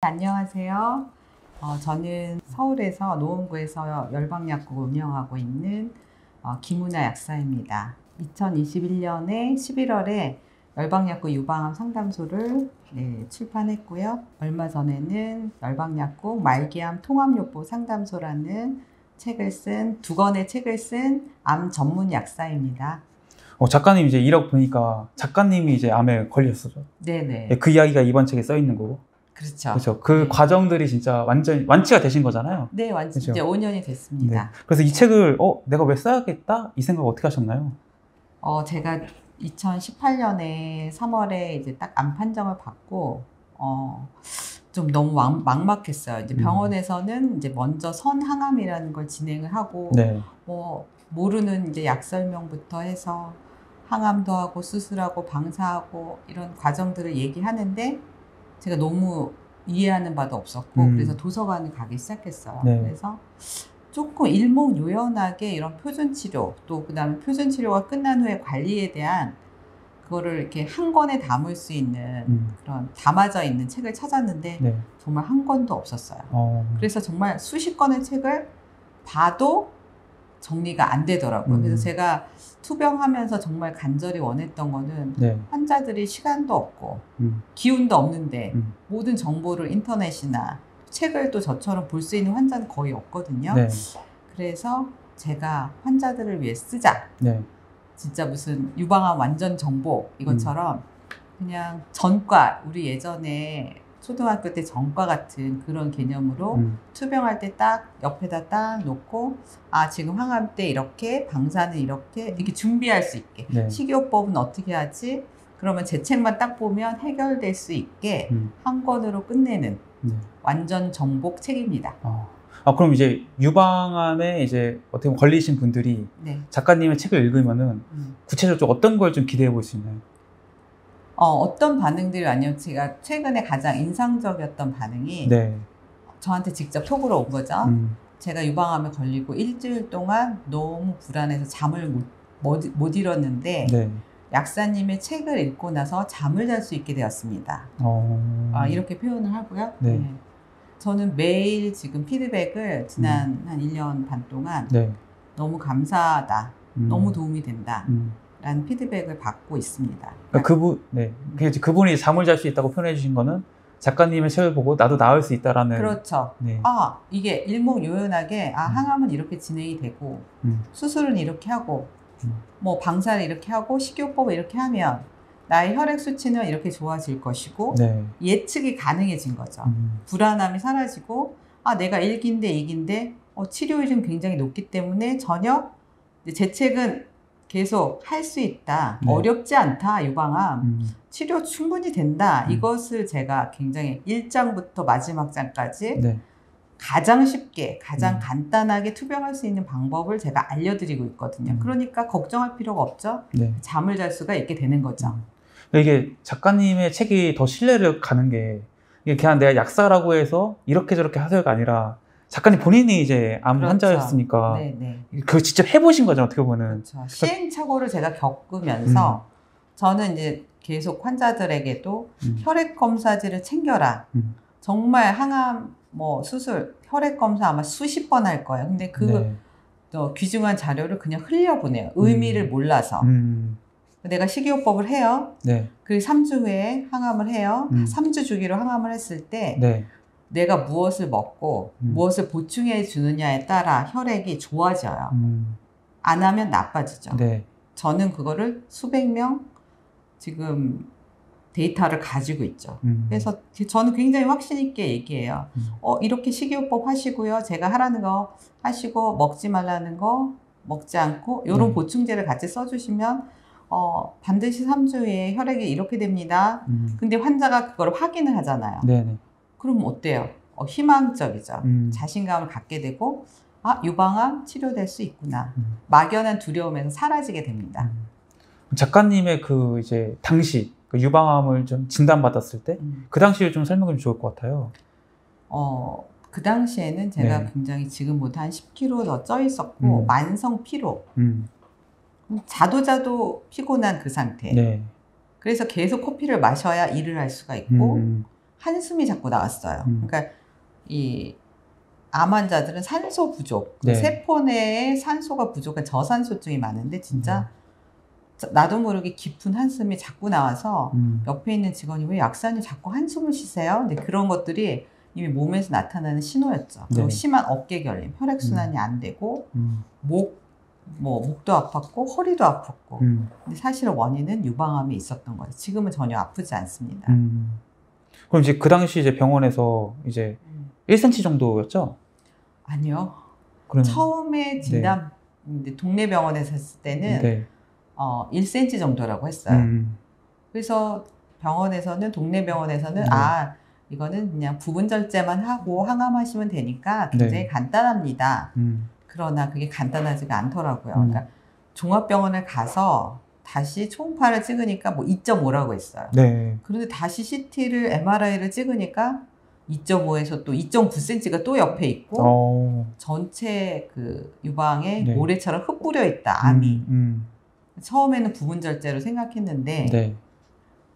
안녕하세요. 어, 저는 서울에서 노원구에서 열방약국 운영하고 있는 어, 김은아 약사입니다. 2021년에 11월에 열방약국 유방암 상담소를 네, 출판했고요. 얼마 전에는 열방약국 말기암 통합요법 상담소라는 책을 쓴 두 권의 책을 쓴 암 전문 약사입니다. 어, 작가님 이제 이력 보니까 작가님이 이제 암에 걸렸었죠. 네네. 그 이야기가 이번 책에 써 있는 거고. 그렇죠. 그렇죠. 그 네. 과정들이 진짜 완전 완치가 되신 거잖아요. 네, 완전 그렇죠. 이제 5년이 네. 됐습니다. 그래서 이 책을 어 내가 왜 써야겠다 이 생각 어떻게 하셨나요? 어, 제가 2018년에 3월에 이제 딱 암 판정을 받고, 어, 좀 너무 막, 막막했어요. 이제 음. 병원에서는 이제 먼저 선항암이라는 걸 진행을 하고, 네. 뭐, 모르는 이제 약 설명부터 해서 항암도 하고 수술하고 방사하고 이런 과정들을 얘기하는데, 제가 너무 이해하는 바도 없었고, 음. 그래서 도서관을 가기 시작했어요. 네. 그래서 조금 일목요연하게 이런 표준 치료 또 그다음에 표준 치료가 끝난 후에 관리에 대한 그거를 이렇게 한 권에 담을 수 있는 음. 그런 담아져 있는 책을 찾았는데 네. 정말 한 권도 없었어요. 어. 그래서 정말 수십 권의 책을 봐도 정리가 안 되더라고요. 음. 그래서 제가 투병하면서 정말 간절히 원했던 거는 네. 환자들이 시간도 없고 음. 기운도 없는데 음. 모든 정보를 인터넷이나 책을 또 저처럼 볼 수 있는 환자는 거의 없거든요. 네. 그래서 제가 환자들을 위해 쓰자. 네. 진짜 무슨 유방암 완전 정보 이것처럼 음. 그냥 전과 우리 예전에 초등학교 때 전과 같은 그런 개념으로 음. 투병할 때 딱 옆에다 딱 놓고 아 지금 항암 때 이렇게 방사는 이렇게 이렇게 준비할 수 있게 네. 식이요법은 어떻게 하지? 그러면 제 책만 딱 보면 해결될 수 있게 음. 한 권으로 끝내는 네. 완전 정복 책입니다. 어. 아 그럼 이제 유방암에 이제 어떻게 보면 걸리신 분들이 네. 작가님의 책을 읽으면은 음. 구체적으로 좀 어떤 걸 좀 기대해 볼 수 있나요? 어, 어떤 반응들이 아니요. 제가 최근에 가장 인상적이었던 반응이 네. 저한테 직접 톡으로 온 거죠. 음. 제가 유방암에 걸리고 일주일 동안 너무 불안해서 잠을 못, 못, 못 잃었는데 네. 약사님의 책을 읽고 나서 잠을 잘 수 있게 되었습니다. 어. 아, 이렇게 표현을 하고요. 네. 저는 매일 지금 피드백을 지난 한 1년 반 동안 네. 너무 감사하다. 음. 너무 도움이 된다. 음. 라는 피드백을 받고 있습니다. 그러니까 그분, 네. 그 그분이 잠을 잘 수 있다고 표현해 주신 거는 작가님의 책을 보고 나도 나을 수 있다라는. 그렇죠. 네. 아, 이게 일목요연하게, 아, 음. 항암은 이렇게 진행이 되고, 음. 수술은 이렇게 하고, 음. 뭐, 방사를 이렇게 하고, 식이요법을 이렇게 하면, 나의 혈액 수치는 이렇게 좋아질 것이고, 네. 예측이 가능해진 거죠. 음. 불안함이 사라지고, 아, 내가 일기인데 이기인데, 어, 치료율은 굉장히 높기 때문에 전혀, 제 책은 계속 할 수 있다. 네. 어렵지 않다, 유방암. 음. 치료 충분히 된다. 음. 이것을 제가 굉장히 1장부터 마지막 장까지 네. 가장 쉽게, 가장 음. 간단하게 투병할 수 있는 방법을 제가 알려드리고 있거든요. 음. 그러니까 걱정할 필요가 없죠. 네. 잠을 잘 수가 있게 되는 거죠. 근데 이게 작가님의 책이 더 신뢰를 가는 게 그냥 내가 약사라고 해서 이렇게 저렇게 하세요가 아니라 작가님 본인이 이제 암 그렇죠. 환자였으니까 네, 네. 그걸 직접 해보신 거죠 어떻게 보면. 그렇죠. 시행착오를 제가 겪으면서 음. 저는 이제 계속 환자들에게도 음. 혈액 검사지를 챙겨라. 음. 정말 항암 뭐 수술 혈액 검사 아마 수십 번 할 거예요. 근데 그 네. 또 귀중한 자료를 그냥 흘려보내요. 의미를 음. 몰라서. 음. 내가 식이요법을 해요. 네. 그리고 3주 후에 항암을 해요. 음. 3주 주기로 항암을 했을 때 네. 내가 무엇을 먹고 음. 무엇을 보충해 주느냐에 따라 혈액이 좋아져요. 음. 안 하면 나빠지죠. 네. 저는 그거를 수백 명 지금 데이터를 가지고 있죠. 음. 그래서 저는 굉장히 확신 있게 얘기해요. 음. 어, 이렇게 식이요법 하시고요. 제가 하라는 거 하시고 먹지 말라는 거 먹지 않고 이런 네. 보충제를 같이 써주시면 어, 반드시 3주 후에 혈액이 이렇게 됩니다. 음. 근데 환자가 그걸 확인을 하잖아요. 네네. 그럼 어때요? 어, 희망적이죠. 음. 자신감을 갖게 되고 아 유방암 치료될 수 있구나. 음. 막연한 두려움에서 사라지게 됩니다. 음. 작가님의 그 이제 당시 그 유방암을 좀 진단받았을 때그 음. 당시를 좀 설명해 주면 좋을 것 같아요. 어, 그 당시에는 제가 네. 굉장히 지금보다 한 10kg 더 쪄 있었고 음. 만성 피로, 음. 자도 자도 피곤한 그 상태. 네. 그래서 계속 커피를 마셔야 일을 할 수가 있고 음. 한숨이 자꾸 나왔어요. 음. 그러니까 이 암 환자들은 산소 부족, 그 네. 세포 내에 산소가 부족한 저산소증이 많은데 진짜 나도 모르게 깊은 한숨이 자꾸 나와서 음. 옆에 있는 직원이 왜 약사님 자꾸 한숨을 쉬세요? 근데 그런 것들이 이미 몸에서 나타나는 신호였죠. 그리고 네. 심한 어깨 결림, 혈액 순환이 안 되고 음. 목, 뭐 목도 아팠고 허리도 아팠고. 음. 근데 사실은 원인은 유방암이 있었던 거예요. 지금은 전혀 아프지 않습니다. 음. 그럼 이제 그 당시 이제 병원에서 이제 음. 1cm 정도였죠? 아니요. 그러면 처음에 진단 근데 동네 병원에서 했을 때는 네. 어 1cm 정도라고 했어요. 음. 그래서 병원에서는 동네 병원에서는 네. 아 이거는 그냥 부분 절제만 하고 항암하시면 되니까 굉장히 네. 간단합니다. 음. 그러나 그게 간단하지가 않더라고요. 음. 그러니까 종합병원을 가서 다시 초음파를 찍으니까 뭐 2.5라고 했어요. 네. 그런데 다시 CT를 MRI를 찍으니까 2.5에서 또 2.9cm가 또 옆에 있고 어. 전체 그 유방에 네. 모래처럼 흩뿌려 있다 암이 음. 처음에는 부분 절제로 생각했는데 음. 네.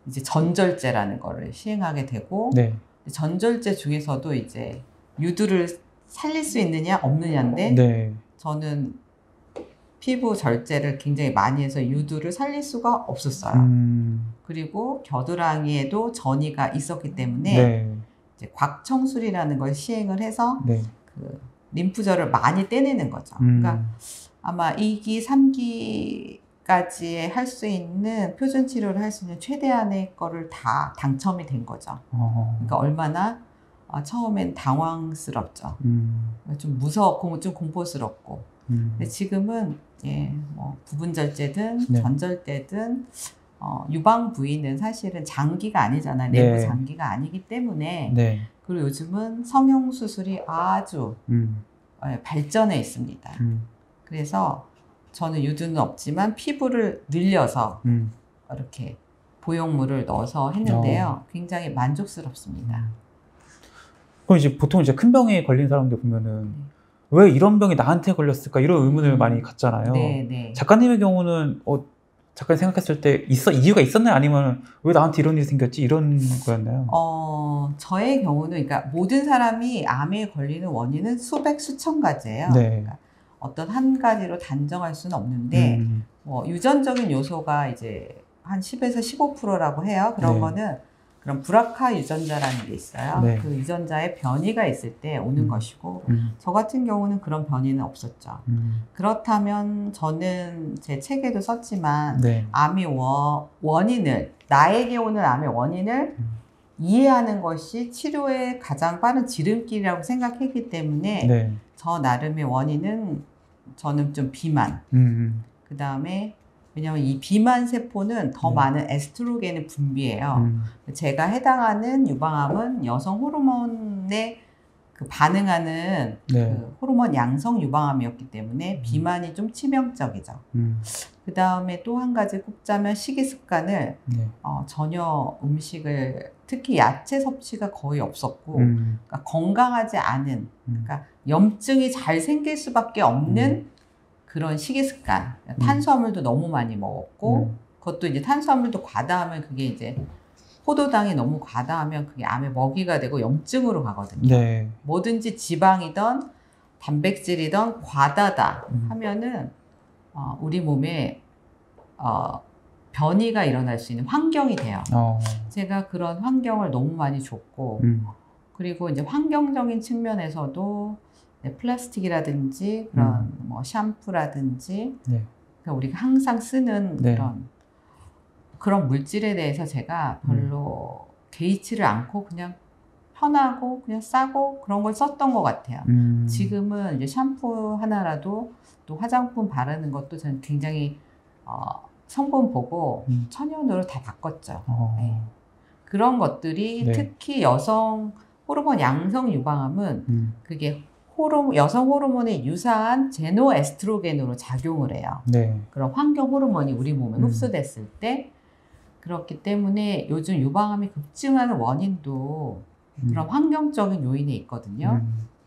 이제 전절제라는 거를 시행하게 되고 네. 전절제 중에서도 이제 유두를 살릴 수 있느냐 없느냐인데 네. 저는 피부 절제를 굉장히 많이 해서 유두를 살릴 수가 없었어요. 음. 그리고 겨드랑이에도 전이가 있었기 때문에 네. 이제 곽청술이라는 걸 시행을 해서 네. 그 림프절을 많이 떼내는 거죠. 음. 그러니까 아마 2기, 3기까지 할 수 있는 표준 치료를 할 수 있는 최대한의 거를 다 당첨이 된 거죠. 어. 그러니까 얼마나 아, 처음엔 당황스럽죠. 음. 좀 무섭고 좀 공포스럽고. 음. 근데 지금은 예, 뭐 부분 절제든 네. 전절제든 어, 유방 부위는 사실은 장기가 아니잖아요. 내부 네. 장기가 아니기 때문에 네. 그리고 요즘은 성형 수술이 아주 음. 예, 발전해 있습니다. 음. 그래서 저는 유두는 없지만 피부를 늘려서 음. 이렇게 보형물을 넣어서 했는데요. 굉장히 만족스럽습니다. 그럼 이제 보통 이제 큰 병에 걸린 사람들 보면은 왜 이런 병이 나한테 걸렸을까 이런 의문을 음. 많이 갖잖아요. 네, 네. 작가님의 경우는 어, 작가님 생각했을 때 있어 이유가 있었나요? 아니면 왜 나한테 이런 일이 생겼지 이런 거였나요? 어, 저의 경우는 그러니까 모든 사람이 암에 걸리는 원인은 수백 수천 가지예요. 네. 그러니까 어떤 한 가지로 단정할 수는 없는데 음. 뭐 유전적인 요소가 이제 한 10에서 15%라고 해요. 그런 네. 거는 그런 브라카 유전자라는 게 있어요. 네. 그 유전자에 변이가 있을 때 오는 음. 것이고 음. 저 같은 경우는 그런 변이는 없었죠. 음. 그렇다면 저는 제 책에도 썼지만 네. 암의 원, 원인을 나에게 오는 암의 원인을 음. 이해하는 것이 치료의 가장 빠른 지름길이라고 생각했기 때문에 네. 저 나름의 원인은 저는 좀 비만 음. 그 다음에 왜냐하면 이 비만 세포는 더 네. 많은 에스트로겐을 분비해요. 음. 제가 해당하는 유방암은 여성 호르몬에 그 반응하는 네. 그 호르몬 양성 유방암이었기 때문에 비만이 좀 치명적이죠. 음. 그 다음에 또 한 가지 꼽자면 식이 습관을 네. 어, 전혀 음식을 특히 야채 섭취가 거의 없었고 음. 그러니까 건강하지 않은 음. 그러니까 염증이 잘 생길 수밖에 없는 음. 그런 식이 습관 탄수화물도 너무 많이 먹었고 음. 그것도 이제 탄수화물도 과다하면 그게 이제 포도당이 너무 과다하면 그게 암의 먹이가 되고 염증으로 가거든요. 네. 뭐든지 지방이던 단백질이던 과다다 음. 하면은 어, 우리 몸에 어, 변이가 일어날 수 있는 환경이 돼요. 어. 제가 그런 환경을 너무 많이 줬고 음. 그리고 이제 환경적인 측면에서도 네, 플라스틱이라든지 그런 뭐 샴푸라든지 네. 그러니까 우리가 항상 쓰는 네. 그런 그런 물질에 대해서 제가 별로 개의치를 않고 그냥 편하고 그냥 싸고 그런 걸 썼던 것 같아요. 음. 지금은 이제 샴푸 하나라도 또 화장품 바르는 것도 저는 굉장히 어, 성분 보고 음. 천연으로 다 바꿨죠. 어. 네. 그런 것들이 네. 특히 여성 호르몬 양성 유방암은 음. 그게 호르 여성 호르몬에 유사한 제노 에스트로겐으로 작용을 해요. 네. 그런 환경 호르몬이 우리 몸에 음. 흡수됐을 때 그렇기 때문에 요즘 유방암이 급증하는 원인도 음. 그런 환경적인 요인에 있거든요.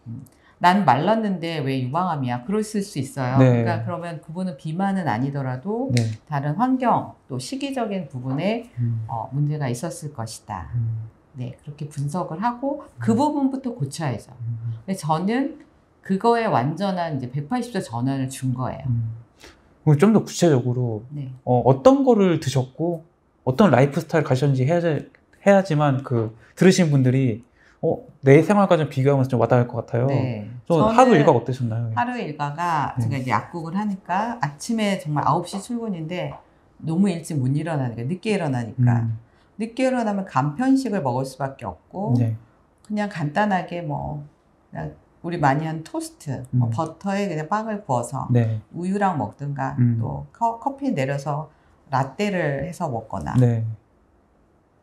음. 난 말랐는데 왜 유방암이야? 그랬을 수 있어요. 네. 그러니까 그러면 그분은 비만은 아니더라도 네. 다른 환경 또 시기적인 부분에 음. 어, 문제가 있었을 것이다. 음. 네, 그렇게 분석을 하고 그 부분부터 고쳐야죠. 음. 근데 저는 그거에 완전한 이제 180도 전환을 준 거예요. 음. 좀 더 구체적으로 네. 어, 떤 거를 드셨고 어떤 라이프 스타일 가셨는지 해야지, 해야지만 그 들으신 분들이 어, 내 생활과 좀 비교하면서 좀 와닿을 것 같아요. 네. 하루 일과가 어떠셨나요? 하루 일과가 네. 제가 이제 약국을 하니까 아침에 정말 9시 출근인데 너무 일찍 못 일어나니까 늦게 일어나니까 음, 늦게 일어나면 간편식을 먹을 수밖에 없고 네. 그냥 간단하게 뭐 그냥 우리 많이 한 토스트 뭐 음. 버터에 그냥 빵을 구워서 네. 우유랑 먹든가 음. 또 커, 커피 내려서 라떼를 해서 먹거나 네.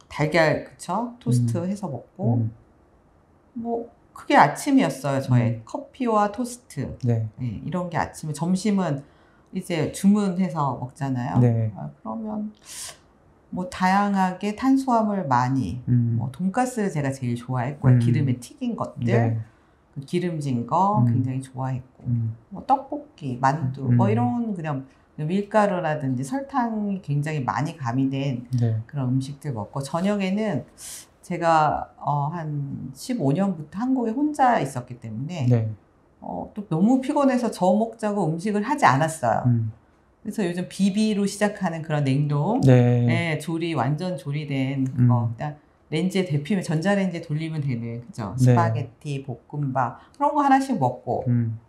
달걀 그쵸 토스트 음. 해서 먹고 음, 뭐 그게 아침이었어요 저의 음. 커피와 토스트 네. 네, 이런 게 아침에 점심은 이제 주문해서 먹잖아요. 네. 아, 그러면 뭐 다양하게 탄수화물 많이 음, 뭐 돈가스를 제가 제일 좋아했고요. 음. 기름에 튀긴 것들, 네. 그 기름진 거 음. 굉장히 좋아했고 음, 뭐 떡볶이, 만두 음. 뭐 이런 그냥 밀가루라든지 설탕이 굉장히 많이 가미된 네. 그런 음식들 먹고 저녁에는 제가 어, 한 15년부터 한국에 혼자 있었기 때문에 네. 어, 또 너무 피곤해서 저 먹자고 음식을 하지 않았어요. 음, 그래서 요즘 비비로 시작하는 그런 냉동, 네. 네, 조리 완전 조리된 그거 음. 그냥 렌지에 데피면 전자레인지에 돌리면 되는 그죠? 네. 스파게티, 볶음밥 그런 거 하나씩 먹고 음,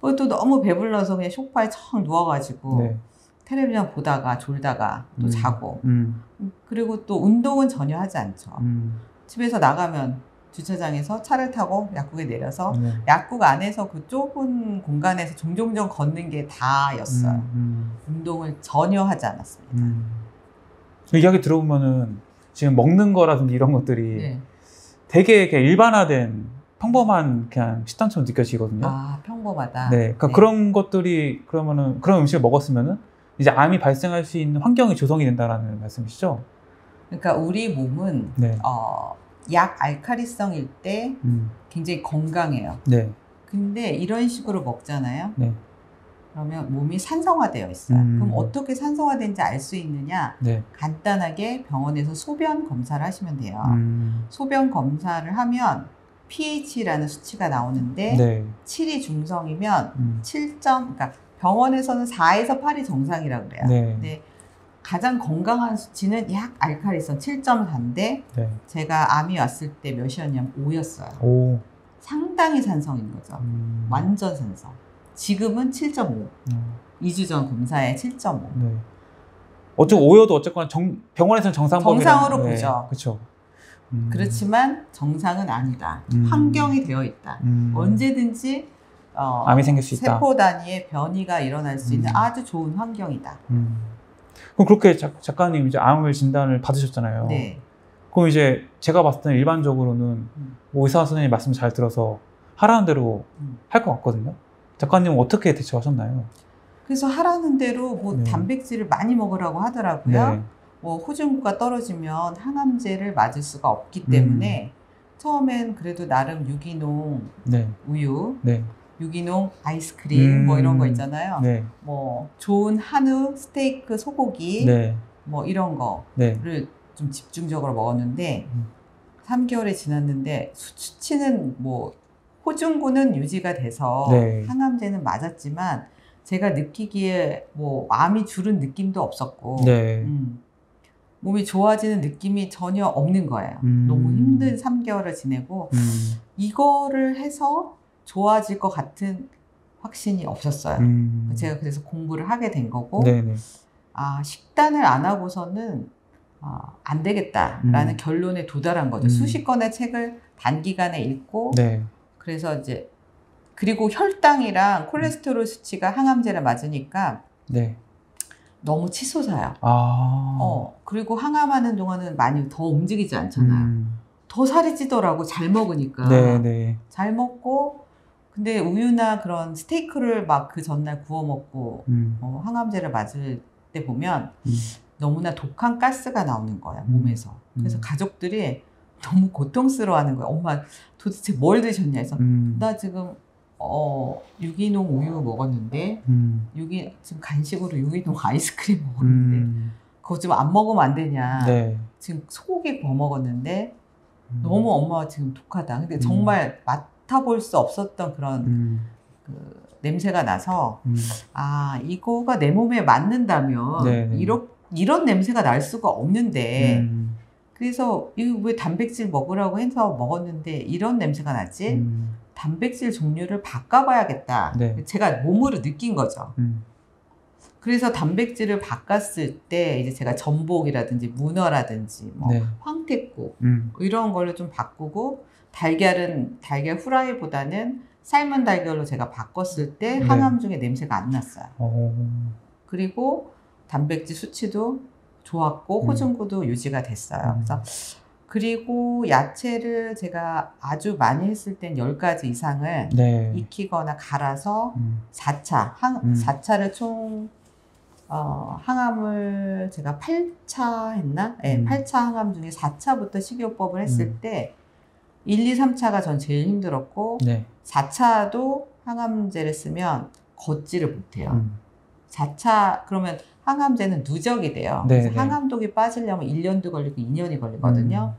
그것도 너무 배불러서 그냥 소파에 척 누워가지고 네. 텔레비전 보다가 졸다가 또 음. 자고 음, 그리고 또 운동은 전혀 하지 않죠. 음, 집에서 나가면 주차장에서 차를 타고 약국에 내려서 네. 약국 안에서 그 좁은 공간에서 종종종 걷는 게 다였어요. 음, 운동을 전혀 하지 않았습니다. 음. 그 이야기 들어보면은 지금 먹는 거라든지 이런 것들이 네. 되게 이렇게 일반화된 평범한 그냥 식단처럼 느껴지거든요. 아 평범하다. 네, 그러니까 네. 그런 것들이 그러면은 그런 음식을 먹었으면은 이제 암이 발생할 수 있는 환경이 조성이 된다라는 말씀이시죠? 그러니까 우리 몸은 네, 어, 약 알카리성일 때 음, 굉장히 건강해요. 네, 근데 이런 식으로 먹잖아요. 네, 그러면 몸이 산성화되어 있어요. 음. 그럼 어떻게 산성화된지 알 수 있느냐? 네, 간단하게 병원에서 소변 검사를 하시면 돼요. 음, 소변 검사를 하면 pH라는 수치가 나오는데 네, 7이 중성이면 음, 7점, 그러니까 병원에서는 4에서 8이 정상이라고 그래요. 네, 네. 가장 건강한 수치는 약 알카리성 7.4인데 네, 제가 암이 왔을 때 몇이었냐면 5였어요. 오, 상당히 산성인 거죠. 음, 완전 산성. 지금은 7.5. 음, 2주 전 검사에 7.5. 네. 어쩌고 오여도 어쨌거나 정, 병원에서는 정상범위 정상으로 보죠. 그렇죠. 음, 그렇지만 정상은 아니다. 음. 환경이 되어 있다. 음, 언제든지 어, 암이 생길 수 있다. 세포 단위의 변이가 일어날 수 있는 음. 아주 좋은 환경이다. 음. 그럼 그렇게 작, 작가님 이제 암을 진단을 받으셨잖아요. 네. 그럼 이제 제가 봤을 때는 일반적으로는 음. 뭐 의사 선생님 말씀 잘 들어서 하라는 대로 음. 할것 같거든요. 작가님은 어떻게 대처하셨나요? 그래서 하라는 대로 뭐 네. 단백질을 많이 먹으라고 하더라고요. 네. 뭐 호중구가 떨어지면 항암제를 맞을 수가 없기 음. 때문에 처음엔 그래도 나름 유기농 네. 우유, 네. 유기농 아이스크림 음. 뭐 이런 거 있잖아요. 네. 뭐 좋은 한우, 스테이크, 소고기 네. 뭐 이런 네. 거를 좀 집중적으로 먹었는데 음. 3개월이 지났는데 수- 수치는 뭐 호중구는 유지가 돼서 네. 항암제는 맞았지만 제가 느끼기에 뭐 암이 줄은 느낌도 없었고 네. 음, 몸이 좋아지는 느낌이 전혀 없는 거예요. 음. 너무 힘든 3개월을 지내고 음. 이거를 해서 좋아질 것 같은 확신이 없었어요. 음. 제가 그래서 공부를 하게 된 거고 네네. 아 식단을 안 하고서는 아, 안 되겠다라는 음. 결론에 도달한 거죠. 음. 수십 권의 책을 단기간에 읽고 네. 그래서 이제 그리고 혈당이랑 콜레스테롤 수치가 항암제를 맞으니까 네. 너무 치솟아요. 아. 어 그리고 항암하는 동안은 많이 더 움직이지 않잖아요. 음. 더 살이 찌더라고 잘 먹으니까 네네. 잘 먹고 근데 우유나 그런 스테이크를 막 그 전날 구워 먹고 음. 어, 항암제를 맞을 때 보면 음. 너무나 독한 가스가 나오는 거예요 음. 몸에서 그래서 음. 가족들이 너무 고통스러워하는 거예요 엄마 도대체 뭘 드셨냐 해서 음. 나 지금 어 유기농 우유 먹었는데 음. 유기 지금 간식으로 유기농 아이스크림 먹었는데 음. 그거 좀 안 먹으면 안 되냐 네. 지금 소고기 구워 먹었는데 음. 너무 엄마가 지금 독하다. 근데 음. 정말 맡아볼 수 없었던 그런 음. 그 냄새가 나서 음. 아 이거가 내 몸에 맞는다면 네, 네. 이런 이런 냄새가 날 수가 없는데 음. 그래서 이거 왜 단백질 먹으라고 해서 먹었는데 이런 냄새가 나지? 음. 단백질 종류를 바꿔봐야겠다. 네. 제가 몸으로 느낀 거죠. 음. 그래서 단백질을 바꿨을 때 이제 제가 전복이라든지 문어라든지 뭐 네. 황태국 음. 이런 걸로 좀 바꾸고 달걀은 달걀 후라이보다는 삶은 달걀로 제가 바꿨을 때 네. 항암 중에 냄새가 안 났어요. 어. 그리고 단백질 수치도 좋았고 음. 호중구도 유지가 됐어요. 음. 그래서 그리고 야채를 제가 아주 많이 했을 땐 10가지 이상을 네. 익히거나 갈아서 음. 4차, 항, 음. 4차를 총, 어, 항암을 제가 8차 했나? 네, 음. 8차 항암 중에 4차부터 식이요법을 했을 음. 때 1, 2, 3차가 전 제일 힘들었고 네. 4차도 항암제를 쓰면 걷지를 못해요. 음. 4차 그러면 항암제는 누적이 돼요. 네, 그래서 네. 항암독이 빠지려면 1년도 걸리고 2년이 걸리거든요.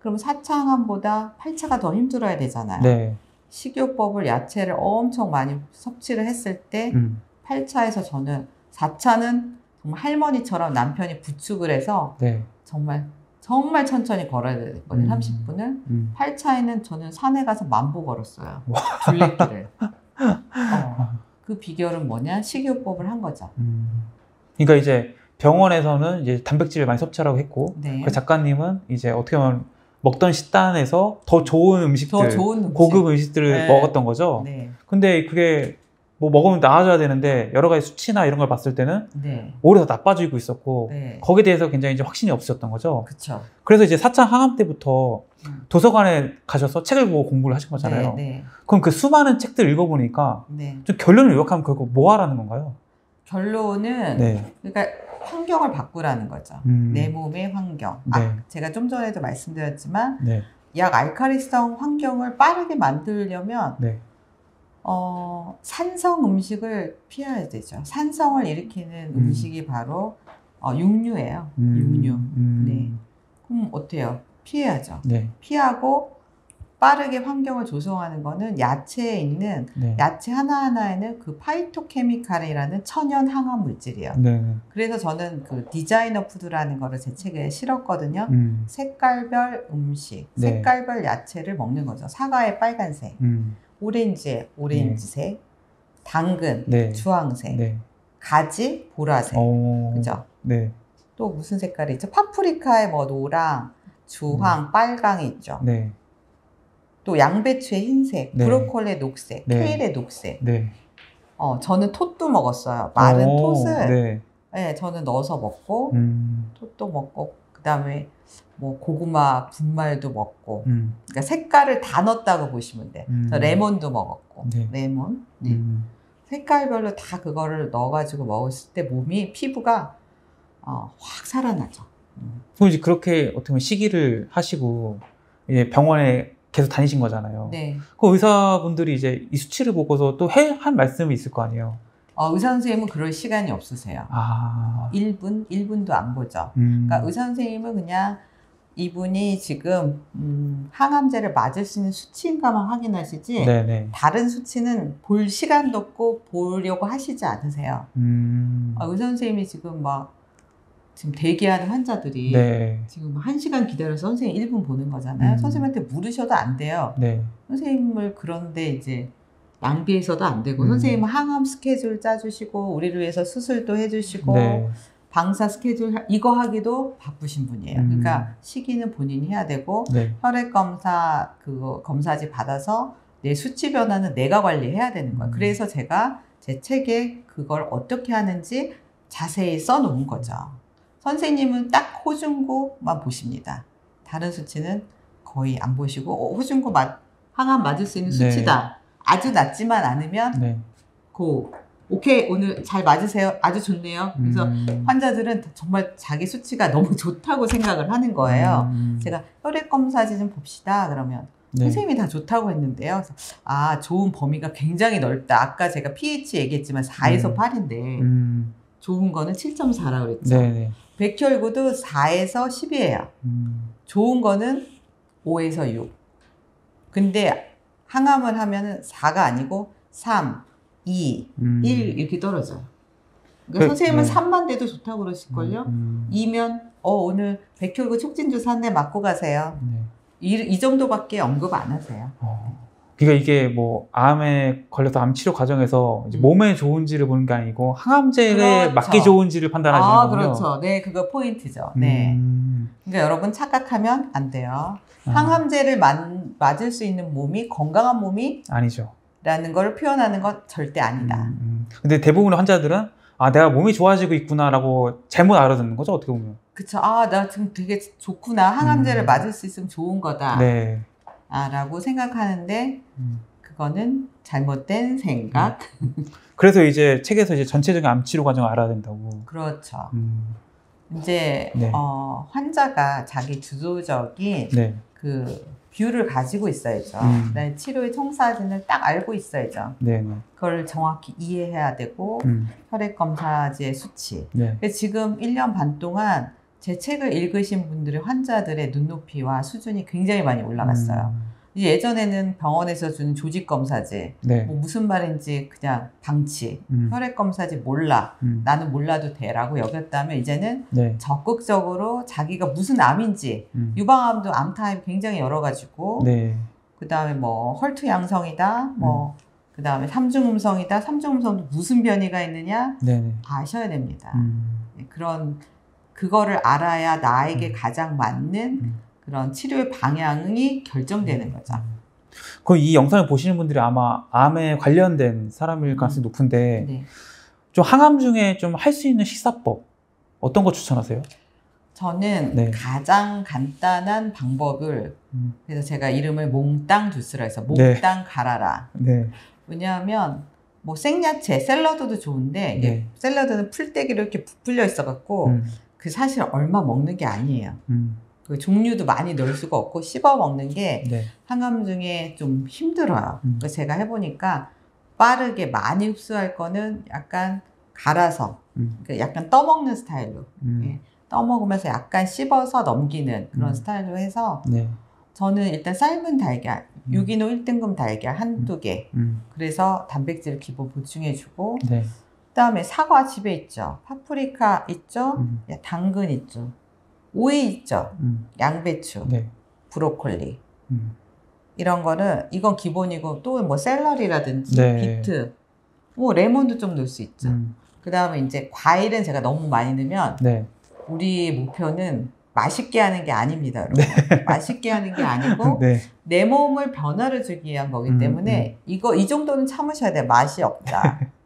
그럼 4차 항암보다 8차가 더 힘들어야 되잖아요. 네. 식이요법을 야채를 엄청 많이 섭취를 했을 때 음. 8차에서 저는 4차는 정말 할머니처럼 남편이 부축을 해서 네. 정말 정말 천천히 걸어야 되거든요. 음. 30분을. 음. 8차에는 저는 산에 가서 만보 걸었어요. 와. 둘레길을. 어. 그 비결은 뭐냐? 식이요법을 한 거죠. 음. 그러니까 이제 병원에서는 이제 단백질을 많이 섭취하라고 했고 네. 그 작가님은 이제 어떻게 보면 먹던 식단에서 더 좋은 음식들, 더 좋은 음식. 고급 음식들을 네. 먹었던 거죠. 네. 근데 그게 뭐 먹으면 나아져야 되는데 여러 가지 수치나 이런 걸 봤을 때는 네. 오히려 더 나빠지고 있었고 네. 거기에 대해서 굉장히 이제 확신이 없으셨던 거죠. 그쵸. 그래서 이제 4차 항암 때부터 음. 도서관에 가셔서 책을 보고 공부를 하신 거잖아요. 네. 네. 그럼 그 수많은 책들 읽어보니까 네. 좀 결론을 요약하면 결국 뭐 하라는 건가요? 결론은 네. 그러니까 환경을 바꾸라는 거죠. 음. 내 몸의 환경. 네. 아, 제가 좀 전에도 말씀드렸지만 네. 약 알카리성 환경을 빠르게 만들려면 네. 어, 산성 음식을 피해야 되죠. 산성을 일으키는 음. 음. 식이 바로 어, 육류예요. 음. 육류. 음. 네. 그럼 어때요? 피해야죠. 네. 피하고 빠르게 환경을 조성하는 거는 야채에 있는 네. 야채 하나하나에는 그 파이토케미칼이라는 천연 항암 물질이에요. 네. 그래서 저는 그 designer food라는 거를 제 책에 실었거든요. 음. 색깔별 음식, 네. 색깔별 야채를 먹는 거죠. 사과의 빨간색, 음. 오렌지에 오렌지색, 당근 네. 주황색, 네. 가지 보라색. 어. 그죠? 네. 또 무슨 색깔이 있죠? 파프리카에 뭐 노랑, 주황, 빨강이 있죠. 네. 또 양배추의 흰색, 네. 브로콜리의 녹색, 네. 케일의 녹색. 네. 어, 저는 톳도 먹었어요. 마른 오, 톳을 네. 네, 저는 넣어서 먹고 음. 톳도 먹고 그 다음에 뭐 고구마 분말도 먹고 음. 그러니까 색깔을 다 넣었다고 보시면 돼. 음. 저 레몬도 먹었고 네. 레몬 네. 음. 색깔별로 다 그거를 넣어가지고 먹었을 때 몸이 피부가 어, 확 살아나죠. 음. 그럼 이제 그렇게 어떻게 보면 시기를 하시고 이제 병원에 계속 다니신 거잖아요. 네. 그 의사분들이 이제 이 수치를 보고서 또 해 한 말씀이 있을 거 아니에요. 어, 의사 선생님은 그럴 시간이 없으세요. 아. 1분, 1분도 안 보죠. 음. 그러니까 의사 선생님은 그냥 이분이 지금 음, 항암제를 맞을 수 있는 수치인가만 확인하시지 네네. 다른 수치는 볼 시간도 없고 보려고 하시지 않으세요. 음. 아, 의사 선생님이 지금 막 지금 대기하는 환자들이 네. 지금 한 시간 기다려서 선생님 1분 보는 거잖아요. 음. 선생님한테 물으셔도 안 돼요. 네. 선생님을 그런데 이제 낭비해서도 안 되고 음. 선생님은 항암 스케줄 짜주시고 우리를 위해서 수술도 해주시고 네. 방사 스케줄 하- 이거 하기도 바쁘신 분이에요. 음. 그러니까 시기는 본인이 해야 되고 네. 혈액 검사 그거 검사지 받아서 내 수치 변화는 내가 관리해야 되는 거예요. 음. 그래서 제가 제 책에 그걸 어떻게 하는지 자세히 써놓은 거죠. 선생님은 딱 호중구만 보십니다. 다른 수치는 거의 안 보시고 어, 호중구 맞, 항암 맞을 수 있는 네. 수치다. 아주 낮지만 않으면 네. 고 오케이 오늘 잘 맞으세요. 아주 좋네요. 그래서 음. 환자들은 정말 자기 수치가 너무 좋다고 생각을 하는 거예요. 음. 제가 혈액 검사지 좀 봅시다. 그러면 네. 선생님이 다 좋다고 했는데요. 아 좋은 범위가 굉장히 넓다. 아까 제가 pH 얘기했지만 4에서 음. 8인데 음. 좋은 거는 7.4라고 그랬죠. 네네. 백혈구도 4에서 10이에요. 음. 좋은 거는 5에서 6. 근데 항암을 하면은 4가 아니고 3, 2, 음. 1 이렇게 떨어져요. 그러니까 그- 선생님은 네. 3만 돼도 좋다고 그러실걸요? 음. 2면 어 오늘 백혈구 촉진주사 한 대 맞고 가세요. 네. 이, 이 정도밖에 언급 안 하세요. 어. 그러니까 이게 뭐 암에 걸려서 암 치료 과정에서 음. 몸에 좋은지를 보는 게 아니고 항암제에 그렇죠. 맞기 좋은지를 판단하시는 아, 거군요. 그렇죠. 네, 그거 포인트죠. 네. 음. 그러니까 여러분 착각하면 안 돼요. 아, 항암제를 맞, 맞을 수 있는 몸이 건강한 몸이라는 아니죠. 걸 표현하는 건 절대 아니다. 음, 음. 근데 대부분의 환자들은 아 내가 몸이 좋아지고 있구나라고 잘못 알아듣는 거죠 어떻게 보면. 그쵸. 아, 나 지금 되게 좋구나. 항암제를 음. 맞을 수 있으면 좋은 거다. 네. 아, 라고 생각하는데, 음. 그거는 잘못된 생각. 그래서 이제 책에서 이제 전체적인 암 치료 과정을 알아야 된다고. 그렇죠. 음. 이제, 네. 어, 환자가 자기 주도적인 네. 그 뷰를 가지고 있어야죠. 음. 치료의 청사진을 딱 알고 있어야죠. 네. 네. 그걸 정확히 이해해야 되고, 음. 혈액 검사지의 수치. 네. 지금 1년 반 동안 제 책을 읽으신 분들의 환자들의 눈높이와 수준이 굉장히 많이 올라갔어요. 음. 예전에는 병원에서 주는 조직 검사지, 네. 뭐 무슨 말인지 그냥 방치, 음. 혈액 검사지 몰라, 음. 나는 몰라도 돼라고 여겼다면 이제는 네. 적극적으로 자기가 무슨 암인지, 음. 유방암도 암 타입 굉장히 여러 가지고, 네. 그 다음에 뭐 헐투 양성이다, 음. 뭐그 다음에 삼중음성이다, 삼중음성도 무슨 변이가 있느냐 네. 네. 아셔야 됩니다. 음. 네, 그런 그거를 알아야 나에게 음. 가장 맞는 음. 그런 치료의 방향이 결정되는 거죠. 그럼 이 영상을 보시는 분들이 아마 암에 관련된 사람일 가능성이 높은데 네. 좀 항암 중에 좀 할 수 있는 식사법 어떤 거 추천하세요? 저는 네. 가장 간단한 방법을 음. 그래서 제가 이름을 몽땅 주스라 해서 네. 몽땅 갈아라. 네. 왜냐하면 뭐 생야채, 샐러드도 좋은데 네. 샐러드는 풀떼기로 이렇게 부풀려 있어 갖고 음. 그 사실 얼마 먹는 게 아니에요. 음. 그 종류도 많이 넣을 수가 없고 씹어 먹는 게 네. 항암 중에 좀 힘들어요. 음. 그래서 제가 해보니까 빠르게 많이 흡수할 거는 약간 갈아서 음. 그러니까 약간 떠먹는 스타일로 음. 예. 떠먹으면서 약간 씹어서 넘기는 그런 음. 스타일로 해서 네. 저는 일단 삶은 달걀 음. 유기농 1등급 달걀 한두 개 음. 그래서 단백질 기본 보충해주고 네. 그다음에 사과 집에 있죠 파프리카 있죠 음. 예, 당근 있죠 오이 있죠 음. 양배추 네. 브로콜리 음. 이런 거는 이건 기본이고 또 뭐 샐러리라든지 네. 비트 뭐 레몬도 좀 넣을 수 있죠 음. 그다음에 이제 과일은 제가 너무 많이 넣으면 네. 우리 목표는 맛있게 하는 게 아닙니다, 여러분. 맛있게 하는 게 아니고 네. 내 몸을 변화를 주기 위한 거기 음, 때문에 이거 이 정도는 참으셔야 돼요. 맛이 없다.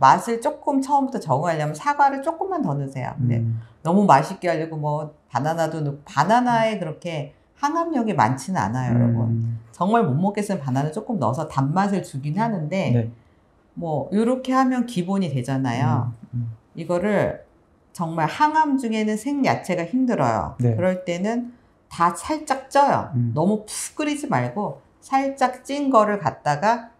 맛을 조금 처음부터 적응하려면 사과를 조금만 더 넣으세요. 근데 음. 너무 맛있게 하려고 뭐 바나나도 넣고 바나나에 그렇게 항암력이 많지는 않아요, 여러분. 음. 정말 못 먹겠으면 바나나 조금 넣어서 단맛을 주긴 하는데 네. 뭐 이렇게 하면 기본이 되잖아요. 음. 이거를 정말 항암 중에는 생야채가 힘들어요. 네. 그럴 때는 다 살짝 쪄요. 음. 너무 푹 끓이지 말고 살짝 찐 거를 갖다가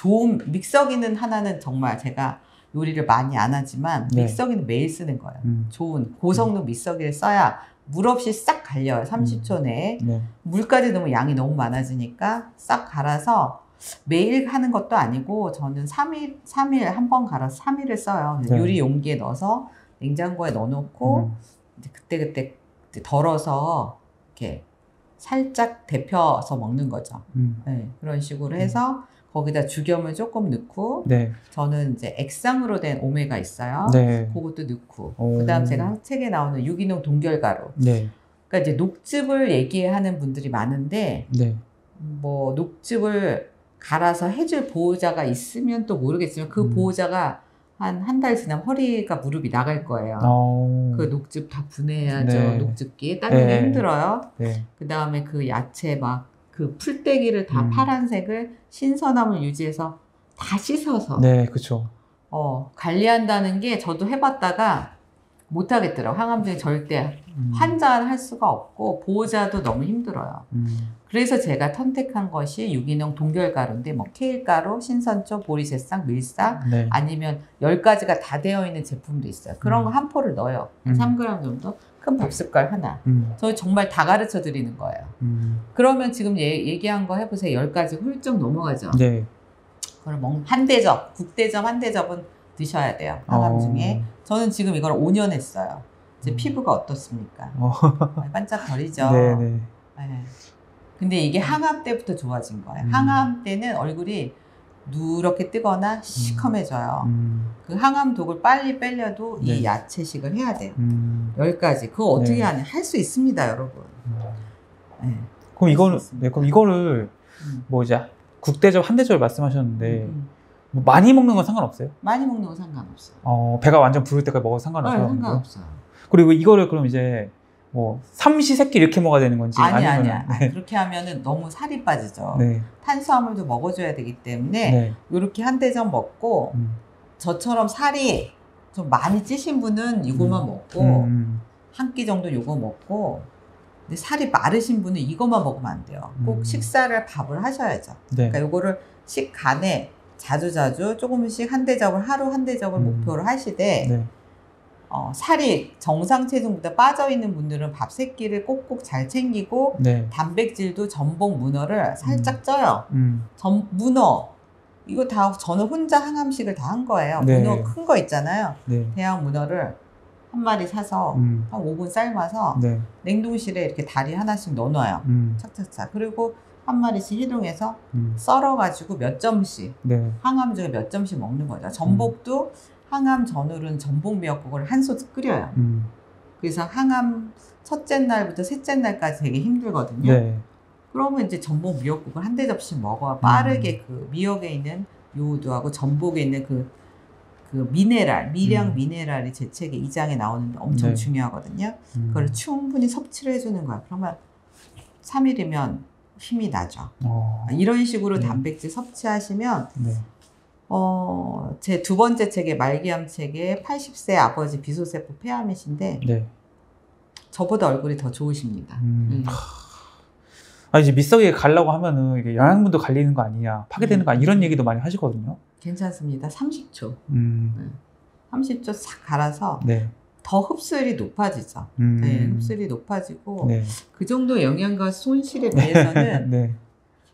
좋은 믹서기는 하나는 정말 제가 요리를 많이 안 하지만 네. 믹서기는 매일 쓰는 거예요. 음. 좋은 고성능 믹서기를 써야 물 없이 싹 갈려요. 30초 내에. 네. 물까지 넣으면 양이 너무 많아지니까 싹 갈아서 매일 하는 것도 아니고 저는 3일, 3일 한 번 갈아서 3일을 써요. 네. 유리 용기에 넣어서 냉장고에 넣어놓고 음. 그때 그때 덜어서 이렇게 살짝 데펴서 먹는 거죠. 음. 네, 그런 식으로 해서 거기다 죽염을 조금 넣고 네. 저는 이제 액상으로 된 오메가 있어요. 네. 그것도 넣고 오. 그다음 제가 책에 나오는 유기농 동결가루 네. 그러니까 이제 녹즙을 얘기하는 분들이 많은데 네. 뭐 녹즙을 갈아서 해줄 보호자가 있으면 또 모르겠지만 그 음. 보호자가 한 한 달 지나면 허리가 무릎이 나갈 거예요. 어. 그 녹즙 다 분해해야죠. 네. 녹즙기 따르기 네. 힘들어요. 네. 그 다음에 그 야채 막 그 풀떼기를 다 음. 파란색을 신선함을 유지해서 다 씻어서 네. 그렇죠. 어, 관리한다는 게 저도 해봤다가 못 하겠더라고. 항암증 절대 음. 환자를 할 수가 없고 보호자도 너무 힘들어요. 음. 그래서 제가 선택한 것이 유기농 동결가루인데 뭐 케일가루, 신선초, 보리새싹, 밀싹 네. 아니면 10가지가 다 되어 있는 제품도 있어요. 그런 음. 거한 포를 넣어요. 음. 3g 정도. 큰 밥숟갈 하나. 음. 저 정말 다 가르쳐 드리는 거예요. 음. 그러면 지금 얘, 얘기한 거 해보세요. 열 가지 훌쩍 넘어가죠. 네. 그걸 먹, 한 대접, 국대접 한 대접은 드셔야 돼요. 항암 어. 중에. 저는 지금 이걸 5년 했어요. 제 음. 피부가 어떻습니까? 어. 반짝거리죠. 네, 네. 네. 근데 이게 항암 때부터 좋아진 거예요. 음. 항암 때는 얼굴이 누렇게 뜨거나 시커매져요. 음. 그 항암 독을 빨리 빼려도 네. 이 야채식을 해야 돼요. 음. 열 가지. 그거 어떻게 네. 하냐? 할 수 있습니다, 여러분. 네. 그럼 있습니다. 네, 그럼 이거를 음. 뭐 이제 국대접 한 대접을 말씀하셨는데 음. 뭐 많이 먹는 건 상관없어요? 많이 먹는 거 상관없어요. 어, 배가 완전 부를 때까지 먹어도 네, 상관없어요. 상관없어요. 그리고 이거를 그럼 이제 뭐 삼시 세끼 이렇게 먹어야 되는 건지 아니 아니면 아니야. 네. 그렇게 하면은 너무 살이 빠지죠. 네. 탄수화물도 먹어줘야 되기 때문에 네. 이렇게 한 대접 먹고 음. 저처럼 살이 좀 많이 찌신 분은 이거만 음. 먹고 음. 한끼 정도 요거 먹고 근데 살이 마르신 분은 이것만 먹으면 안 돼요. 꼭 음. 식사를 밥을 하셔야죠. 네. 그러니까 요거를 식간에 자주자주 조금씩 한 대접을 하루 한 대접을 음. 목표로 하시되 네. 어, 살이 정상 체중보다 빠져 있는 분들은 밥 세 끼를 꼭꼭 잘 챙기고 네. 단백질도 전복 문어를 살짝 음. 쪄요. 음. 전 문어 이거 다 저는 혼자 항암식을 다 한 거예요. 네. 문어 큰 거 있잖아요. 네. 대왕 문어를 한 마리 사서 음. 한 5분 삶아서 네. 냉동실에 이렇게 다리 하나씩 넣어놔요. 음. 착착착. 그리고 한 마리씩 해동해서 음. 썰어가지고 몇 점씩 네. 항암 중에 몇 점씩 먹는 거죠. 전복도 항암 전후는 전복 미역국을 한솥 끓여요. 음. 그래서 항암 첫째 날부터 셋째 날까지 되게 힘들거든요. 네. 그러면 이제 전복 미역국을 한 대접씩 먹어 음. 빠르게 그 미역에 있는 요오드하고 전복에 있는 그, 그 미네랄, 미량 음. 미네랄이 제 책에 이장에 나오는데 엄청 네. 중요하거든요. 음. 그걸 충분히 섭취를 해주는 거야. 그러면 3일이면 힘이 나죠. 어. 이런 식으로 네. 단백질 섭취하시면 네. 어, 제 두 번째 책의 말기암 책에 80세 아버지 비소세포 폐암이신데 네. 저보다 얼굴이 더 좋으십니다. 음. 음. 아 이제 밑석에 가려고 하면은 이게 영양분도 갈리는 거 아니냐, 파괴되는 음. 거 아니야 이런 얘기도 많이 하시거든요. 괜찮습니다. 30초. 음. 30초 싹 갈아서 네. 더 흡수율이 높아지죠. 음. 네, 흡수율이 높아지고 네. 그 정도 영양과 손실에 비해서는 네.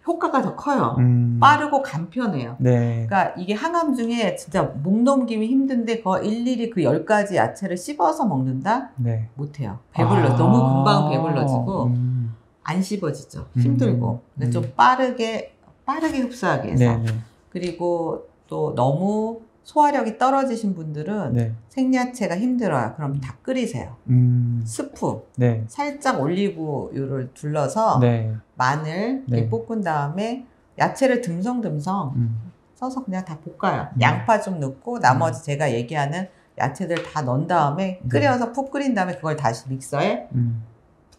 효과가 더 커요. 음. 빠르고 간편해요. 네. 그러니까 이게 항암 중에 진짜 목 넘김이 힘든데 그거 일일이 그 10가지 야채를 씹어서 먹는다? 네. 못해요. 배불러. 아. 너무 금방 배불러지고 음. 안 씹어지죠. 음. 힘들고. 근데 음. 좀 빠르게, 빠르게 흡수하기 위해서. 네. 네. 그리고 또 너무 소화력이 떨어지신 분들은 네. 생야채가 힘들어요. 그럼 다 끓이세요. 음. 스프, 네. 살짝 올리브유를 둘러서 네. 마늘 네. 볶은 다음에 야채를 듬성듬성 음. 써서 그냥 다 볶아요. 음. 양파 좀 넣고 나머지 제가 얘기하는 야채들 다 넣은 다음에 네. 끓여서 푹 끓인 다음에 그걸 다시 믹서에 음.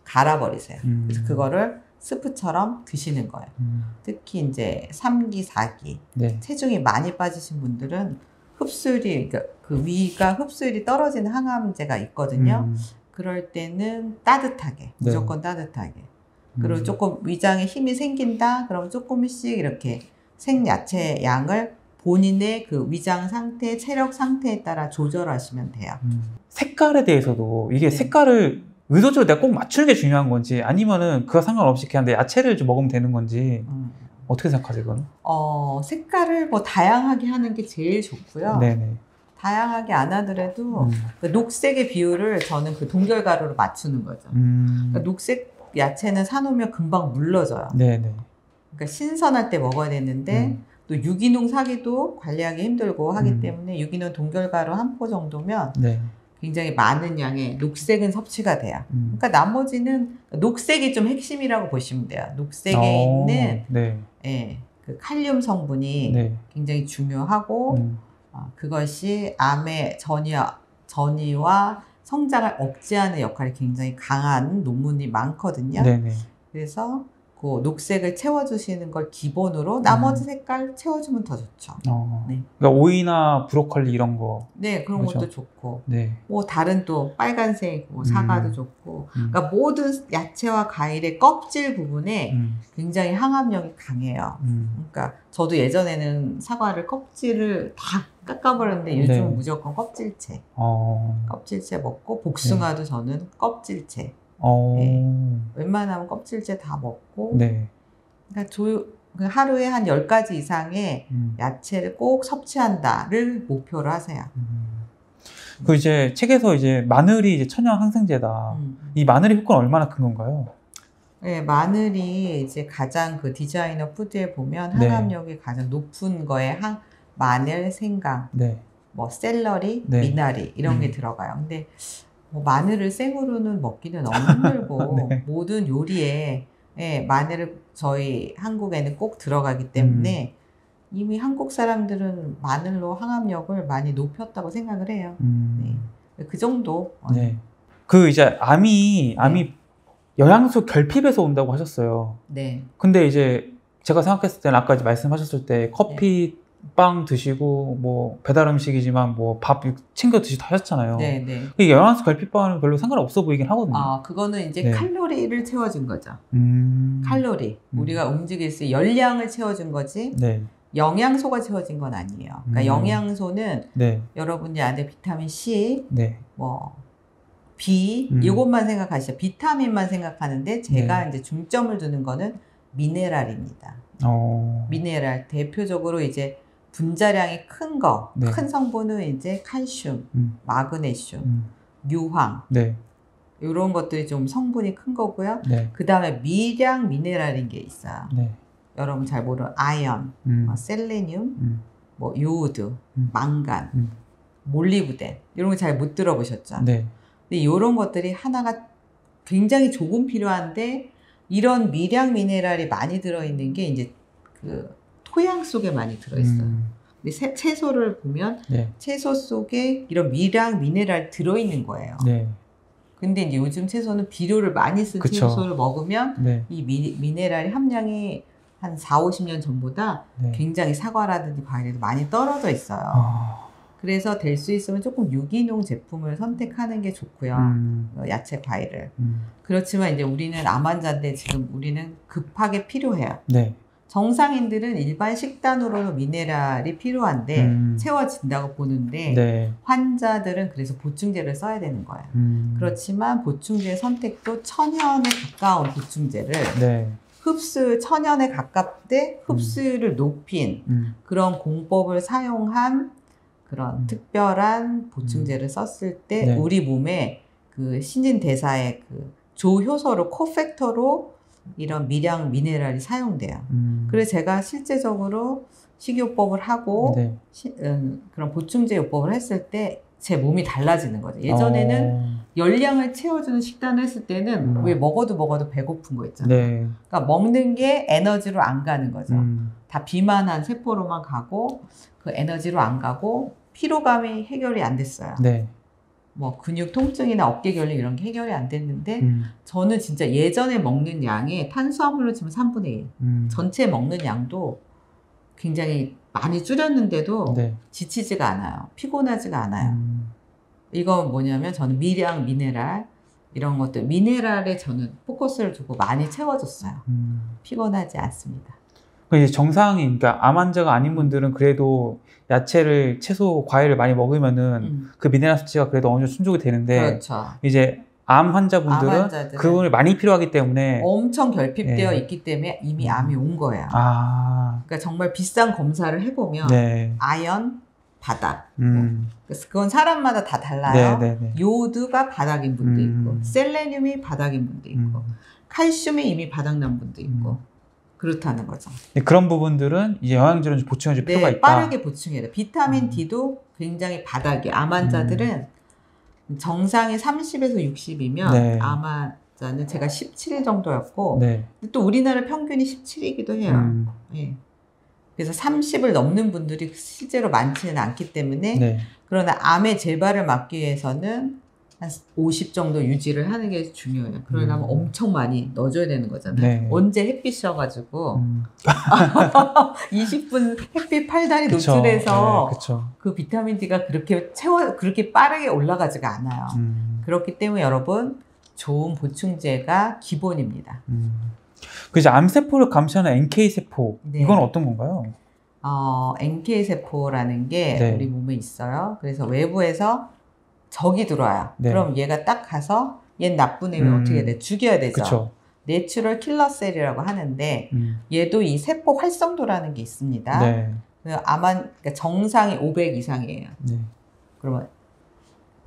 갈아버리세요. 음. 그래서 그거를 스프처럼 드시는 거예요. 음. 특히 이제 3기, 4기 네. 체중이 많이 빠지신 분들은 흡수율이 그러니까 그 위가 흡수율이 떨어지는 항암제가 있거든요. 음. 그럴 때는 따뜻하게 무조건 따뜻하게 그리고 음. 조금 위장에 힘이 생긴다 그러면 조금씩 이렇게 생야채 양을 본인의 그 위장 상태, 체력 상태에 따라 조절하시면 돼요. 음. 색깔에 대해서도 이게 네. 색깔을 의도적으로 내가 꼭 맞추는 게 중요한 건지 아니면은 그거 상관없이 그냥 내 야채를 좀 먹으면 되는 건지 음. 어떻게 생각하세요, 그건? 어, 색깔을 뭐 다양하게 하는 게 제일 좋고요. 네네. 다양하게 안 하더라도 음. 그 녹색의 비율을 저는 그 동결 가루로 맞추는 거죠. 음. 그러니까 녹색 야채는 사놓으면 금방 물러져요. 네네. 그러니까 신선할 때 먹어야 되는데 음. 또 유기농 사기도 관리하기 힘들고 하기 음. 때문에 유기농 동결 가루 한 포 정도면 네. 굉장히 많은 양의 녹색은 섭취가 돼요. 음. 그러니까 나머지는 녹색이 좀 핵심이라고 보시면 돼요. 녹색에 어, 있는 네. 예, 그 칼륨 성분이 네. 굉장히 중요하고 음. 어, 그것이 암의 전이와 전이와 성장을 억제하는 역할이 굉장히 강한 논문이 많거든요. 네네. 그래서 그 녹색을 채워주시는 걸 기본으로 나머지 색깔 채워주면 더 좋죠. 어. 네. 그러니까 오이나 브로콜리 이런 거. 네, 그런 그렇죠. 것도 좋고. 네. 뭐 다른 또 빨간색 뭐 사과도 음. 좋고. 음. 그러니까 모든 야채와 과일의 껍질 부분에 음. 굉장히 항암력이 강해요. 음. 그러니까 저도 예전에는 사과를 껍질을 다 깎아버렸는데 요즘은 네. 무조건 껍질째. 어. 껍질째 먹고 복숭아도 네. 저는 껍질째. 어. 네. 웬만하면 껍질째 다 먹고. 네. 그러니까 조, 그 하루에 한 10가지 이상의 음. 야채를 꼭 섭취한다를 목표로 하세요. 음. 그 이제 책에서 이제 마늘이 이제 천연 항생제다. 음. 이 마늘의 효과는 얼마나 큰 건가요? 네, 마늘이 이제 가장 그 디자이너 푸드에 보면 네. 항암력이 가장 높은 거에 한 마늘, 생강, 네. 뭐 샐러리, 네. 미나리 이런 게 음. 들어가요. 근데 뭐 마늘을 생으로는 먹기는 너무 힘들고 네. 모든 요리에 예, 마늘을 저희 한국에는 꼭 들어가기 때문에 음. 이미 한국 사람들은 마늘로 항암력을 많이 높였다고 생각을 해요. 음. 그 정도. 어, 네. 그 이제 암이 암이 영양소 결핍에서 온다고 하셨어요. 네. 근데 이제 제가 생각했을 때는 아까 말씀하셨을 때 커피 네. 빵 드시고 뭐 배달 음식이지만 뭐 밥 챙겨 드시 다 하셨잖아요. 네, 네. 이 영양소 결핍과는 별로 상관없어 보이긴 하거든요. 아, 그거는 이제 네. 칼로리를 채워준 거죠. 음. 칼로리. 음. 우리가 움직일 수 열량을 채워준 거지 네. 영양소가 채워진 건 아니에요. 그러니까 음. 영양소는 네. 여러분이 안에 비타민 C, 네. 뭐 B 음. 이것만 생각하시죠. 비타민만 생각하는데 제가 이제 중점을 두는 거는 미네랄입니다. 어. 미네랄 대표적으로 이제 분자량이 큰 거, 네. 큰 성분은 이제 칼슘, 음. 마그네슘, 음. 유황 네. 이런 것들이 좀 성분이 큰 거고요. 네. 그 다음에 미량 미네랄인 게 있어요. 네. 여러분 잘 모르는 아연, 음. 뭐 셀레늄, 음. 뭐 요오드, 음. 망간, 음. 몰리브덴 이런 거 잘 못 들어보셨죠? 네. 근데 이런 것들이 하나가 굉장히 조금 필요한데 이런 미량 미네랄이 많이 들어있는 게 이제 그 토양 속에 많이 들어있어요. 음. 근데 새- 채소를 보면 네. 채소 속에 이런 미량 미네랄 들어있는 거예요. 네. 근데 이제 요즘 채소는 비료를 많이 쓴 그쵸. 채소를 먹으면 네. 이 미, 미네랄 함량이 한 4, 50년 전보다 네. 굉장히 사과라든지 과일에도 많이 떨어져 있어요. 아. 그래서 될 수 있으면 조금 유기농 제품을 선택하는 게 좋고요. 음. 어, 야채, 과일을. 음. 그렇지만 이제 우리는 암 환자인데 지금 우리는 급하게 필요해요. 네. 정상인들은 일반 식단으로는 미네랄이 필요한데 음. 채워진다고 보는데 네. 환자들은 그래서 보충제를 써야 되는 거예요. 음. 그렇지만 보충제 선택도 천연에 가까운 보충제를 네. 흡수 천연에 가깝되 흡수율을 높인 음. 그런 공법을 사용한 그런 음. 특별한 보충제를 썼을 때 네. 우리 몸에 그 신진 대사의 그 조효소로 코팩터로 이런 미량 미네랄이 사용돼요. 음. 그래서 제가 실제적으로 식이요법을 하고 네. 시- 음, 그런 보충제 요법을 했을 때 제 몸이 달라지는 거죠. 예전에는 어. 열량을 채워주는 식단을 했을 때는 음. 왜 먹어도 먹어도 배고픈 거 있잖아요. 네. 그러니까 먹는 게 에너지로 안 가는 거죠. 음. 다 비만한 세포로만 가고 그 에너지로 안 가고 피로감이 해결이 안 됐어요. 네. 뭐 근육 통증이나 어깨 결림 이런 게 해결이 안 됐는데 음. 저는 진짜 예전에 먹는 양의 탄수화물로 치면 3분의 1. 음. 전체 먹는 양도 굉장히 많이 줄였는데도 네. 지치지가 않아요. 피곤하지가 않아요. 음. 이건 뭐냐면 저는 미량 미네랄 이런 것들 미네랄에 저는 포커스를 두고 많이 채워줬어요. 음. 피곤하지 않습니다. 그 이제 정상인, 그러니까 암 환자가 아닌 분들은 그래도 야채를, 채소, 과일을 많이 먹으면은 음, 그 미네랄 수치가 그래도 어느 정도 충족이 되는데 그렇죠. 이제 암 환자분들은 그걸 많이 필요하기 때문에 엄청 결핍되어 네. 있기 때문에 이미 암이 온 거예요. 아, 그러니까 정말 비싼 검사를 해보면 네. 아연 바닥. 음. 그래서 그건 사람마다 다 달라요. 네, 네, 네. 요오드가 바닥인 분도 음. 있고, 셀레늄이 바닥인 분도 있고, 음. 칼슘이 이미 바닥난 분도 있고, 음. 그렇다는 거죠. 네, 그런 부분들은 이제 좀 보충해 줄 필요가 네, 있다. 빠르게 보충해야 돼. 비타민 음. D도 굉장히 바닥이에요. 암 환자들은 정상이 30에서 60이면 네. 암 환자는 제가 17 정도였고, 네. 또 우리나라 평균이 17이기도 해요. 음. 예. 그래서 30을 넘는 분들이 실제로 많지는 않기 때문에 네. 그러나 암의 재발을 막기 위해서는 한 50 정도 유지를 하는 게 중요해요. 그러려면 음. 엄청 많이 넣어줘야 되는 거잖아요. 네. 언제 햇빛 셔가지고 음, 20분 햇빛 팔다리 그쵸. 노출해서 네. 그 비타민 D가 그렇게 채워 그렇게 빠르게 올라가지가 않아요. 음, 그렇기 때문에 여러분 좋은 보충제가 기본입니다. 음. 그 이제 암세포를 감시하는 NK 세포 네. 이건 어떤 건가요? 어, NK 세포라는 게 네. 우리 몸에 있어요. 그래서 외부에서 적이 들어와요. 네. 그럼 얘가 딱 가서 얘 나쁜 애면 음. 어떻게 돼? 죽여야 되죠. 그쵸. natural killer cell이라고 하는데 음, 얘도 이 세포 활성도라는 게 있습니다. 네. 그 아만 그러니까 정상이 500 이상이에요. 네. 그러면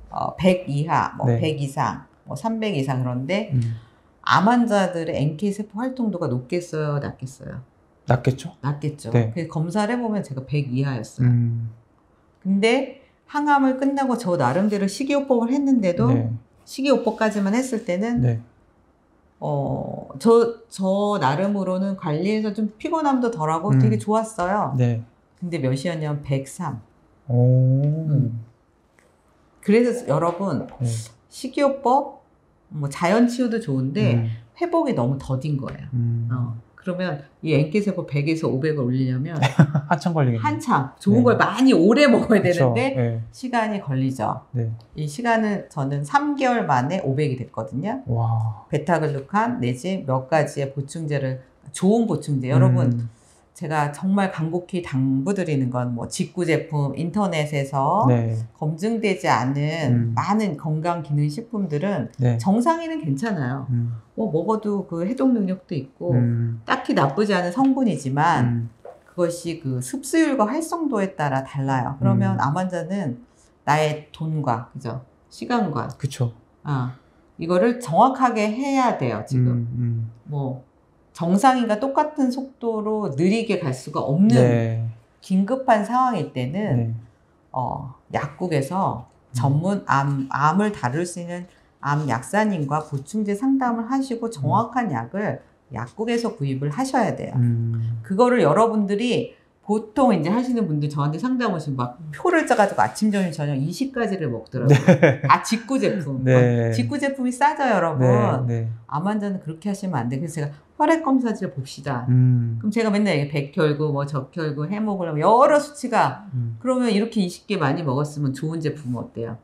어, 100 이하, 뭐 네. 100 이상, 뭐 300 이상 그런데 음, 암 환자들의 NK 세포 활동도가 높겠어요, 낮겠어요? 낫겠죠? 낮겠죠. 네. 그래서 검사를 해보면 제가 100 이하였어요. 음, 근데 항암을 끝나고 저 나름대로 식이요법을 했는데도 네. 식이요법까지만 했을 때는 네. 어, 저, 저 나름으로는 관리해서 좀 피곤함도 덜하고 음. 되게 좋았어요. 네. 근데 몇이었냐면 103. 오. 음. 그래서 여러분, 네. 식이요법, 뭐 자연치유도 좋은데 음, 회복이 너무 더딘 거예요. 음. 어, 그러면 이 NK세포 100에서 500을 올리려면 한참 걸리겠네요. 한참 좋은 네. 걸 많이 오래 먹어야 그쵸? 되는데 네. 시간이 걸리죠. 네. 이 시간은 저는 3개월 만에 500이 됐거든요. 와. 베타글루칸 내지 몇 가지의 보충제를 좋은 보충제 여러분 음, 제가 정말 간곡히 당부드리는 건 뭐 직구 제품 인터넷에서 네. 검증되지 않은 음. 많은 건강 기능 식품들은 네. 정상인은 괜찮아요. 음, 뭐 먹어도 그 해독 능력도 있고 음, 딱히 나쁘지 않은 성분이지만 음, 그것이 그 흡수율과 활성도에 따라 달라요. 그러면 음. 암 환자는 나의 돈과 그죠 시간과 그쵸. 아 이거를 정확하게 해야 돼요. 지금 음, 음. 뭐 정상인과 똑같은 속도로 느리게 갈 수가 없는 네. 긴급한 상황일 때는 네. 어, 약국에서 음. 전문 암, 암을 다룰 수 있는 암 약사님과 보충제 상담을 하시고 정확한 약을 약국에서 구입을 하셔야 돼요. 음, 그거를 여러분들이 보통 이제 하시는 분들 저한테 상담 오시면 막 표를 짜가지고 아침, 점심, 저녁 20가지를 먹더라고요. 아, 직구 제품. 네. 어, 직구 제품이 싸죠, 여러분. 네. 네. 암 환자는 그렇게 하시면 안 돼. 그래서 제가 혈액 검사지를 봅시다. 음, 그럼 제가 맨날 백혈구, 뭐 적혈구, 해모글로빈 여러 수치가 음. 그러면 이렇게 20개 많이 먹었으면 좋은 제품은 어때요?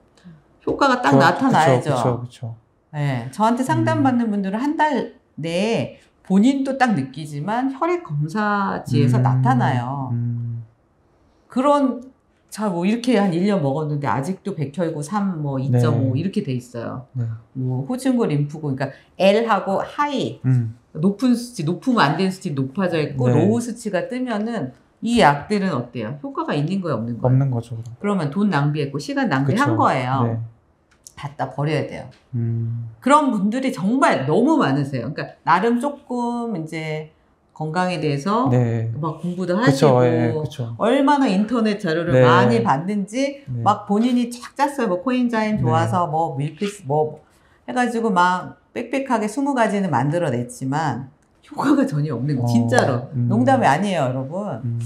효과가 딱 좋아- 나타나야죠. 그쵸, 그쵸, 그쵸. 네, 저한테 상담받는 분들은 한 달 내에 본인도 딱 느끼지만 혈액 검사지에서 음, 나타나요. 음, 그런 자 뭐 이렇게 한 1년 먹었는데 아직도 백혈구 3, 뭐 2.5 네. 이렇게 돼 있어요. 네. 뭐 호중구 림프구 그러니까 L하고 high 음, 높은 수치, 높으면 안 되는 수치 높아져 있고 네. low 수치가 뜨면은 이 약들은 어때요? 효과가 있는 거예요, 없는 거예요? 없는 거죠. 그럼. 그러면 돈 낭비했고 시간 낭비한 그쵸. 거예요. 네. 갖다 버려야 돼요. 음, 그런 분들이 정말 너무 많으세요. 그러니까 나름 조금 이제 건강에 대해서 네. 막 공부도 하시고 예. 얼마나 인터넷 자료를 네. 많이 봤는지 네. 막 본인이 쫙 짰어요. 뭐 코인자임 네. 좋아서 뭐 밀피스 뭐 해가지고 막 빽빽하게 20가지는 만들어냈지만 효과가 전혀 없는 거 어, 진짜로 음. 농담이 아니에요 여러분 음,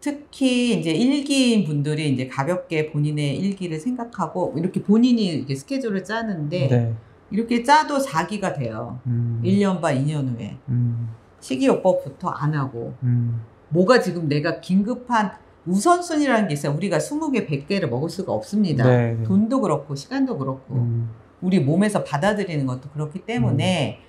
특히 이제 일기인 분들이 이제 가볍게 본인의 일기를 생각하고 이렇게 본인이 이렇게 스케줄을 짜는데 네. 이렇게 짜도 4기가 돼요. 음, 1년 반 2년 후에. 음, 식이요법부터 안 하고. 음, 뭐가 지금 내가 긴급한 우선순위라는 게 있어요. 우리가 20개, 100개를 먹을 수가 없습니다. 네, 네. 돈도 그렇고 시간도 그렇고. 음, 우리 몸에서 받아들이는 것도 그렇기 때문에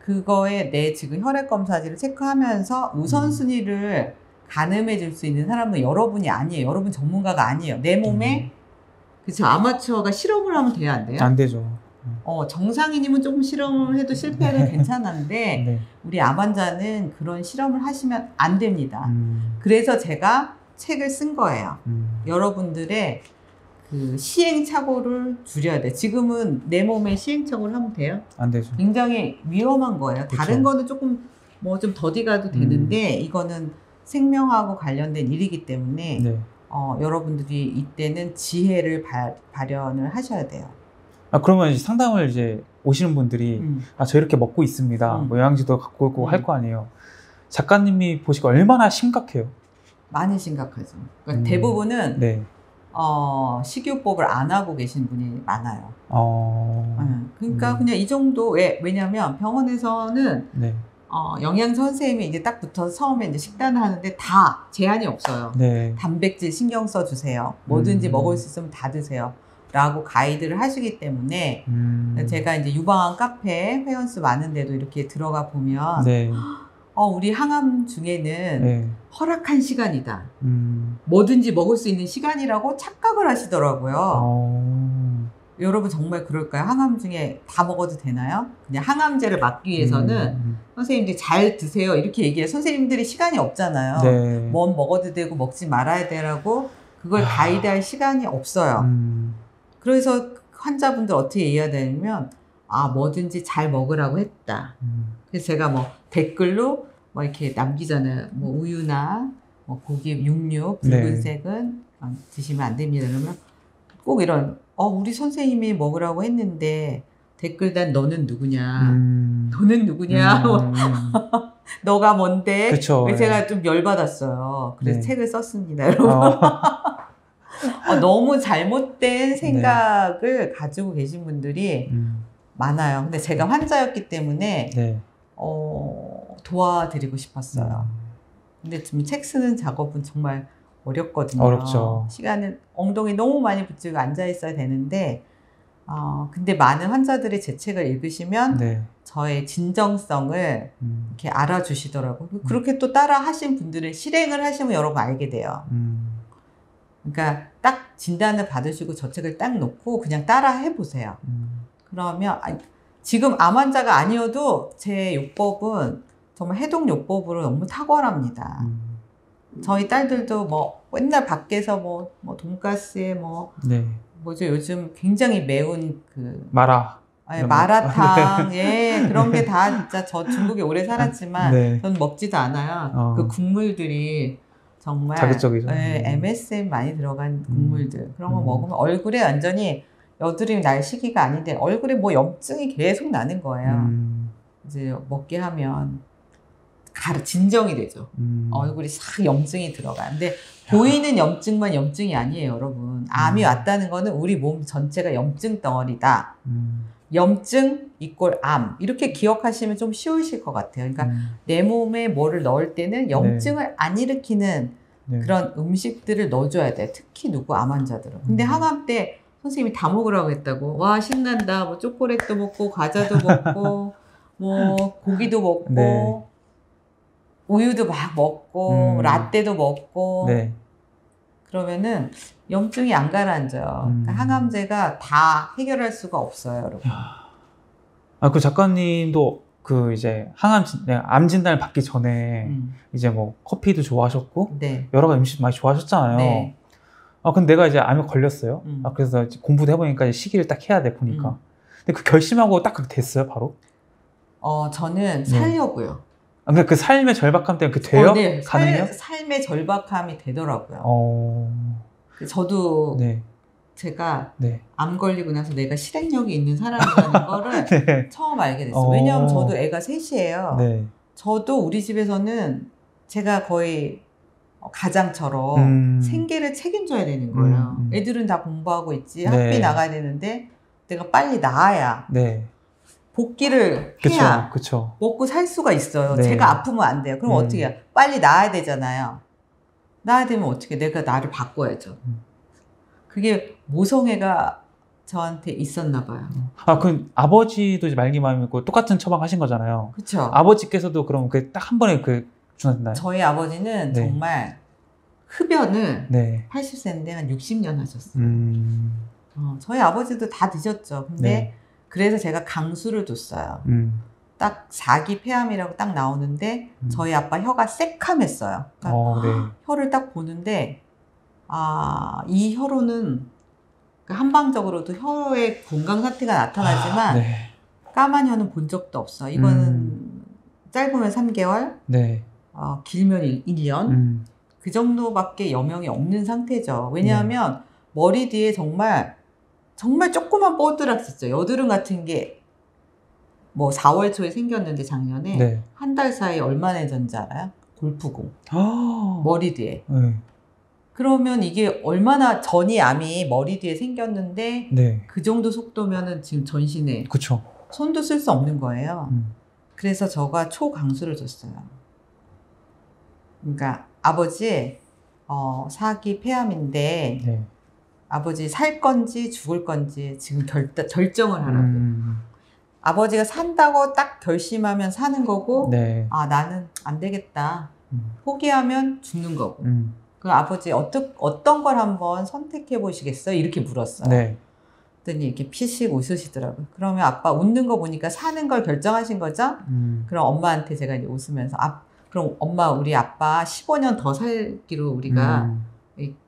그거에 내 지금 혈액 검사지를 체크하면서 우선순위를 가늠해 줄 수 있는 사람은 여러분이 아니에요. 여러분 전문가가 아니에요. 내 몸에 그쵸 아마추어가 실험을 하면 돼야 안 돼요? 안 되죠. 어, 정상인이면 조금 실험을 해도 실패는 괜찮은데 네. 우리 암 환자는 그런 실험을 하시면 안 됩니다. 음, 그래서 제가 책을 쓴 거예요. 음, 여러분들의 그 시행착오를 줄여야 돼. 지금은 내 몸에 시행착오를 하면 돼요? 안 되죠. 굉장히 위험한 거예요. 그쵸. 다른 거는 조금 뭐 좀 더디 가도 되는데 이거는 생명하고 관련된 일이기 때문에 네. 어, 여러분들이 이때는 지혜를 발, 발현을 하셔야 돼요. 아 그러면 이제 상담을 이제 오시는 분들이 음. 아저 이렇게 먹고 있습니다. 음. 뭐 영양제도 갖고 오고 음. 할거 아니에요. 작가님이 보시고 얼마나 심각해요. 많이 심각하죠. 그러니까 음. 대부분은 네. 어, 식이요법을 안 하고 계신 분이 많아요. 어. 음, 그러니까 음. 그냥 이 정도 왜 왜냐하면 병원에서는 네. 어, 영양 선생님이 이제 딱 붙어서 처음에 이제 식단을 하는데 다 제한이 없어요. 네. 단백질 신경 써 주세요. 뭐든지 음. 먹을 수 있으면 다 드세요. 라고 가이드를 하시기 때문에 음. 제가 이제 유방암 카페 회원수 많은데도 이렇게 들어가 보면 네. 어, 우리 항암 중에는 네. 허락한 시간이다. 음. 뭐든지 먹을 수 있는 시간이라고 착각을 하시더라고요. 어. 여러분 정말 그럴까요? 항암 중에 다 먹어도 되나요? 그냥 항암제를 막기 위해서는 음. 선생님들이 잘 드세요. 이렇게 얘기해요. 선생님들이 시간이 없잖아요. 네. 뭔 먹어도 되고 먹지 말아야 되라고 그걸 아. 가이드할 시간이 없어요. 음. 그래서 환자분들 어떻게 이해해야 되냐면 아 뭐든지 잘 먹으라고 했다. 음. 그래서 제가 뭐 댓글로 뭐 이렇게 남기잖아요. 뭐 우유나 뭐 고기, 육류, 네. 붉은색은 어, 드시면 안 됩니다. 그러면 꼭 이런 어 우리 선생님이 먹으라고 했는데 댓글단 너는 누구냐? 음. 너는 누구냐? 음. 너가 뭔데? 그쵸, 그래서 예. 제가 좀 열받았어요. 그래서 네. 책을 썼습니다. 여러분. 어. 어, 너무 잘못된 생각을 가지고 계신 분들이 음. 많아요. 근데 제가 환자였기 때문에 네. 어, 도와드리고 싶었어요. 근데 좀책 쓰는 작업은 정말 어렵거든요. 어렵죠. 시간은 엉덩이 너무 많이 붙이고 앉아 있어야 되는데, 어, 근데 많은 환자들이 제 책을 읽으시면 네. 저의 진정성을 음. 이렇게 알아주시더라고요. 그렇게 또 따라 하신 분들은 실행을 하시면 여러분 알게 돼요. 음. 그러니까 딱 진단을 받으시고 저 책을 딱 놓고 그냥 따라 해보세요. 음. 그러면 아니, 지금 암 환자가 아니어도 제 요법은 정말 해독 요법으로 너무 탁월합니다. 음. 저희 딸들도 뭐 맨날 밖에서 뭐, 뭐 돈가스에 뭐 네. 뭐죠 요즘 굉장히 매운 그 마라. 아니. 마라탕 예 그런 게 다 진짜 저 중국에 오래 살았지만 네. 전 먹지도 않아요. 어. 그 국물들이 정말 자극적이죠. 예, 음. MSM 많이 들어간 국물들 그런 거 음. 먹으면 얼굴에 완전히 여드름 날 시기가 아닌데 얼굴에 뭐 염증이 계속 나는 거예요. 음. 이제 먹게 하면 가르 진정이 되죠. 음. 얼굴이 싹 염증이 들어가. 근데 보이는 염증만 염증이 아니에요, 여러분. 암이 음. 왔다는 거는 우리 몸 전체가 염증 덩어리다. 음. 염증 이꼴 암 이렇게 기억하시면 좀 쉬우실 것 같아요. 그러니까 음. 내 몸에 뭐를 넣을 때는 염증을 안 일으키는 네. 그런 음식들을 넣어줘야 돼. 특히 누구 암 환자들은. 근데 음. 항암 때 선생님이 다 먹으라고 했다고. 와 신난다. 뭐 초콜릿도 먹고 과자도 먹고 뭐 고기도 먹고 네. 우유도 막 먹고 음. 라떼도 먹고 네. 그러면은 염증이 안 가라앉아요. 음. 그러니까 항암제가 다 해결할 수가 없어요, 여러분. 아, 그 작가님도 그 이제 항암 진, 네, 암 진단을 받기 전에 음. 이제 뭐 커피도 좋아하셨고 네. 여러 가지 음식 많이 좋아하셨잖아요. 네. 아, 근데 내가 이제 암에 걸렸어요. 음. 아, 그래서 공부도 해보니까 이제 시기를 딱 해야 돼 보니까. 음. 근데 그 결심하고 딱 그렇게 됐어요, 바로. 어, 저는 네. 살려고요. 아, 그러니까 그 삶의 절박함 때문에 그 돼요? 어, 네. 가능해요? 살, 삶의 절박함이 되더라고요. 어, 저도 네, 제가 네, 암 걸리고 나서 내가 실행력이 있는 사람이라는 거를 네, 처음 알게 됐어요. 어. 왜냐하면 저도 애가 셋이에요. 네. 저도 우리 집에서는 제가 거의 가장처럼 음. 생계를 책임져야 되는 거예요. 음, 음. 애들은 다 공부하고 있지 네. 학비 나가야 되는데 내가 빨리 나아야 네, 복귀를 그쵸, 해야 그쵸. 먹고 살 수가 있어요. 네. 제가 아프면 안 돼요. 그럼 음. 어떻게 해요? 빨리 나아야 되잖아요. 나아야 되면 어떻게 내가 나를 바꿔야죠. 음. 그게 모성애가 저한테 있었나 봐요. 아, 그 아버지도 이제 말기암이고 똑같은 처방하신 거잖아요. 그렇죠. 아버지께서도 그럼 그 딱 한 번에 그 주셨나요? 저희 아버지는 네. 정말 흡연을 네. 80세인데 한 60년 하셨어요. 음, 어, 저희 아버지도 다 드셨죠. 근데 네. 그래서 제가 강수를 뒀어요. 음, 딱 4기 폐암이라고 딱 나오는데 음. 저희 아빠 혀가 새카맸어요. 그러니까 어, 네. 혀를 딱 보는데 아, 이 혀로는 그 한방적으로도 혀의 건강 상태가 나타나지만 아, 네, 까만 혀는 본 적도 없어. 이거는 음. 짧으면 3개월, 네, 어, 길면 1년. 음, 그 정도밖에 여명이 없는 상태죠. 왜냐하면 머리 뒤에 정말 정말 조그만 뻐드락 있죠. 여드름 같은 게 뭐 4월 초에 생겼는데 작년에 네. 한달 사이에 얼마나 해졌는지 알아요? 골프공 아, 머리 뒤에 네. 그러면 이게 얼마나 전이 암이 머리 뒤에 생겼는데 네. 그 정도 속도면은 지금 전신에 그쵸. 손도 쓸 수 없는 거예요. 음. 그래서 저가 초강수를 줬어요. 그러니까 아버지 어, 사기 폐암인데 네. 아버지 살 건지 죽을 건지 지금 결, 결정을 하라고. 음. 아버지가 산다고 딱 결심하면 사는 거고 네. 아 나는 안 되겠다. 음. 포기하면 죽는 거고. 음. 그 아버지 어떤 어떤 걸 한번 선택해 보시겠어요? 이렇게 물었어요. 네. 그랬더니 이렇게 피식 웃으시더라고요. 그러면 아빠 웃는 거 보니까 사는 걸 결정하신 거죠? 음. 그럼 엄마한테 제가 이제 웃으면서 아 그럼 엄마 우리 아빠 15년 더 살기로 우리가 음. 이-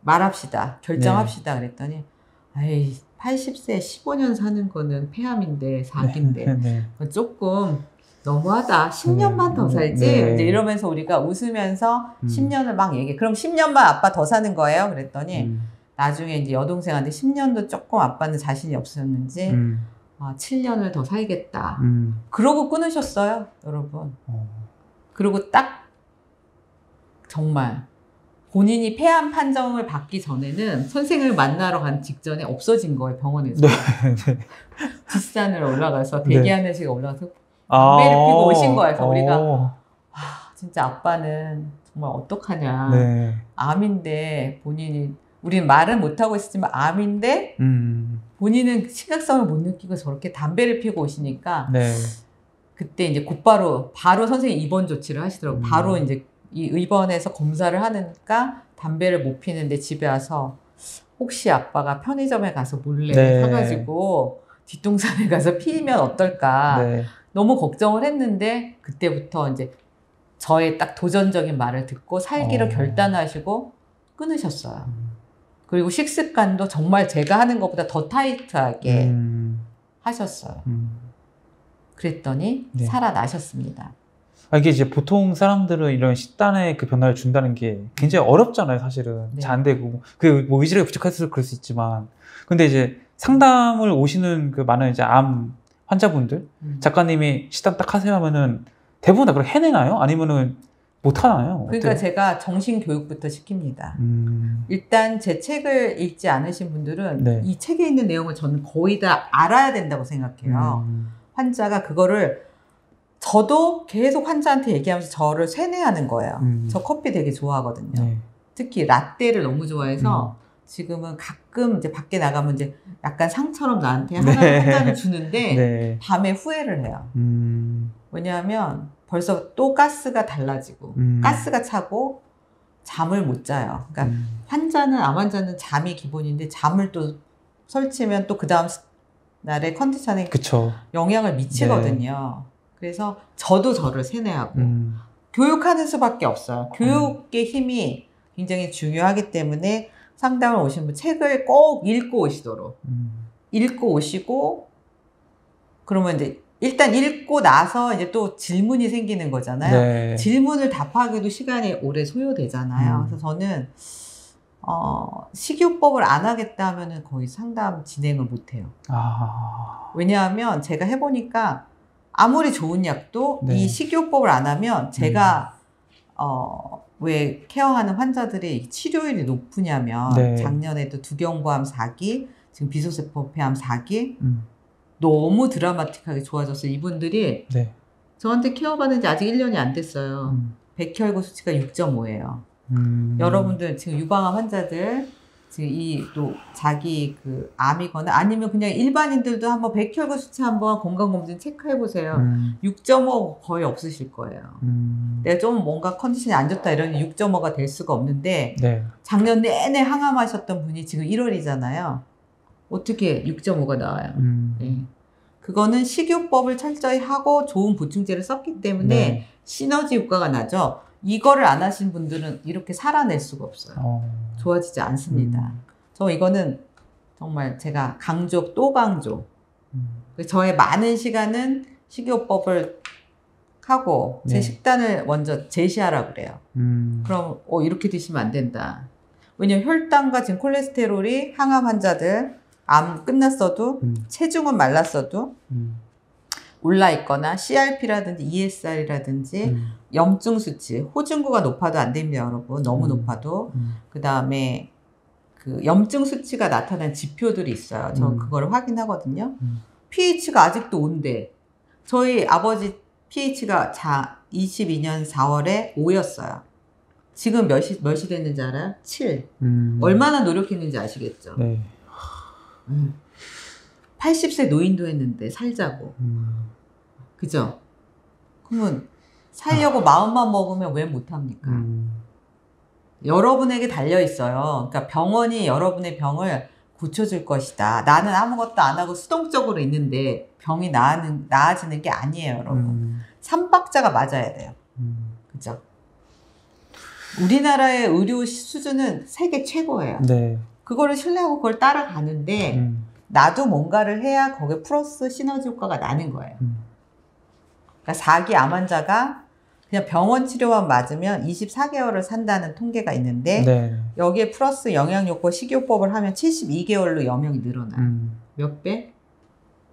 말합시다. 결정합시다. 그랬더니 아이 80세 15년 사는 거는 폐암인데 사기인데 네. 네. 그건 조금 너무하다. 10년만 더 네. 살지. 네. 이제 이러면서 우리가 웃으면서 음. 10년을 막 얘기해. 그럼 10년만 아빠 더 사는 거예요? 그랬더니 음. 나중에 이제 여동생한테 10년도 조금 아빠는 자신이 없었는지 음. 아, 7년을 더 살겠다. 음. 그러고 끊으셨어요, 여러분. 어. 그리고 딱 정말 본인이 폐암 판정을 받기 전에는 선생을 만나러 간 직전에 없어진 거예요, 병원에서. 네. 뒷산을 올라가서 네. 대기하는 시간 올라가서 아. 담배를 피고 오신 거예요. 그래서 우리가 어. 아, 진짜 아빠는 정말 어떡하냐. 네. 암인데 본인이 우리는 말은 못 하고 있었지만 암인데 음. 본인은 심각성을 못 느끼고 저렇게 담배를 피고 오시니까 네. 그때 이제 곧바로 바로 선생님 입원 조치를 하시더라고 요. 음. 바로 이제 이 입원해서 검사를 하니까 담배를 못 피는데 집에 와서 혹시 아빠가 편의점에 가서 몰래 네. 사가지고 뒷동산에 가서 피면 어떨까 네. 너무 걱정을 했는데 그때부터 이제 저의 딱 도전적인 말을 듣고 살기를 어. 결단하시고 끊으셨어요. 음. 그리고 식습관도 정말 제가 하는 것보다 더 타이트하게 음. 하셨어요. 음. 그랬더니 네. 살아나셨습니다. 아, 이게 이제 보통 사람들은 이런 식단의 그 변화를 준다는 게 굉장히 어렵잖아요, 사실은. 네. 잘안 되고. 그, 뭐, 의지력이 부족해서 그럴 수 있지만. 근데 이제 상담을 오시는 그 많은 이제 암 환자분들, 음. 작가님이 식단 딱 하세요 하면은 대부분 다 그걸 해내나요? 아니면은 못 하나요? 그러니까 어때요? 제가 정신 교육부터 시킵니다. 음, 일단 제 책을 읽지 않으신 분들은 네. 이 책에 있는 내용을 저는 거의 다 알아야 된다고 생각해요. 음, 환자가 그거를 저도 계속 환자한테 얘기하면서 저를 세뇌하는 거예요. 음. 저 커피 되게 좋아하거든요. 네. 특히 라떼를 너무 좋아해서 지금은 가끔 이제 밖에 나가면 이제 약간 상처럼 나한테 하나 네. 한 잔을 주는데 네. 밤에 후회를 해요. 음, 왜냐하면 벌써 또 가스가 달라지고 음. 가스가 차고 잠을 못 자요. 그러니까 음, 환자는 암 환자는 잠이 기본인데 잠을 또 설치면 또 그 다음 날의 컨디션에 그쵸. 영향을 미치거든요. 그래서 저도 저를 세뇌하고 음, 교육하는 수밖에 없어요. 교육의 힘이 굉장히 중요하기 때문에 상담을 오신 분 책을 꼭 읽고 오시도록 음, 읽고 오시고 그러면 이제 일단 읽고 나서 이제 또 질문이 생기는 거잖아요. 네. 질문을 답하기도 시간이 오래 소요되잖아요. 음. 그래서 저는 어, 식이요법을 안 하겠다 하면은 거의 상담 진행을 못 해요. 아, 왜냐하면 제가 해보니까 아무리 좋은 약도 네. 음. 이 식이요법을 안 하면 제가 어, 왜 케어하는 환자들이 치료율이 높으냐면 네. 작년에도 두경부암 4기, 지금 비소세포 폐암 4기 음, 너무 드라마틱하게 좋아졌어요. 이분들이 네. 저한테 케어받은 지 아직 1년이 안 됐어요. 음, 백혈구 수치가 6.5예요. 음. 여러분들 지금 유방암 환자들 이 또 자기 그 암이거나 아니면 그냥 일반인들도 한번 백혈구 수치 한번 건강검진 체크해 보세요. 음, 6.5 거의 없으실 거예요. 음, 내가 좀 뭔가 컨디션이 안 좋다 이러니 6.5가 될 수가 없는데 네. 작년 내내 항암하셨던 분이 지금 1월이잖아요. 어떻게 6.5가 나와요? 음, 네. 그거는 식이요법을 철저히 하고 좋은 보충제를 썼기 때문에 네. 시너지 효과가 나죠. 이거를 안 하신 분들은 이렇게 살아낼 수가 없어요. 어, 좋아지지 않습니다. 음. 저 이거는 정말 제가 강조 또 강조. 음, 저의 많은 시간은 식이요법을 하고 제 네. 식단을 먼저 제시하라 그래요. 음, 그럼 어 이렇게 드시면 안 된다. 왜냐면 혈당과 지금 콜레스테롤이 항암 환자들 암 끝났어도 음, 체중은 말랐어도 음, 올라 있거나 CRP라든지 ESR이라든지 음. 염증 수치, 호중구가 높아도 안 됩니다, 여러분. 너무 음. 높아도. 음. 그 다음에 그 염증 수치가 나타난 지표들이 있어요. 저 음. 그걸 확인하거든요. 음. pH가 아직도 5인데 저희 아버지 pH가 자 22년 4월에 5였어요. 지금 몇이 몇이 됐는지 알아요? 7. 음. 얼마나 노력했는지 아시겠죠? 네. 음. 80세 노인도 했는데 살자고. 음. 그죠? 그러면 살려고 마음만 먹으면 왜 못합니까? 음. 여러분에게 달려 있어요. 그러니까 병원이 여러분의 병을 고쳐줄 것이다. 나는 아무것도 안 하고 수동적으로 있는데 병이 나아는, 나아지는 게 아니에요, 여러분. 음. 삼박자가 맞아야 돼요. 음. 그죠? 우리나라의 의료 수준은 세계 최고예요. 네. 그거를 신뢰하고 그걸 따라가는데 음. 나도 뭔가를 해야 거기에 플러스 시너지 효과가 나는 거예요. 음. 그러니까 4기 암 환자가 그냥 병원 치료만 맞으면 24개월을 산다는 통계가 있는데 네. 여기에 플러스 영양요법 식이요법을 하면 72개월로 여명이 늘어나요. 음. 몇 배?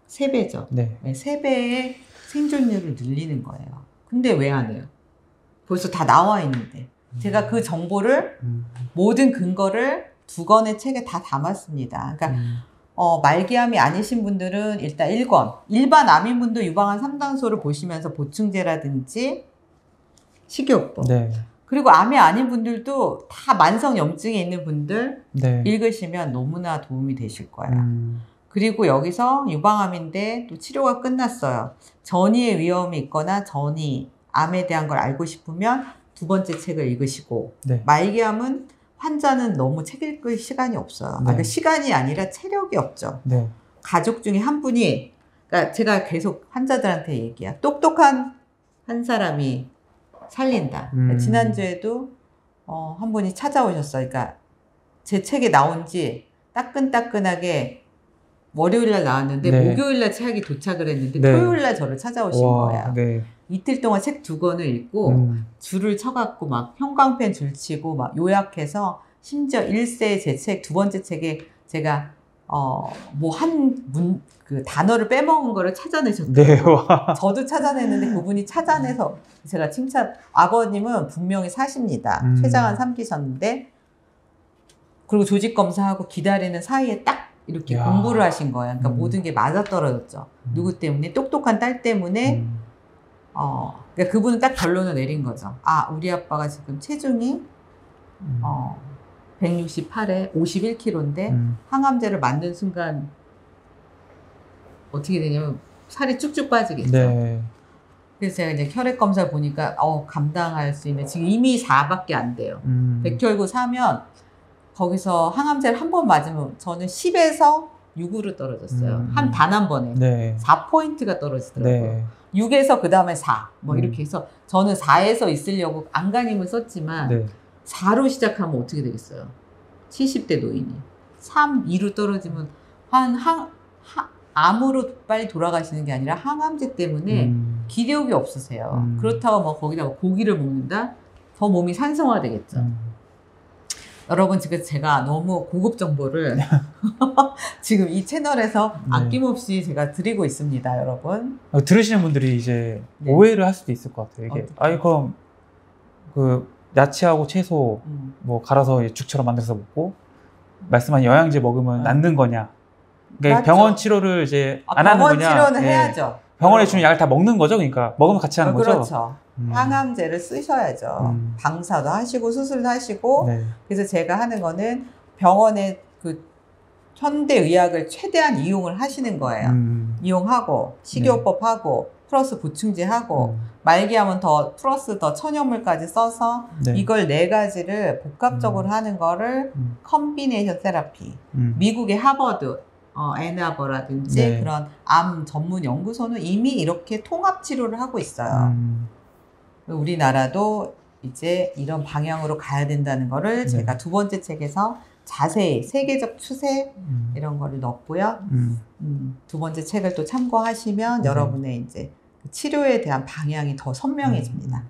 세배죠 네. 네, 3배의 생존율을 늘리는 거예요. 근데 왜 안 해요? 벌써 다 나와 있는데. 제가 그 정보를 음. 모든 근거를 두 권의 책에 다 담았습니다. 그러니까 음. 어, 말기암이 아니신 분들은 일단 1권. 일반 암인분도 유방암 3단소를 보시면서 보충제라든지 식이요법. 네. 그리고 암이 아닌 분들도 다 만성 염증에 있는 분들 네. 읽으시면 너무나 도움이 되실 거예요. 음. 그리고 여기서 유방암인데 또 치료가 끝났어요. 전이의 위험이 있거나 전이 암에 대한 걸 알고 싶으면 두 번째 책을 읽으시고 네. 말기암은 환자는 너무 책 읽을 시간이 없어요. 아, 네. 그러니까 시간이 아니라 체력이 없죠. 네. 가족 중에 한 분이 그러니까 제가 계속 환자들한테 얘기야. 똑똑한 한 사람이 살린다. 음. 지난주에도 어, 한 분이 찾아오셨어요. 그러니까 제 책에 나온 지 따끈따끈하게 월요일 날 나왔는데 네. 목요일 날 책이 도착을 했는데 네. 토요일 날 저를 찾아오신 거예요. 네. 이틀 동안 책 두 권을 읽고 음. 줄을 쳐갖고 막 형광펜 줄 치고 막 요약해서 심지어 1세 제 책 두 번째 책에 제가 어 뭐 한 문 그 단어를 빼먹은 거를 찾아내셨대요. 네. 와. 저도 찾아냈는데 그분이 찾아내서 제가 칭찬 아버님은 분명히 사십니다. 음. 췌장암 삼기셨는데 그리고 조직 검사하고 기다리는 사이에 딱 이렇게 야. 공부를 하신 거예요. 그러니까 음. 모든 게 맞아 떨어졌죠. 누구 때문에 똑똑한 딸 때문에 음. 어, 그러니까 그분은 딱 결론을 내린 거죠. 아, 우리 아빠가 지금 체중이 음. 어, 168에 51kg인데 음. 항암제를 맞는 순간 어떻게 되냐면 살이 쭉쭉 빠지겠죠. 네. 그래서 제가 이제 혈액 검사 보니까 어, 감당할 수 있는 지금 이미 4밖에 안 돼요. 음. 백혈구 사면 거기서 항암제를 한 번 맞으면 저는 10에서 6으로 떨어졌어요. 음. 한단 한 번에. 네. 4포인트가 떨어지더라고요. 네. 6에서 그 다음에 4. 뭐 음. 이렇게 해서 저는 4에서 있으려고 안간힘을 썼지만 네. 4로 시작하면 어떻게 되겠어요? 70대 노인이. 3, 2로 떨어지면 한 항, 하- 암으로 빨리 돌아가시는 게 아니라 항암제 때문에 음. 기력이 없으세요. 음. 그렇다고 뭐 거기다가 고기를 먹는다? 더 몸이 산성화되겠죠. 음. 여러분 지금 제가 너무 고급 정보를 지금 이 채널에서 네. 아낌없이 제가 드리고 있습니다, 여러분. 어, 들으시는 분들이 이제 네. 오해를 할 수도 있을 것 같아요. 이게 어떡해. 아니 그럼 그 야채하고 채소 음. 뭐 갈아서 죽처럼 만들어서 먹고 말씀한 영양제 먹으면 아. 낫는 거냐? 그러니까 맞죠. 병원 치료를 이제 아, 안 하는 병원 거냐? 치료는 예. 해야죠. 병원에 주는 약을 다 먹는 거죠, 그러니까 먹으면 같이 하는 어, 거죠. 그렇죠. 음. 항암제를 쓰셔야죠. 음. 방사도 하시고 수술도 하시고 네. 그래서 제가 하는 거는 병원의 그 현대 의학을 최대한 이용을 하시는 거예요. 음. 이용하고 식이요법하고 플러스 보충제 하고 음. 말기암은 더 플러스 더 천연물까지 써서 네. 이걸 네 가지를 복합적으로 하는 거를 음. combination therapy. 음. 미국의 하버드, 어, 애나버라든지 네. 그런 암 전문 연구소는 이미 이렇게 통합 치료를 하고 있어요. 음. 우리나라도 이제 이런 방향으로 가야 된다는 거를 네. 제가 두 번째 책에서 자세히 세계적 추세 음. 이런 거를 넣었고요. 음. 음, 두 번째 책을 또 참고하시면 네. 여러분의 이제 그 치료에 대한 방향이 더 선명해집니다.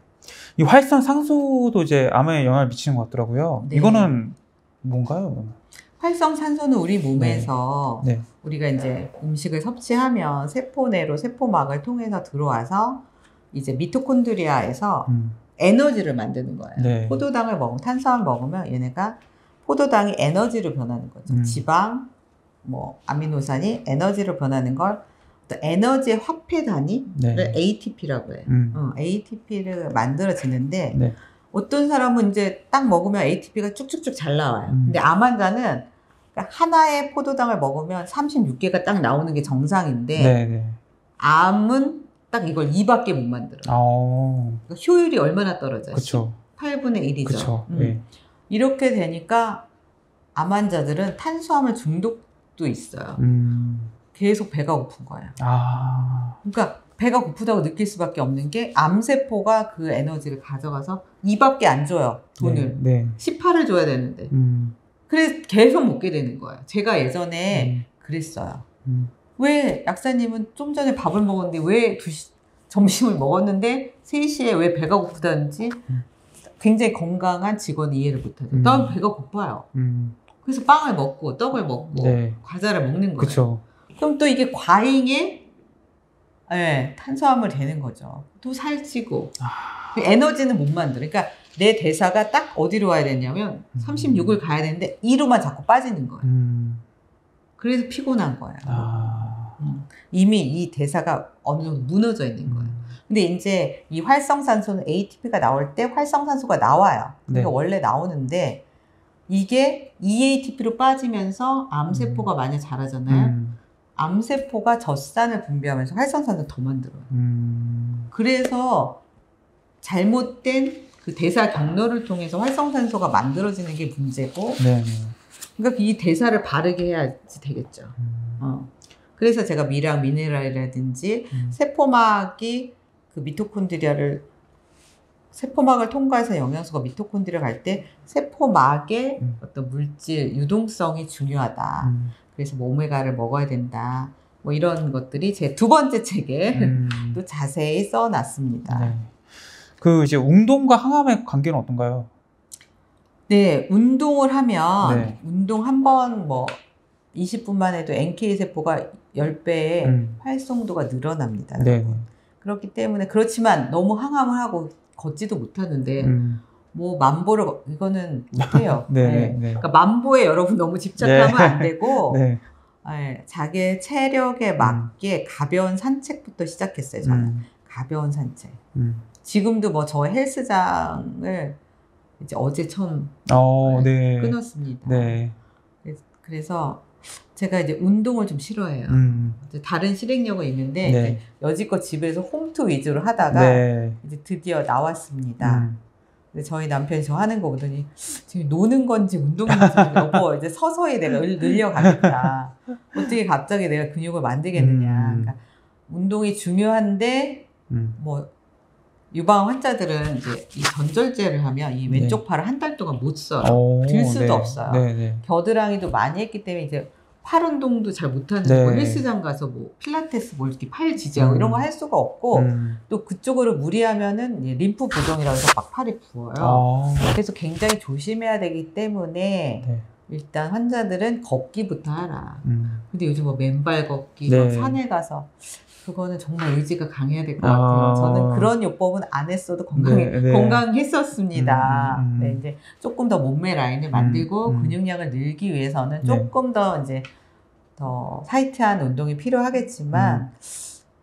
이 활성 상소도 이제 암에 영향을 미치는 것 같더라고요. 네. 이거는 뭔가요? 활성산소는 우리 몸에서 네. 우리가 이제 음식을 섭취하면 세포 내로 세포막을 통해서 들어와서 이제 미토콘드리아에서 음. 에너지를 만드는 거예요. 네. 포도당을 먹으면 탄수화물 먹으면 얘네가 포도당이 에너지로 변하는 거죠. 음. 지방, 뭐 아미노산이 에너지로 변하는 걸 에너지의 화폐 단위를 네. ATP라고 해요. 음. 어, ATP를 만들어지는데 네. 어떤 사람은 이제 딱 먹으면 ATP가 쭉쭉쭉 잘 나와요. 음. 근데 암 환자는 그러니까 하나의 포도당을 먹으면 36개가 딱 나오는 게 정상인데 네. 네. 암은 딱 이걸 2밖에 못 만들어요. 어. 그러니까 효율이 얼마나 떨어져요? 그쵸. 8분의 1이죠. 그쵸. 음. 네. 이렇게 되니까 암 환자들은 탄수화물 중독도 있어요. 음. 계속 배가 고픈 거예요. 아. 그러니까 배가 고프다고 느낄 수밖에 없는 게 암세포가 그 에너지를 가져가서 2밖에 안 줘요. 돈을. 네. 네. 18을 줘야 되는데. 음. 그래서 계속 먹게 되는 거예요. 제가 예전에 음. 그랬어요. 음. 왜 약사님은 좀 전에 밥을 먹었는데 왜 두시, 점심을 먹었는데 3시에 왜 배가 고프다는지 음. 굉장히 건강한 직원이 이해를 못하죠. 음. 난 배가 고파요. 음. 그래서 빵을 먹고 떡을 먹고 네. 과자를 먹는 거예요. 그쵸. 그럼 또 이게 과잉의 예, 탄수화물 되는 거죠. 또 살찌고 아. 그 에너지는 못 만들어. 그러니까 내 대사가 딱 어디로 와야 되냐면 음. 36을 가야 되는데 2로만 자꾸 빠지는 거예요. 음. 그래서 피곤한 거예요. 아. 음. 이미 이 대사가 어느 정도 무너져 있는 거예요. 음. 근데 이제 이 활성산소는 ATP가 나올 때 활성산소가 나와요. 그러니까 네. 원래 나오는데 이게 EATP로 빠지면서 암세포가 많이 자라잖아요. 음. 암세포가 젖산을 분비하면서 활성산소를 더 만들어요. 음. 그래서 잘못된 그 대사 경로를 통해서 활성산소가 만들어지는 게 문제고, 네. 네. 그러니까 이 대사를 바르게 해야지 되겠죠. 음. 어. 그래서 제가 미랑 미네랄이라든지 음. 세포막이 그 미토콘드리아를 세포막을 통과해서 영양소가 미토콘드리아 갈 때 세포막의 음. 어떤 물질 유동성이 중요하다. 음. 그래서 뭐 오메가를 먹어야 된다. 뭐 이런 것들이 제 두 번째 책에 음. 또 자세히 써놨습니다. 네. 그 이제 운동과 항암의 관계는 어떤가요? 네, 운동을 하면 네. 운동 한 번 뭐 20분만 해도 NK 세포가 10배의 음. 활성도가 늘어납니다. 네. 그렇기 때문에 그렇지만 너무 항암을 하고 걷지도 못하는데 음. 뭐 만보를 걷- 이거는 못해요. 네. 네. 네. 네. 그러니까 만보에 여러분 너무 집착하면 네. 안 되고 네. 네, 자기의 체력에 맞게 가벼운 산책부터 시작했어요. 저는 음. 가벼운 산책. 음. 지금도 뭐 저 헬스장을 이제 어제 처음 어, 네. 끊었습니다. 네. 그래서 제가 이제 운동을 좀 싫어해요. 음. 다른 실행력은 있는데 네. 여지껏 집에서 홈트 위주로 하다가 네. 이제 드디어 나왔습니다. 음. 근데 저희 남편이 저 하는 거 보더니 지금 노는 건지 운동인지 여보 이제 서서히 내가 을- 늘려가겠다. 어떻게 갑자기 내가 근육을 만들겠느냐. 음. 그러니까 운동이 중요한데 음. 뭐 유방 환자들은 이제 이 전절제를 하면 이 왼쪽 팔을 한 달 동안 못 써요. 오, 들 수도 네. 없어요. 네, 네. 겨드랑이도 많이 했기 때문에 이제 팔 운동도 잘 못하는 네. 거 헬스장 가서 뭐 필라테스 뭐 이렇게 팔 지지하고 음. 이런 거 할 수가 없고 음. 또 그쪽으로 무리하면은 림프 부종이라고 해서 막 팔이 부어요. 아. 그래서 굉장히 조심해야 되기 때문에 네. 일단 환자들은 걷기부터 하라. 음. 근데 요즘 뭐 맨발 걷기, 네. 막 산에 가서 그거는 정말 의지가 강해야 될것 아. 같아요. 저는 그런 요법은 안 했어도 건강해, 네, 네. 건강했었습니다. 음, 음, 음. 네, 이제 조금 더 몸매 라인을 만들고 음, 음. 근육량을 늘기 위해서는 네. 조금 더 이제 더 타이트한 운동이 필요하겠지만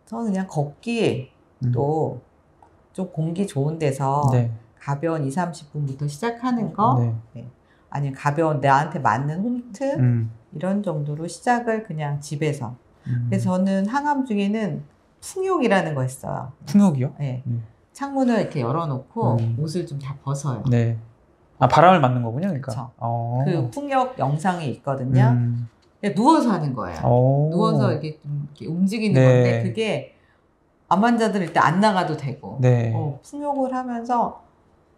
저는 그냥 걷기 음. 또좀 공기 좋은 데서 네. 가벼운 2, 30분부터 시작하는 거 네. 아니면 가벼운 나한테 맞는 홈트 음. 이런 정도로 시작을 그냥 집에서 음. 그래서 저는 항암 중에는 풍욕이라는 거 있어요. 풍욕이요? 네. 네. 창문을 이렇게 열어놓고 음. 옷을 좀 다 벗어요. 네. 아 바람을 맞는 거군요, 그러니까. 어. 그 풍욕 영상이 있거든요. 음. 누워서 하는 거예요. 오. 누워서 이렇게 좀 이렇게 움직이는 네. 건데 그게 암 환자들 일단 안 나가도 되고 네. 어, 풍욕을 하면서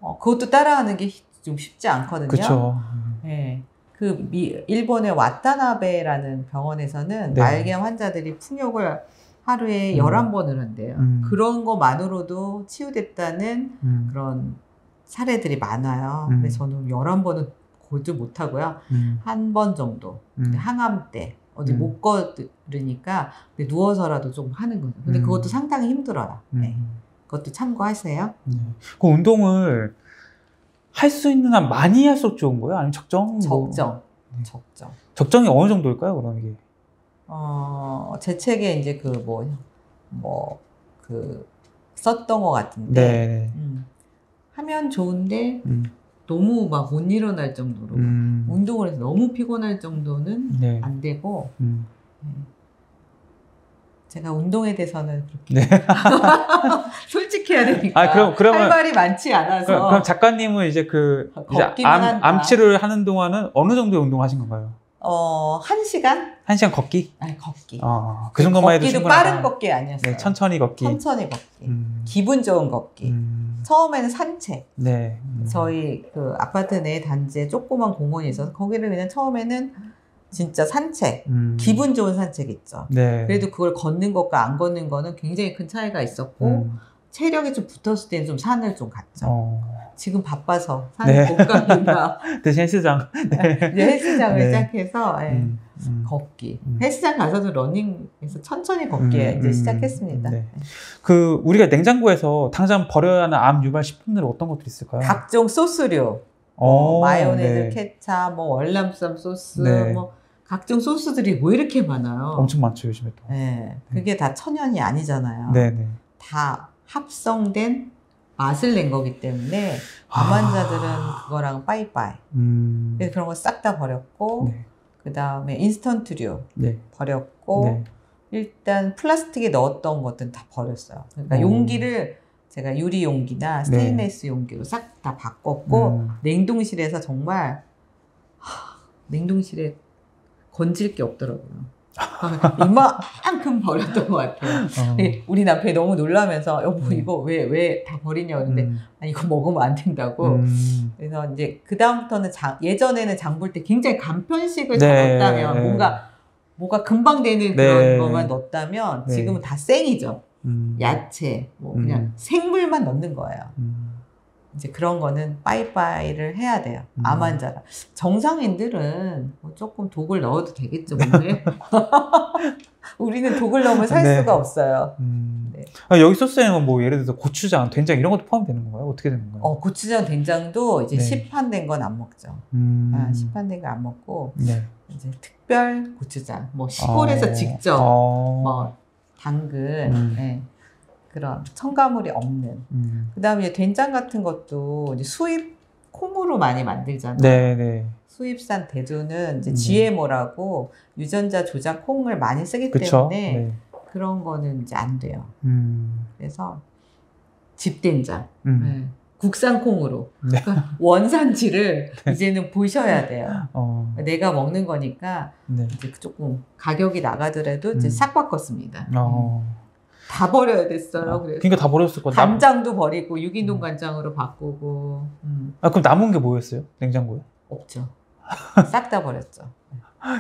어, 그것도 따라하는 게 좀 쉽지 않거든요. 그렇죠. 네. 그 미, 일본의 와타나베라는 병원에서는 네. 말기암 환자들이 풍욕을 하루에 음. 11번을 한대요. 음. 그런 것만으로도 치유됐다는 음. 그런 사례들이 많아요. 음. 그래서 저는 11번은 보지 못하고요. 음. 한번 정도 음. 항암 때 어디 음. 못 걸으니까 누워서라도 좀 하는 거죠. 근데 음. 그것도 상당히 힘들어요. 네. 음. 그것도 참고하세요. 네. 그 운동을 할 수 있는 한 많이 할수록 좋은 거예요? 아니면 적정? 뭐- 적정, 네. 적정. 적정이 어느 정도일까요? 그럼 이게? 어, 제 책에 이제 그 뭐, 뭐, 그, 썼던 것 같은데, 네. 음, 하면 좋은데, 음. 너무 막 못 일어날 정도로, 음. 운동을 해서 너무 피곤할 정도는 네. 안 되고, 음. 네. 제가 운동에 대해서는 그렇게 네. 솔직해야 되니까 아, 그럼- 그러면- 할 말이 많지 않아서 그럼, 그럼 작가님은 이제 그 이제 걷기만 암. 암치를 하는 동안은 어느 정도의 운동하신 건가요? 어, 한 시간? 한 시간 걷기? 아니, 걷기. 어, 그 정도만 해도 걷기도 충분하다. 빠른 걷기 아니었어요. 네, 천천히 걷기. 천천히 걷기. 음. 기분 좋은 걷기. 음. 처음에는 산책. 네. 음. 저희 그 아파트 내 단지에 조그만 공원이 있어서 거기를 그냥 처음에는 진짜 산책, 음. 기분 좋은 산책 있죠. 네. 그래도 그걸 걷는 것과 안 걷는 거는 굉장히 큰 차이가 있었고 음. 체력이 좀 붙었을 때는 좀 산을 좀 갔죠. 어. 지금 바빠서 산을 네. 못 가니까 대신 헬스장. 이제 헬스장을 네. 시작해서 예, 음. 음. 걷기. 음. 헬스장 가서도 러닝에서 천천히 걷기 음, 이제 음, 시작했습니다. 네. 그 우리가 냉장고에서 당장 버려야 하는 암 유발 식품들은 어떤 것들이 있을까요? 각종 소스류, 어, 뭐 마요네즈, 네. 케찹, 뭐 월남쌈 소스, 네. 뭐 각종 소스들이 뭐 이렇게 많아요. 엄청 많죠 요즘에 또. 네, 그게 다 천연이 아니잖아요. 네네. 다 합성된 맛을 낸 거기 때문에 아. 암 환자들은 그거랑 빠이빠이. 음. 그래서 그런 거 싹 다 버렸고, 네. 그 다음에 인스턴트류 네. 버렸고, 네. 일단 플라스틱에 넣었던 것들은 다 버렸어요. 그러니까 어. 용기를 제가 유리 용기나 스테인레스 용기로 싹 다 바꿨고, 음. 냉동실에서 정말 하, 냉동실에 건질 게 없더라고요. 이만큼 버렸던 것 같아요. 어. 우리 남편이 너무 놀라면서 여보 음. 이거 왜 왜 다 버리냐 그러는데 음. 아니 이거 먹으면 안 된다고. 음. 그래서 이제 그 다음부터는 장, 예전에는 장 볼 때 굉장히 간편식을 네, 다 넣었다면 네. 뭔가 뭐가 금방 되는 네. 그런 것만 넣었다면 네. 지금은 다 생이죠. 음. 야채 뭐 그냥 음. 생물만 넣는 거예요. 음. 이제 그런 거는 빠이빠이를 해야 돼요. 음. 암 환자가. 정상인들은 뭐 조금 독을 넣어도 되겠죠, 몸에. 우리는 독을 넣으면 살 네. 수가 없어요. 음. 네. 아, 여기 소스에는 뭐 예를 들어서 고추장, 된장 이런 것도 포함되는 건가요? 어떻게 되는 건가요? 어, 고추장, 된장도 이제 네. 시판된 건 안 먹죠. 음. 아, 시판된 거 안 먹고, 네. 이제 특별 고추장, 뭐 시골에서 어. 직접, 어. 뭐, 당근, 음. 예, 그런 첨가물이 없는. 음. 그 다음에 된장 같은 것도 이제 수입 콩으로 많이 만들잖아요. 네, 네. 수입산 대두는 이제 네. GMO라고 유전자 조작 콩을 많이 쓰기 그쵸. 때문에 네. 그런 거는 이제 안 돼요. 음. 그래서 집된장, 음. 네. 국산 콩으로 네. 그러니까 원산지를 이제는 보셔야 돼요. 어. 내가 먹는 거니까 네. 이제 조금 가격이 나가더라도 이제 음. 싹 바꿨습니다. 어. 다 버려야 됐어요. 그래서 그러니까 다 버렸을 거. 남... 간장도 버리고 유기농 간장으로 바꾸고 음, 아, 그럼 남은 게 뭐였어요? 냉장고에? 없죠. 싹 다 버렸죠.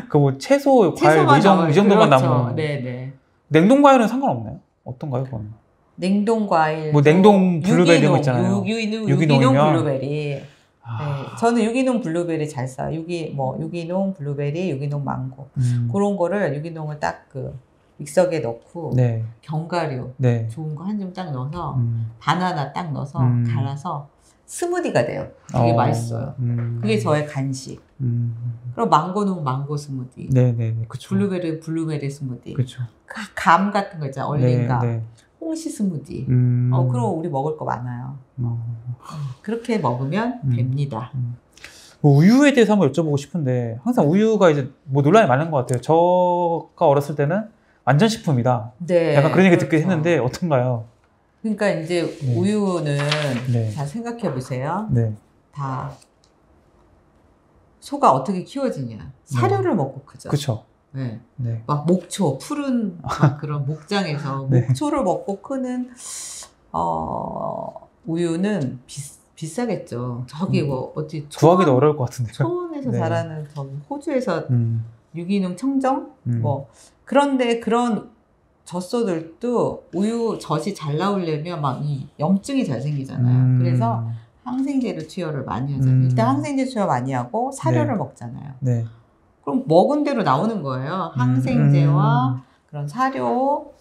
그 뭐 채소, 과일 뭐 이, 정도, 남아요. 이 정도만 그렇죠. 남은. 네네. 냉동 과일은 상관없나요? 어떤가요, 그건? 냉동 과일. 뭐 냉동 블루베리 이런 거 있잖아요. 유, 유기농, 유기농이면? 유기농 블루베리. 네, 아. 저는 유기농 블루베리 잘 써요. 유기 뭐 유기농 블루베리, 유기농 망고 음. 그런 거를 유기농을 딱 그 믹서기에 넣고 네. 견과류 네. 좋은 거 한 줌 딱 넣어서 음. 바나나 딱 넣어서 음. 갈아서 스무디가 돼요. 되게 어. 맛있어요. 음. 그게 저의 간식. 음. 그리고 망고는 망고 스무디. 네네네. 그쵸. 블루베리 블루베리 스무디. 그쵸. 가- 감 같은 거 있잖아요. 얼린 네, 감. 네. 홍시 스무디. 음. 어, 그럼 우리 먹을 거 많아요. 어. 그렇게 먹으면 음. 됩니다. 뭐 우유에 대해서 한번 여쭤보고 싶은데 항상 우유가 이제 뭐 논란이 많은 것 같아요. 저가 어렸을 때는 완전 식품이다. 네. 약간 그런 얘기 듣긴 그렇죠. 했는데 어떤가요? 그러니까 이제 네. 우유는 네. 잘 생각해 보세요. 네. 다 소가 어떻게 키워지냐. 사료를 먹고 크죠. 그쵸. 네. 네. 막 목초, 푸른 막 그런 목장에서 네. 목초를 먹고 크는 어, 우유는 비, 비싸겠죠. 저기 음. 뭐 어디 구하기도 어려울 것 같은데요. 초원에서 네. 자라는 저기 호주에서 음. 유기농 청정 음. 뭐 그런데 그런 젖소들도 우유 젖이 잘 나오려면 막 이 염증이 잘 생기잖아요. 음. 그래서 항생제를 투여를 많이 하잖아요. 음. 일단 항생제 투여 많이 하고 사료를 네. 먹잖아요. 네. 그럼 먹은 대로 나오는 거예요. 항생제와 음. 그런 사료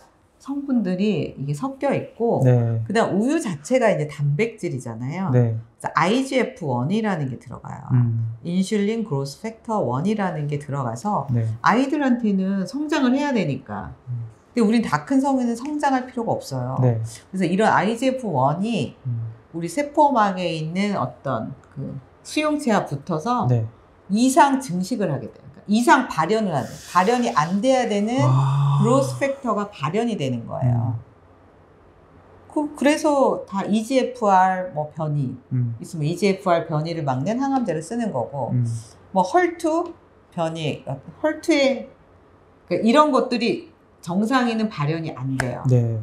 성분들이 이게 섞여 있고 네. 그다음 우유 자체가 이제 단백질이잖아요. 네. 그래서 IGF-1이라는 게 들어가요. 음. 인슐린 그로스 팩터 1이라는 게 들어가서 네. 아이들한테는 성장을 해야 되니까. 음. 근데 우린 다 큰 성인은 성장할 필요가 없어요. 네. 그래서 이런 IGF-1이 음. 우리 세포막에 있는 어떤 그 수용체와 붙어서 네. 이상 증식을 하게 돼요. 이상 발현을 하는 발현이 안 돼야 되는 아. 그로스 팩터가 발현이 되는 거예요. 그, 그래서 다 EGFR 뭐 변이 음. 있으면 EGFR 변이를 막는 항암제를 쓰는 거고 음. 뭐 헐투 변이 헐투의 그러니까 이런 것들이 정상인은 발현이 안 돼요. 네.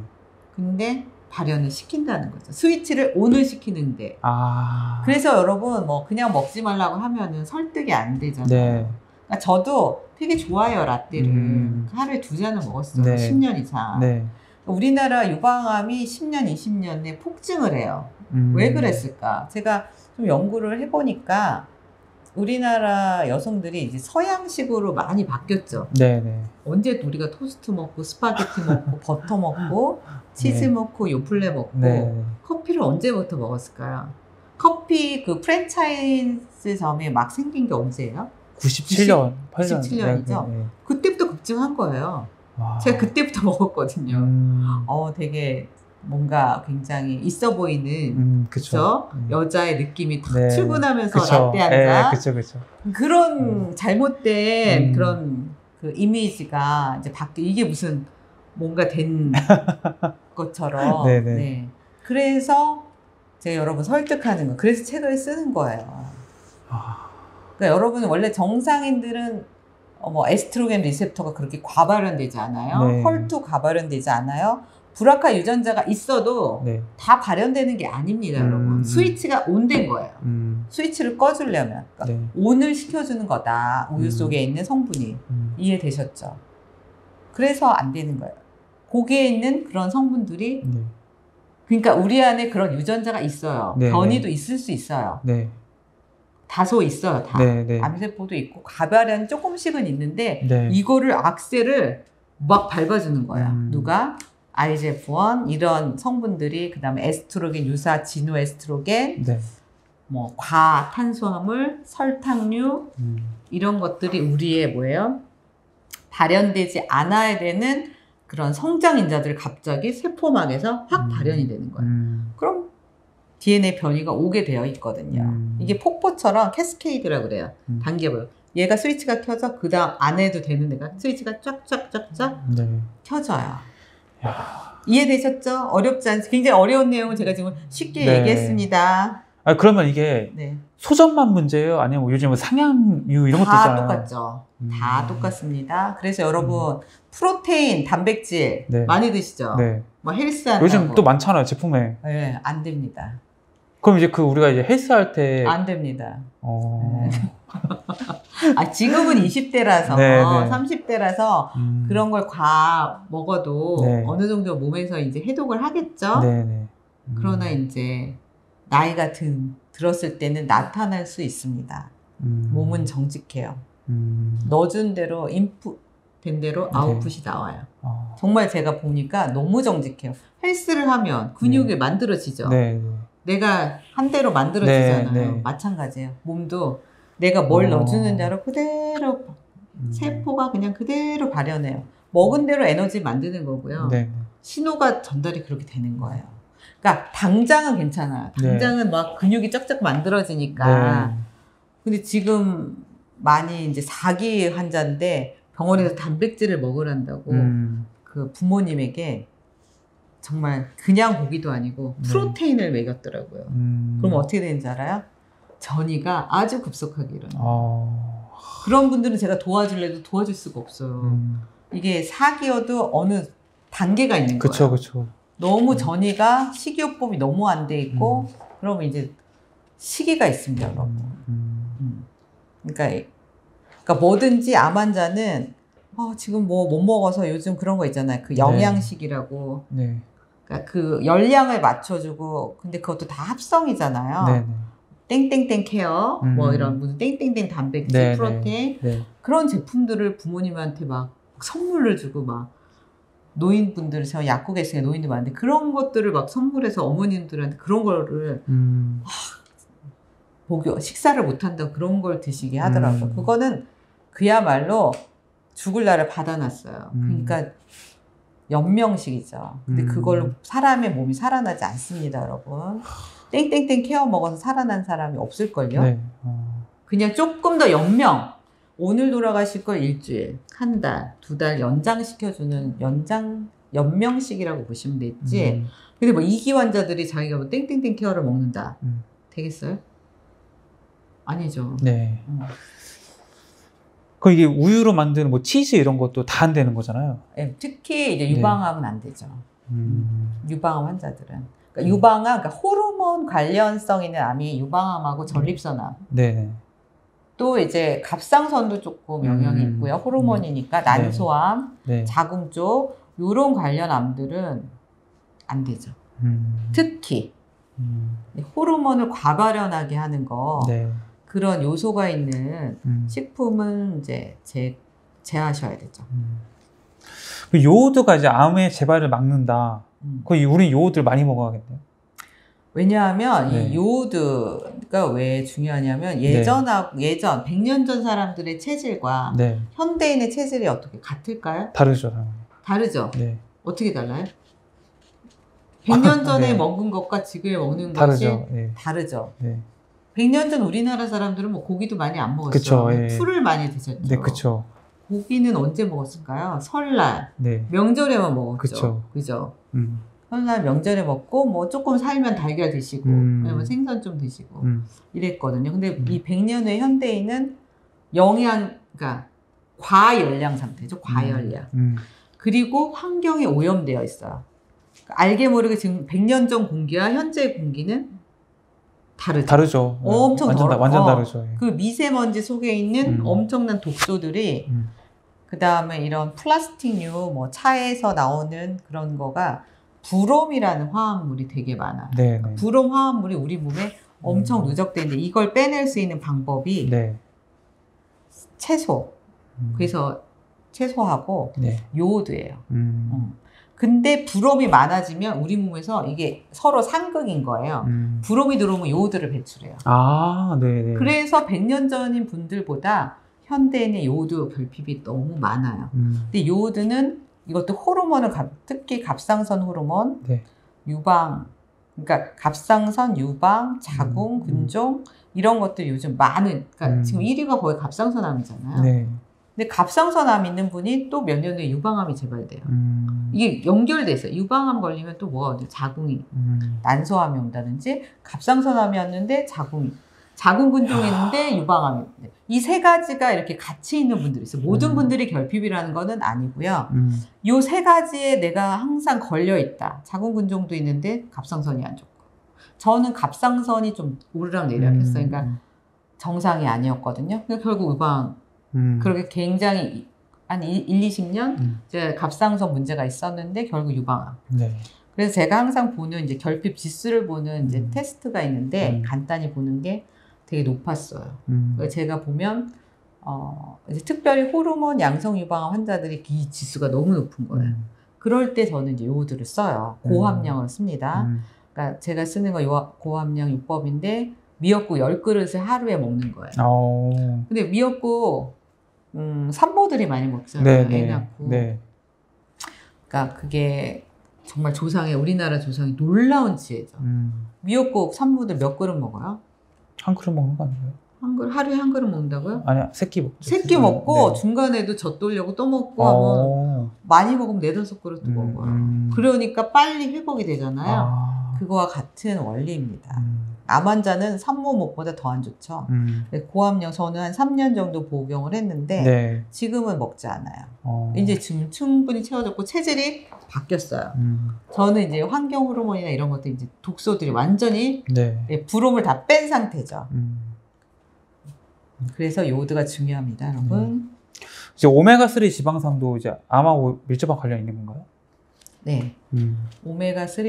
근데 발현을 시킨다는 거죠. 스위치를 온을 시키는데. 아. 그래서 여러분 뭐 그냥 먹지 말라고 하면은 설득이 안 되잖아요. 네. 그러니까 저도 되게 좋아요 라떼를 음. 하루에 두 잔을 먹었어요. 네. 10년 이상. 네. 우리나라 유방암이 10년, 20년 내 폭증을 해요. 음. 왜 그랬을까? 제가 좀 연구를 해보니까 우리나라 여성들이 이제 서양식으로 많이 바뀌었죠. 네, 네. 언제 우리가 토스트 먹고 스파게티 먹고 버터 먹고 치즈 네. 먹고 요플레 먹고 네. 커피를 언제부터 먹었을까요? 커피 그 프랜차이즈점이 막 생긴 게 언제예요? 97년, 8년. 97년이죠? 네, 네. 그때부터 급증한 거예요. 와. 제가 그때부터 먹었거든요. 음. 어, 되게 뭔가 굉장히 있어 보이는 음, 그쵸? 음. 여자의 느낌이 탁 네. 출근하면서 그쵸. 라떼 한 잔. 예, 그쵸, 그쵸. 그런 잘못된 음. 그런 그 이미지가 이제 바뀌 이게 무슨 뭔가 된 것처럼. 네네. 네. 그래서 제가 여러분 설득하는 거. 그래서 책을 쓰는 거예요. 아, 그러니까 여러분 원래 정상인들은 어, 뭐 에스트로겐 리셉터가 그렇게 과발현되지 않아요. 네. 헐투 과발현되지 않아요. 브라카 유전자가 있어도 네. 다 발현되는 게 아닙니다, 음. 여러분. 스위치가 온된 거예요. 음. 스위치를 꺼주려면 그러니까 네. 온을 시켜주는 거다. 우유 음. 속에 있는 성분이 음. 이해되셨죠? 그래서 안 되는 거예요. 고기에 있는 그런 성분들이 네. 그러니까 우리 안에 그런 유전자가 있어요. 네. 변이도 있을 수 있어요. 네. 다소 있어요, 다. 네. 네. 암세포도 있고 가발은 조금씩은 있는데 네. 이거를 악셀을 막 밟아주는 거야. 음. 누가? IGF-1 이런 성분들이 그다음에 에스트로겐 유사 xenoestrogen 네. 뭐 과탄수화물, 설탕류 음. 이런 것들이 우리의 뭐예요? 발현되지 않아야 되는 그런 성장 인자들 갑자기 세포막에서 확 음. 발현이 되는 거예요. 음. 그럼 DNA 변이가 오게 되어 있거든요. 음. 이게 폭포처럼 cascade라고 그래요. 음. 단계별. 얘가 스위치가 켜져 그 다음 안 해도 되는 데가 스위치가 쫙쫙쫙쫙 네. 켜져요. 야. 이해되셨죠? 어렵지 않 굉장히 어려운 내용을 제가 지금 쉽게 네. 얘기했습니다. 아, 그러면 이게 네. 소점만 문제예요? 아니면 뭐 요즘 뭐 상향유 이런 것도 다 있잖아요. 똑같죠. 음. 다 똑같습니다. 그래서 여러분 프로테인, 단백질 네. 많이 드시죠? 네. 뭐 헬스 한다고. 요즘 또 많잖아요, 제품에. 네, 안 됩니다. 그럼 이제 그 우리가 이제 헬스 할 때 안 됩니다. 어. 아, 지금은 20대라서, 네, 네. 30대라서 음. 그런 걸 과 먹어도 네. 어느 정도 몸에서 이제 해독을 하겠죠? 네, 네. 음. 그러나 이제 나이가 든, 들었을 때는 나타날 수 있습니다. 음. 몸은 정직해요. 음. 넣어준 대로 인풋 된 대로 네. 아웃풋이 나와요. 어. 정말 제가 보니까 너무 정직해요. 헬스를 하면 근육이 네. 만들어지죠. 네, 네. 내가 한 대로 만들어지잖아요. 네, 네. 마찬가지예요. 몸도 내가 뭘 어. 넣어주는 대로 그대로 음. 세포가 그냥 그대로 발현해요. 먹은 대로 에너지 만드는 거고요. 네. 신호가 전달이 그렇게 되는 거예요. 그러니까 당장은 괜찮아요. 네. 당장은 막 근육이 쩍쩍 만들어지니까. 근데 지금 많이 이제 사기 환자인데 병원에서 단백질을 먹으란다고 음. 그 부모님에게 정말 그냥 고기도 아니고 네. 프로테인을 먹였더라고요. 음. 그럼 어떻게 되는지 알아요? 전이가 아주 급속하게 일어나요. 어. 그런 분들은 제가 도와줄래도 도와줄 수가 없어요. 음. 이게 사기여도 어느 단계가 있는 그쵸, 거예요. 그쵸. 너무 전이가 식이요법이 너무 안 돼 있고 음. 그러면 이제 시기가 있습니다, 여러분. 음. 음. 그러니까 그러니까 뭐든지 암 환자는 어, 지금 뭐 못 먹어서 요즘 그런 거 있잖아요. 그 영양식이라고. 네. 그러니까 그 열량을 맞춰주고 근데 그것도 다 합성이잖아요. 네, 땡땡땡 케어 뭐 음. 이런 무슨 땡땡땡 단백질 네, 프로테인 네. 그런 제품들을 부모님한테 막 선물을 주고 막 노인분들 저 약국에 있으니까 노인들 많은데 그런 것들을 막 선물해서 어머님들한테 그런 거를 음, 복요 식사를 못 한다고 그런 걸 드시게 하더라고요. 음. 그거는 그야말로 죽을 날을 받아놨어요. 음. 그러니까 연명식이죠. 근데 음. 그걸로 사람의 몸이 살아나지 않습니다, 여러분. 땡땡땡 케어 먹어서 살아난 사람이 없을걸요. 네. 어, 그냥 조금 더 연명. 오늘 돌아가실 걸 일주일, 한 달, 두 달 연장시켜주는 연장, 연명식이라고 보시면 되지. 음, 근데 뭐 이기 환자들이 자기가 뭐 땡땡땡 케어를 먹는다. 음. 되겠어요? 아니죠. 네. 음. 그 이게 우유로 만드는 뭐 치즈 이런 것도 다 안 되는 거잖아요. 예, 특히 이제 네. 유방암은 안 되죠. 음, 유방암 환자들은. 음. 그러니까 유방암, 그러니까 호르몬 관련성 있는 암이 유방암하고 전립선암. 네, 네. 또 이제 갑상선도 조금 영향이 음. 있고요. 호르몬이니까 난소암, 네. 자궁 쪽 요런 관련 암들은 안 되죠. 음, 특히 음, 호르몬을 과발현하게 하는 거 네. 그런 요소가 있는 음, 식품은 이제 제 제하셔야 되죠. 음. 그 요오드가 이제 암의 재발을 막는다. 음. 거의 우린 요오드를 많이 먹어야겠네요. 왜냐하면 네. 이 요오드가 왜 중요하냐면 예전하고 예전 100년 전 사람들의 체질과 네. 현대인의 체질이 어떻게 같을까요? 다르죠. 다르죠. 네. 어떻게 달라요? 100년 전에 네. 먹은 것과 지금 먹는 다르죠. 것이 네. 다르죠. 네. 100년 전 우리나라 사람들은 뭐 고기도 많이 안 먹었어요. 그쵸, 예. 풀을 많이 드셨죠. 네, 그쵸. 고기는 언제 먹었을까요? 설날, 네. 명절에만 먹었죠. 그쵸. 그죠? 음, 설날 명절에 먹고 뭐 조금 살면 달걀 드시고 음. 아니면 생선 좀 드시고 음, 이랬거든요. 근데 음. 이 100년의 현대인은 영양, 그러니까 과열량 상태죠. 과열량. 음, 그리고 환경이 오염되어 있어요. 그러니까 알게 모르게 지금 100년 전 공기와 현재 공기는 다르죠. 다르죠. 네. 엄청 완전, 다, 완전 어. 다르죠. 예. 그 미세먼지 속에 있는 음. 엄청난 독소들이 음, 그 다음에 이런 플라스틱류, 뭐 차에서 나오는 그런 거가 부롬이라는 화합물이 되게 많아요. 네, 네. 부롬 화합물이 우리 몸에 엄청 음. 누적돼 있는데 이걸 빼낼 수 있는 방법이 네. 채소. 음, 그래서 채소하고 네. 요오드예요. 음, 음. 근데 부롬이 많아지면 우리 몸에서 이게 서로 상극인 거예요. 음. 부롬이 들어오면 요오드를 배출해요. 아, 네, 네. 그래서 100년 전인 분들보다 현대인의 요오드 결핍이 너무 많아요. 음, 근데 요오드는 이것도 호르몬을 갑- 특히 갑상선 호르몬, 네. 유방, 그러니까 갑상선, 유방, 자궁, 음, 음. 근종 이런 것들이 요즘 많은. 그러니까 음. 지금 1위가 거의 갑상선암이잖아요. 네. 근데 갑상선암 있는 분이 또 몇년 뒤에 유방암이 재발돼요. 음, 이게 연결돼 있어요. 유방암 걸리면 또 뭐가 오죠? 자궁이 음, 난소암이 온다든지 갑상선암이었는데 자궁이 자궁 근종이 있는데 유방암이 이 세 가지가 이렇게 같이 있는 분들이 있어요. 모든 음. 분들이 결핍이라는 거는 아니고요. 음, 요세 가지에 내가 항상 걸려 있다. 자궁 근종도 있는데 갑상선이 안 좋고. 저는 갑상선이 좀 오르락 내리락 했어요. 그러니까 음, 정상이 아니었거든요. 그러니까 결국 유방 음, 그렇게 굉장히 한 1, 20년 음, 이제 갑상선 문제가 있었는데 결국 유방암. 네. 그래서 제가 항상 보는 이제 결핍 지수를 보는 이제 음. 테스트가 있는데 음. 간단히 보는 게 되게 높았어요. 음, 그래서 제가 보면 어 이제 특별히 호르몬 양성 유방암 환자들이 이 지수가 너무 높은 거예요. 음, 그럴 때 저는 이제 요오드를 써요. 고함량을 씁니다. 음, 그러니까 제가 쓰는 거 요- 고함량 요법인데 미역국 10그릇을 하루에 먹는 거예요. 어, 근데 미역국 음, 산모들이 많이 먹잖아요. 네, 애 네, 낳고. 네. 그러니까 그게 정말 조상의 우리나라 조상이 놀라운 지혜죠. 음, 미역국 산모들 몇 그릇 먹어요? 한 그릇 먹는 거 아니에요? 한 그릇 하루에 한 그릇 먹는다고요? 아니야, 새끼 먹죠. 새끼 먹고 네. 중간에도 젖돌려고 또 먹고 하면 어, 많이 먹으면 네다섯 그릇도 음, 먹어요. 음. 그러니까 빨리 회복이 되잖아요. 아, 그거와 같은 원리입니다. 음, 암 환자는 산모 목보다 더 안 좋죠. 음, 고함량 저는 한 3년 정도 복용을 했는데 네. 지금은 먹지 않아요. 어, 이제 지금 충분히 채워졌고 체질이 바뀌었어요. 음, 저는 이제 환경 호르몬이나 이런 것들 이제 독소들이 완전히 네. 예, 부롬을 다 뺀 상태죠. 음. 그래서 요오드가 중요합니다, 여러분. 이제 오메가 3 지방산도 이제 암하고 밀접한 관련 이 있는 건가요? 네. 음. 오메가 3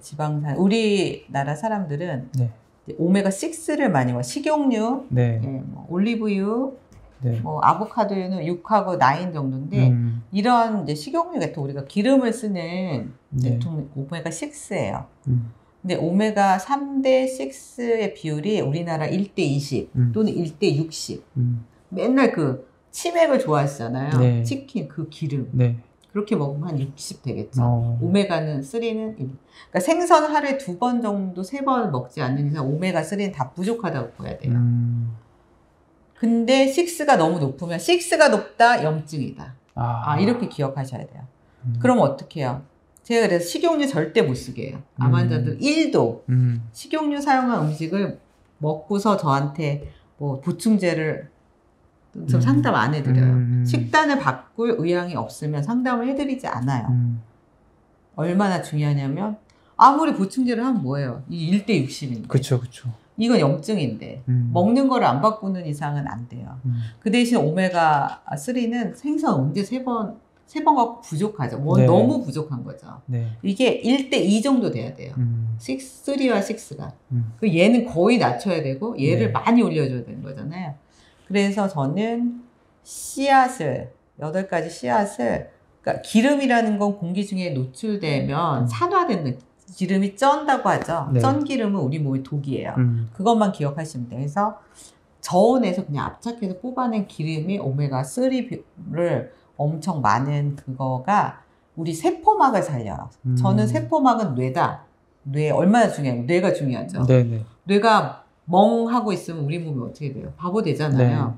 지방산 우리나라 사람들은 네. 이제 오메가 6를 많이 먹어. 식용유, 네. 예, 뭐 올리브유, 네. 뭐 아보카도유는 6하고 9 정도인데 음. 이런 이제 식용유 같은 우리가 기름을 쓰는 네. 제품 오메가 6예요. 음. 근데 오메가 3대 6의 비율이 우리나라 1대 20 음. 또는 1대 60. 음. 맨날 그 치맥을 좋아하시잖아요. 네. 치킨 그 기름 네. 그렇게 먹으면 한 60 되겠죠. 어. 오메가는 3는 1. 그러니까 생선 하루에 두 번 정도 세 번 먹지 않는 이상 오메가 3는 다 부족하다고 봐야 돼요. 음. 근데 6가 너무 높으면 6가 높다 염증이다. 아. 아 이렇게 기억하셔야 돼요. 음. 그럼 어떻게 해요? 제가 그래서 식용유 절대 못 쓰게 해요. 암 음. 환자들 1도 음. 식용유 사용한 음식을 먹고서 저한테 뭐 보충제를 좀 음. 상담 안 해드려요. 음. 식단을 바꿀 의향이 없으면 상담을 해드리지 않아요. 음. 얼마나 중요하냐면 아무리 보충제를 하면 뭐예요? 이 1대 60인데. 그쵸, 그쵸. 이건 염증인데 음. 먹는 거를 안 바꾸는 이상은 안 돼요. 음. 그 대신 오메가 3는 생선 언제 세 번, 세 번 갖고 부족하죠. 뭐 네. 너무 부족한 거죠. 네. 이게 1대 2 정도 돼야 돼요. 음. 6, 3와 6가. 음. 그 얘는 거의 낮춰야 되고 얘를 네. 많이 올려줘야 되는 거잖아요. 그래서 저는 씨앗을, 여덟 가지 씨앗을, 그러니까 기름이라는 건 공기 중에 노출되면 음. 산화되는 기름이 쩐다고 하죠. 네. 쩐 기름은 우리 몸의 독이에요. 음. 그것만 기억하시면 돼요. 그래서 저온에서 그냥 압착해서 뽑아낸 기름이 오메가 3를 엄청 많은 그거가 우리 세포막을 살려요. 음. 저는 세포막은 뇌다. 뇌 얼마나 중요해요? 뇌가 중요하죠. 네네. 뇌가 멍하고 있으면 우리 몸이 어떻게 돼요? 바보 되잖아요. 네.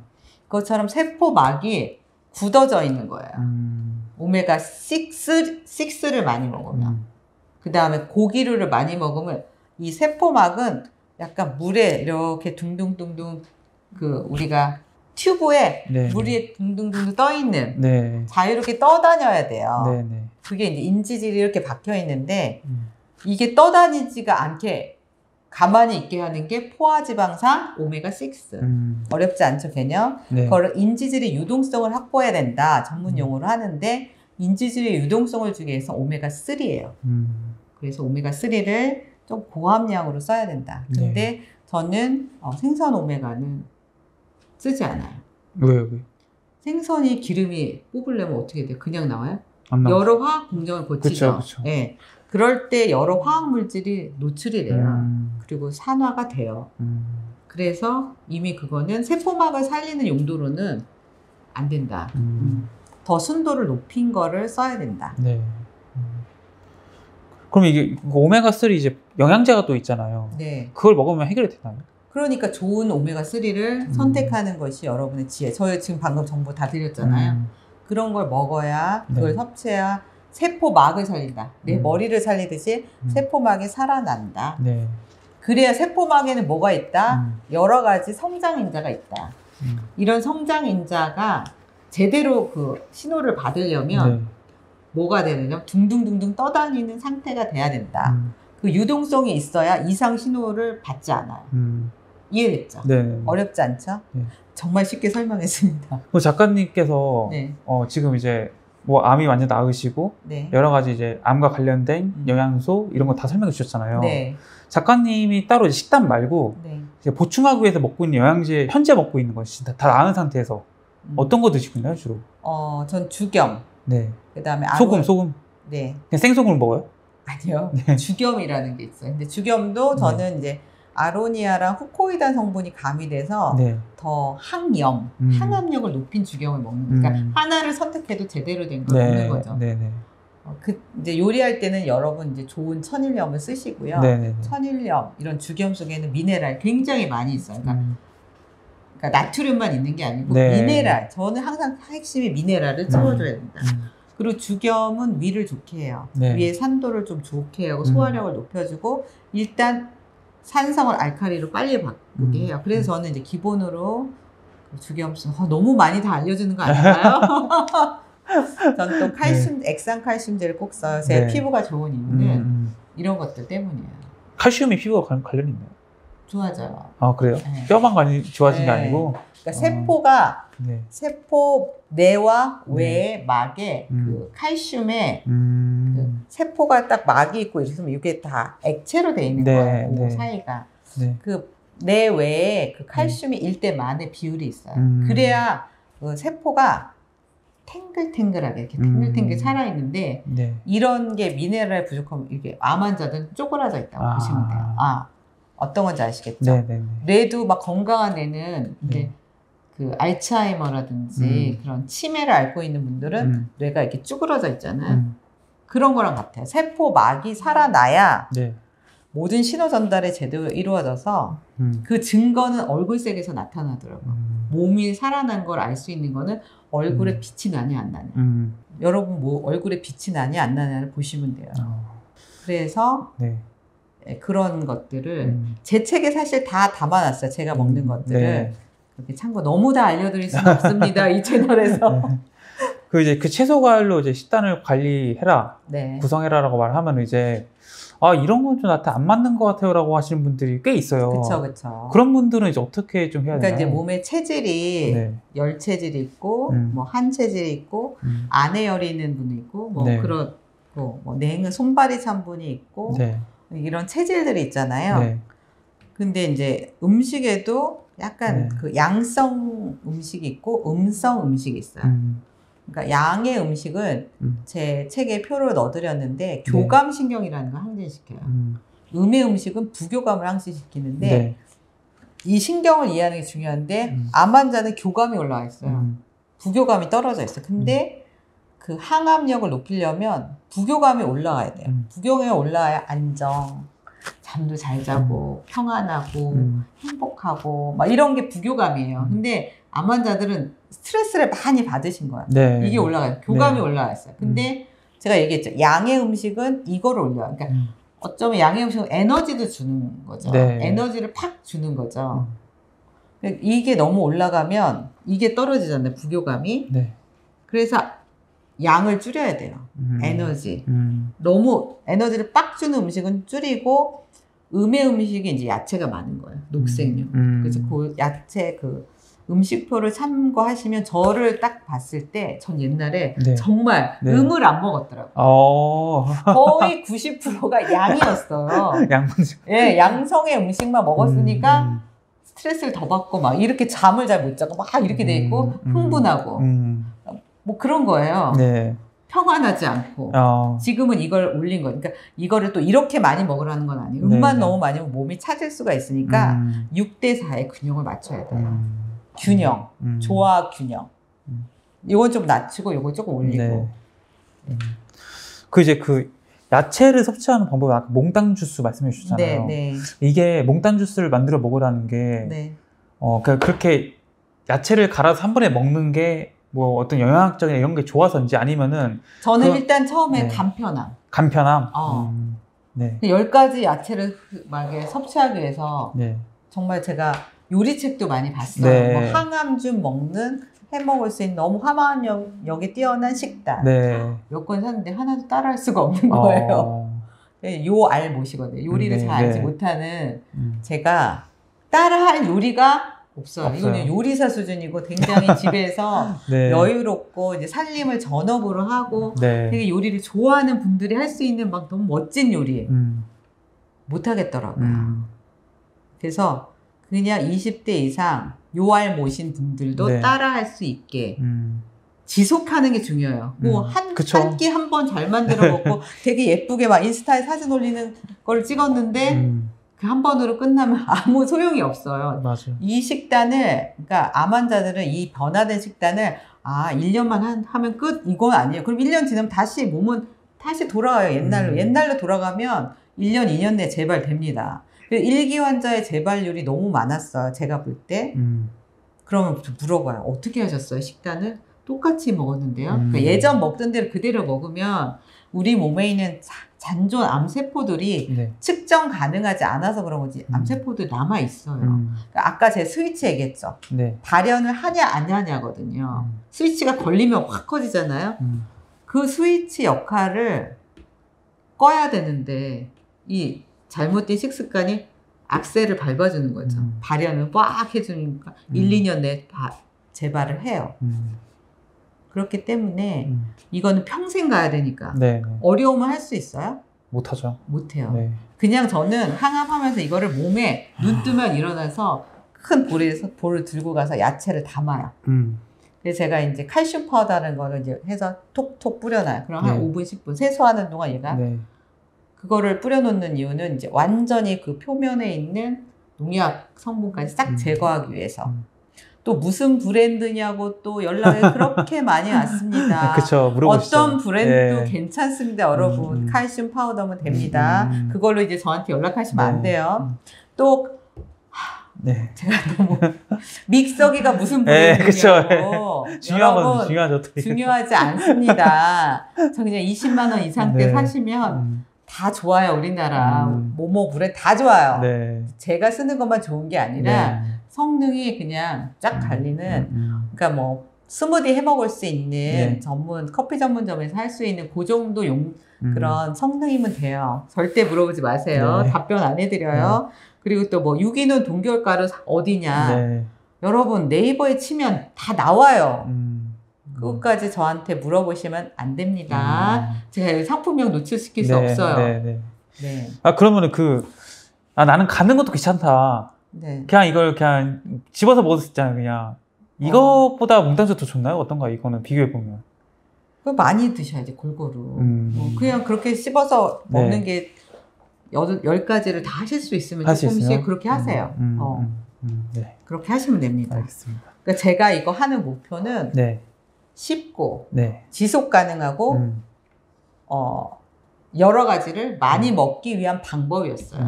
그것처럼 세포막이 굳어져 있는 거예요. 음. 오메가 6, 6를 많이 먹으면. 음. 그 다음에 고기류를 많이 먹으면 이 세포막은 약간 물에 이렇게 둥둥둥둥 그 우리가 튜브에 네. 물이 둥둥둥둥 떠 있는 네. 자유롭게 떠다녀야 돼요. 네네. 그게 이제 인지질이 이렇게 박혀 있는데 음. 이게 떠다니지가 않게 가만히 있게 하는 게 포화지방산 오메가 6. 음. 어렵지 않죠 개념. 네. 그걸 인지질의 유동성을 확보해야 된다 전문 용어로 하는데 인지질의 유동성을 주기 위해서 오메가 3예요. 음. 그래서 오메가 3를 좀 고함량으로 써야 된다. 근데 네. 저는 어, 생선 오메가는 쓰지 않아요. 왜요? 왜? 생선이 기름이 뽑으려면 어떻게 돼요? 그냥 나와요? 여러 화학 공정을 거치죠. 그쵸, 그쵸. 예. 그럴 때 여러 화학 물질이 노출이 돼요. 음. 그리고 산화가 돼요. 음. 그래서 이미 그거는 세포막을 살리는 용도로는 안 된다. 음. 더 순도를 높인 거를 써야 된다. 네. 음. 그럼 이게 오메가 3 이제 영양제가 또 있잖아요. 네. 그걸 먹으면 해결이 되나요? 그러니까 좋은 오메가 3를 음. 선택하는 것이 여러분의 지혜. 저희 지금 방금 정보 다 드렸잖아요. 음. 그런 걸 먹어야 그걸 네. 섭취해야 세포막을 살린다. 내 음. 머리를 살리듯이 음. 세포막이 살아난다. 네. 그래야 세포막에는 뭐가 있다? 음. 여러 가지 성장인자가 있다. 음. 이런 성장인자가 제대로 그 신호를 받으려면 네. 뭐가 되느냐? 둥둥둥둥 떠다니는 상태가 돼야 된다. 음. 그 유동성이 있어야 이상 신호를 받지 않아요. 음. 이해됐죠? 네. 어렵지 않죠? 네. 정말 쉽게 설명했습니다. 그 작가님께서 네, 어, 지금 이제 뭐 암이 완전 나으시고 네, 여러 가지 이제 암과 관련된 음. 영양소 이런 거 다 설명해 주셨잖아요. 네, 작가님이 따로 식단 말고 네. 이제 보충하기 위해서 먹고 있는 영양제 현재 먹고 있는 것이 다, 다 나은 상태에서 음. 어떤 거 드시고 있나요 주로? 어, 전 주겸. 네. 그다음에 소금 아몬- 소금 네, 그냥 생소금을 먹어요? 아니요. 네. 주겸이라는 게 있어요. 근데 주겸도 저는 이제 아로니아랑 후코이단 성분이 가미돼서 네. 더 항염, 음. 항암력을 높인 주겸을 먹는 거예요. 그러니까 음. 하나를 선택해도 제대로 된걸 네. 먹는 거죠. 네. 네. 어, 그 이제 요리할 때는 여러분 이제 좋은 천일염을 쓰시고요. 네. 네. 천일염 이런 주겸 속에는 미네랄 굉장히 많이 있어요. 그러니까, 음. 그러니까 나트륨만 있는 게 아니고 네. 미네랄. 저는 항상 핵심이 미네랄을 채워줘야 된다. 음. 그리고 주겸은 위를 좋게 해요. 네. 위에 산도를 좀 좋게 하고 음. 소화력을 높여주고 일단 산성을 알칼리로 빨리 바꾸게 음. 해요. 그래서 저는 이제 기본으로 그 주겸수 어, 너무 많이 다 알려주는 거 아닌가요? 전 또 칼슘, 액상 칼슘제를 꼭 써요. 제 네. 피부가 좋은 음, 이유는 음. 이런 것들 때문이에요. 칼슘이 피부와 관- 관련이 있나요? 좋아져요. 아 그래요? 네. 뼈만 관이 좋아진 게 네. 아니고 그러니까 어. 세포가 네. 세포 내와 외의 막에 음. 그 칼슘의 음. 세포가 딱 막이 있고 이랬으면 이게 다 액체로 돼 있는 네, 거예요. 그 네. 사이가. 네. 그 내외에 그 칼슘이 1대 만의 비율이 있어요. 음. 그래야 그 세포가 탱글탱글하게 이렇게 음. 탱글탱글 살아 있는데 네. 이런 게 미네랄 부족하면 이게 암 환자들은 쪼그라져 있다고 아. 보시면 돼요. 아 어떤 건지 아시겠죠? 네, 네, 네. 뇌도 막 건강한 애는 이제 네. 그 알츠하이머라든지 그런 치매를 앓고 있는 분들은 음. 뇌가 이렇게 쭈그러져 있잖아요. 음. 그런 거랑 같아요. 세포 막이 살아나야 네. 모든 신호 전달이 제대로 이루어져서 음. 그 증거는 얼굴색에서 나타나더라고요. 음. 몸이 살아난 걸 알 수 있는 거는 얼굴에 음. 빛이 나냐 안 나냐. 음. 여러분 뭐 얼굴에 빛이 나냐 안 나냐를 보시면 돼요. 어. 그래서 네. 예, 그런 것들을 음. 제 책에 사실 다 담아놨어요. 제가 먹는 음, 것들을 네. 그렇게 참고 너무 다 알려드릴 수는 없습니다. 이 채널에서. 네. 그 이제 그 채소 과일로 이제 식단을 관리해라, 네. 구성해라라고 말하면 이제 아 이런 건 좀 나한테 안 맞는 것 같아요라고 하시는 분들이 꽤 있어요. 그쵸 그쵸. 그런 분들은 이제 어떻게 좀 해야 그러니까 되나요? 이제 몸에 체질이 네. 열 체질이 있고 음. 뭐한 체질이 있고 음. 안에 열이 있는 분이 있고 뭐 네. 그렇고 뭐 냉은 손발이 찬 분이 있고 네. 이런 체질들이 있잖아요. 네. 근데 이제 음식에도 약간 네. 그 양성 음식이 있고 음성 음식이 있어요. 음. 그러니까 양의 음식은 음. 제 책에 표를 넣어드렸는데 교감 신경이라는 걸 항진시켜요. 음. 음의 음식은 부교감을 항진시키는데 네. 이 신경을 이해하는 게 중요한데 음. 암 환자는 교감이 올라와 있어요. 음. 부교감이 떨어져 있어요. 근데 그 항암력을 높이려면 부교감이 올라가야 돼요. 음. 부교감이 올라야 안정, 잠도 잘 자고 평안하고 음. 행복하고 막 이런 게 부교감이에요. 음. 근데 암 환자들은 스트레스를 많이 받으신 거예요. 네. 이게 올라가요. 교감이 네. 올라가 있어요. 근데 제가 얘기했죠. 양의 음식은 이거를 올려요. 그러니까 음. 어쩌면 양의 음식은 에너지도 주는 거죠. 네. 에너지를 팍 주는 거죠. 음. 이게 너무 올라가면 이게 떨어지잖아요. 부교감이. 네. 그래서 양을 줄여야 돼요. 음. 에너지. 음. 너무 에너지를 빡 주는 음식은 줄이고 음의 음식이 이제 야채가 많은 거예요. 녹색류. 음. 그래서 그 야채 그 음식표를 참고하시면 저를 딱 봤을 때 전 옛날에 네. 정말 네. 음을 안 먹었더라고요. 어. 거의 90%가 양이었어요. 양분식. 예, 양성의 음식만 먹었으니까 음. 스트레스를 더 받고 막 이렇게 잠을 잘 못 자고 막 이렇게 돼 있고 음, 음. 흥분하고 음. 뭐 그런 거예요. 네. 평안하지 않고. 어. 지금은 이걸 올린 거예요. 그러니까 이거를 또 이렇게 많이 먹으라는 건 아니에요. 음만 네. 너무 많이 먹으면 몸이 차질 수가 있으니까 음. 6대 4의 균형을 맞춰야 돼요. 음. 균형, 음. 조화 균형. 음. 이건 좀 낮추고 이건 조금 올리고. 네. 음. 그 이제 그 야채를 섭취하는 방법이 아까 몽땅 주스 말씀해 네, 주셨잖아요. 네, 이게 몽땅 주스를 만들어 먹으라는 게 네. 어, 그 그렇게 야채를 갈아서 한 번에 먹는 게 뭐 어떤 영양학적인 이런 게 좋아서인지 아니면은 저는 그- 일단 처음에 네. 간편함. 간편함. 어. 음. 네. 열 가지 야채를 그- 막 이렇게 섭취하기 위해서 네. 정말 제가 요리책도 많이 봤어요. 네. 뭐 항암균 먹는 해 먹을 수 있는 너무 화학력이 뛰어난 식단 네. 몇권 샀는데 하나도 따라할 수가 없는 거예요. 어. 요알 못이거든요. 요리를 네, 잘 알지 네. 못하는 음. 제가 따라할 요리가 없어요. 없어요. 이거는 요리사 수준이고 굉장히 집에서 네. 여유롭고 이제 살림을 전업으로 하고 네. 되게 요리를 좋아하는 분들이 할 수 있는 막 너무 멋진 요리 음. 못 하겠더라고요. 음. 그래서 그냥 20대 이상 요알 모신 분들도 네. 따라 할 수 있게 음. 지속하는 게 중요해요. 뭐 음, 한 그쵸. 한끼 한 번 잘 만들어 먹고 되게 예쁘게 막 인스타에 사진 올리는 걸 찍었는데 음. 그 한 번으로 끝나면 아무 소용이 없어요. 맞아. 이 식단을 그러니까 암 환자들은 이 변화된 식단을 아 1년만 한, 하면 끝 이건 아니에요. 그럼 1년 지나면 다시 몸은 다시 돌아와요. 옛날로. 음. 옛날로 돌아가면 1년 2년 내에 재발됩니다. 일기 환자의 재발률이 너무 많았어요. 제가 볼 때. 음. 그러면 물어봐요. 어떻게 하셨어요? 식단을? 똑같이 먹었는데요. 음. 그러니까 예전 먹던 대로 그대로 먹으면 우리 몸에 있는 자- 잔존 암세포들이 네. 측정 가능하지 않아서 그런 거지 음. 암세포들 남아 있어요. 음. 그러니까 아까 제 스위치 얘기했죠. 네. 발현을 하냐 안 하냐거든요. 음. 스위치가 걸리면 확 커지잖아요. 음. 그 스위치 역할을 꺼야 되는데 이 잘못된 식습관이 악셀을 밟아주는 거죠. 음. 발현을 꽉 해주니까 음. 1, 2년 내에 바- 재발을 해요. 음. 그렇기 때문에 음. 이거는 평생 가야 되니까 네, 네. 어려우면 할 수 있어요? 못하죠. 못해요. 네. 그냥 저는 항암하면서 이거를 몸에 눈 뜨면 일어나서 큰 볼에서 볼을 들고 가서 야채를 담아요. 음. 그래서 제가 이제 칼슘 파우더라는 거를 이제 해서 톡톡 뿌려놔요. 그럼 한 네. 5분, 10분 세수하는 동안 얘가 네. 그거를 뿌려놓는 이유는 이제 완전히 그 표면에 있는 농약 성분까지 싹 음. 제거하기 위해서. 음. 또 무슨 브랜드냐고 또 연락이 그렇게 많이 왔습니다. 그쵸. 물어보시죠. 어떤 브랜드도 네. 괜찮습니다, 여러분. 음, 음. 칼슘 파우더면 됩니다. 음, 음. 그걸로 이제 저한테 연락하시면 안 네. 돼요. 또 네. 제가 너무 믹서기가 무슨 네, 브랜드냐고. 중요한 건 중요하죠. 중요하지 않습니다. 저 그냥 20만 원 이상대 네. 사시면 음. 다 좋아요, 우리나라. 음. 모모 브랜드 다 좋아요. 네. 제가 쓰는 것만 좋은 게 아니라 네. 성능이 그냥 쫙 갈리는 음. 그러니까 뭐 스무디 해 먹을 수 있는 네. 전문 커피 전문점에서 할 수 있는 그 정도 용 음. 그런 성능이면 돼요. 절대 물어보지 마세요. 네. 답변 안 해드려요. 그리고 또 뭐 유기농 동결가루 어디냐? 네. 여러분 네이버에 치면 다 나와요. 음. 그것까지 저한테 물어보시면 안 됩니다. 제가 여기 상품명 노출시킬 수 네, 없어요. 네, 네. 네. 아 그러면은 그 아, 나는 가는 것도 귀찮다. 네. 그냥 이걸 그냥 집어서 먹을 수 있잖아요. 그냥 이것보다 몽땅주 더 좋나요? 어떤가? 이거는 비교해 보면. 그거 많이 드셔야지 골고루. 음. 뭐 그냥 그렇게 씹어서 네. 먹는 게 여, 열 가지를 다 하실 수 있으면 할 수 조금씩 있으면 그렇게 하세요. 음, 음, 어, 음, 음, 네, 그렇게 하시면 됩니다. 알겠습니다. 그러니까 제가 이거 하는 목표는 네, 쉽고 네. 지속 가능하고 음, 어, 여러 가지를 많이 먹기 위한 방법이었어요.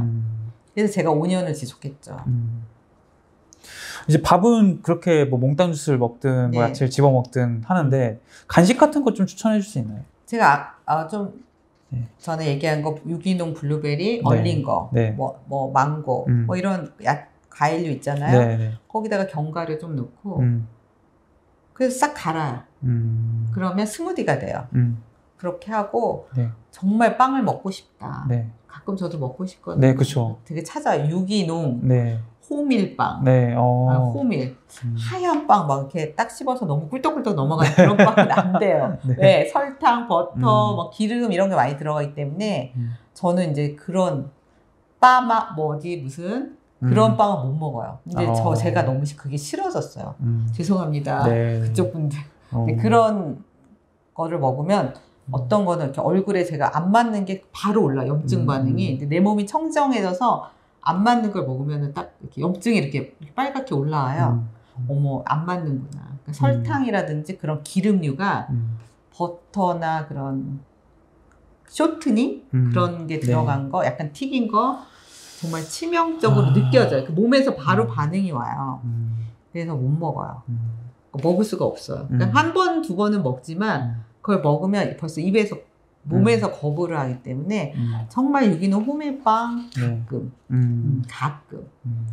음, 그래서 제가 5년을 지속했죠. 음. 이제 밥은 그렇게 뭐 몽땅 주스를 먹든 뭐 네. 야채를 집어 먹든 하는데 간식 같은 거좀 추천해 줄 수 있나요? 제가 아, 아, 좀 네. 전에 얘기한 거 유기농 블루베리 네. 얼린 거, 네. 뭐, 뭐 망고, 음. 뭐 이런 야, 과일류 있잖아요. 네, 네. 거기다가 견과류 좀 넣고 음, 그래서 싹 갈아요. 음, 그러면 스무디가 돼요. 음, 그렇게 하고 네, 정말 빵을 먹고 싶다. 네, 가끔 저도 먹고 싶거든요. 네, 그쵸. 되게 찾아요. 유기농, 네, 호밀빵, 네, 어, 아, 호밀, 음, 하얀 빵 막 이렇게 딱 씹어서 너무 꿀떡꿀떡 넘어가는 그런 빵은 안 돼요. 네. 왜 설탕, 버터, 음. 뭐 기름 이런 게 많이 들어가기 때문에 음. 저는 이제 그런 빠마 뭐지 무슨 그런 음, 빵은 못 먹어요. 근데 어. 저 제가 너무 시- 그게 싫어졌어요. 음, 죄송합니다. 네, 그쪽 분들. 어, 그런 거를 먹으면 어떤 거는 이렇게 얼굴에 제가 안 맞는 게 바로 올라 염증 음. 반응이 내 몸이 청정해져서 안 맞는 걸 먹으면 딱 이렇게 염증이 이렇게 빨갛게 올라와요. 음, 어머 안 맞는구나. 그러니까 설탕이라든지 그런 기름류가 음, 버터나 그런 쇼트닝 음, 그런 게 네. 들어간 거, 약간 튀긴 거 정말 치명적으로 아. 느껴져요. 그 몸에서 바로 음. 반응이 와요. 음, 그래서 못 먹어요. 음, 먹을 수가 없어요. 그러니까 음. 한 번, 두 번은 먹지만 그걸 먹으면 벌써 입에서 몸에서 거부를 하기 때문에 음, 정말 유기농 호밀빵 네, 가끔, 음, 음, 가끔. 음,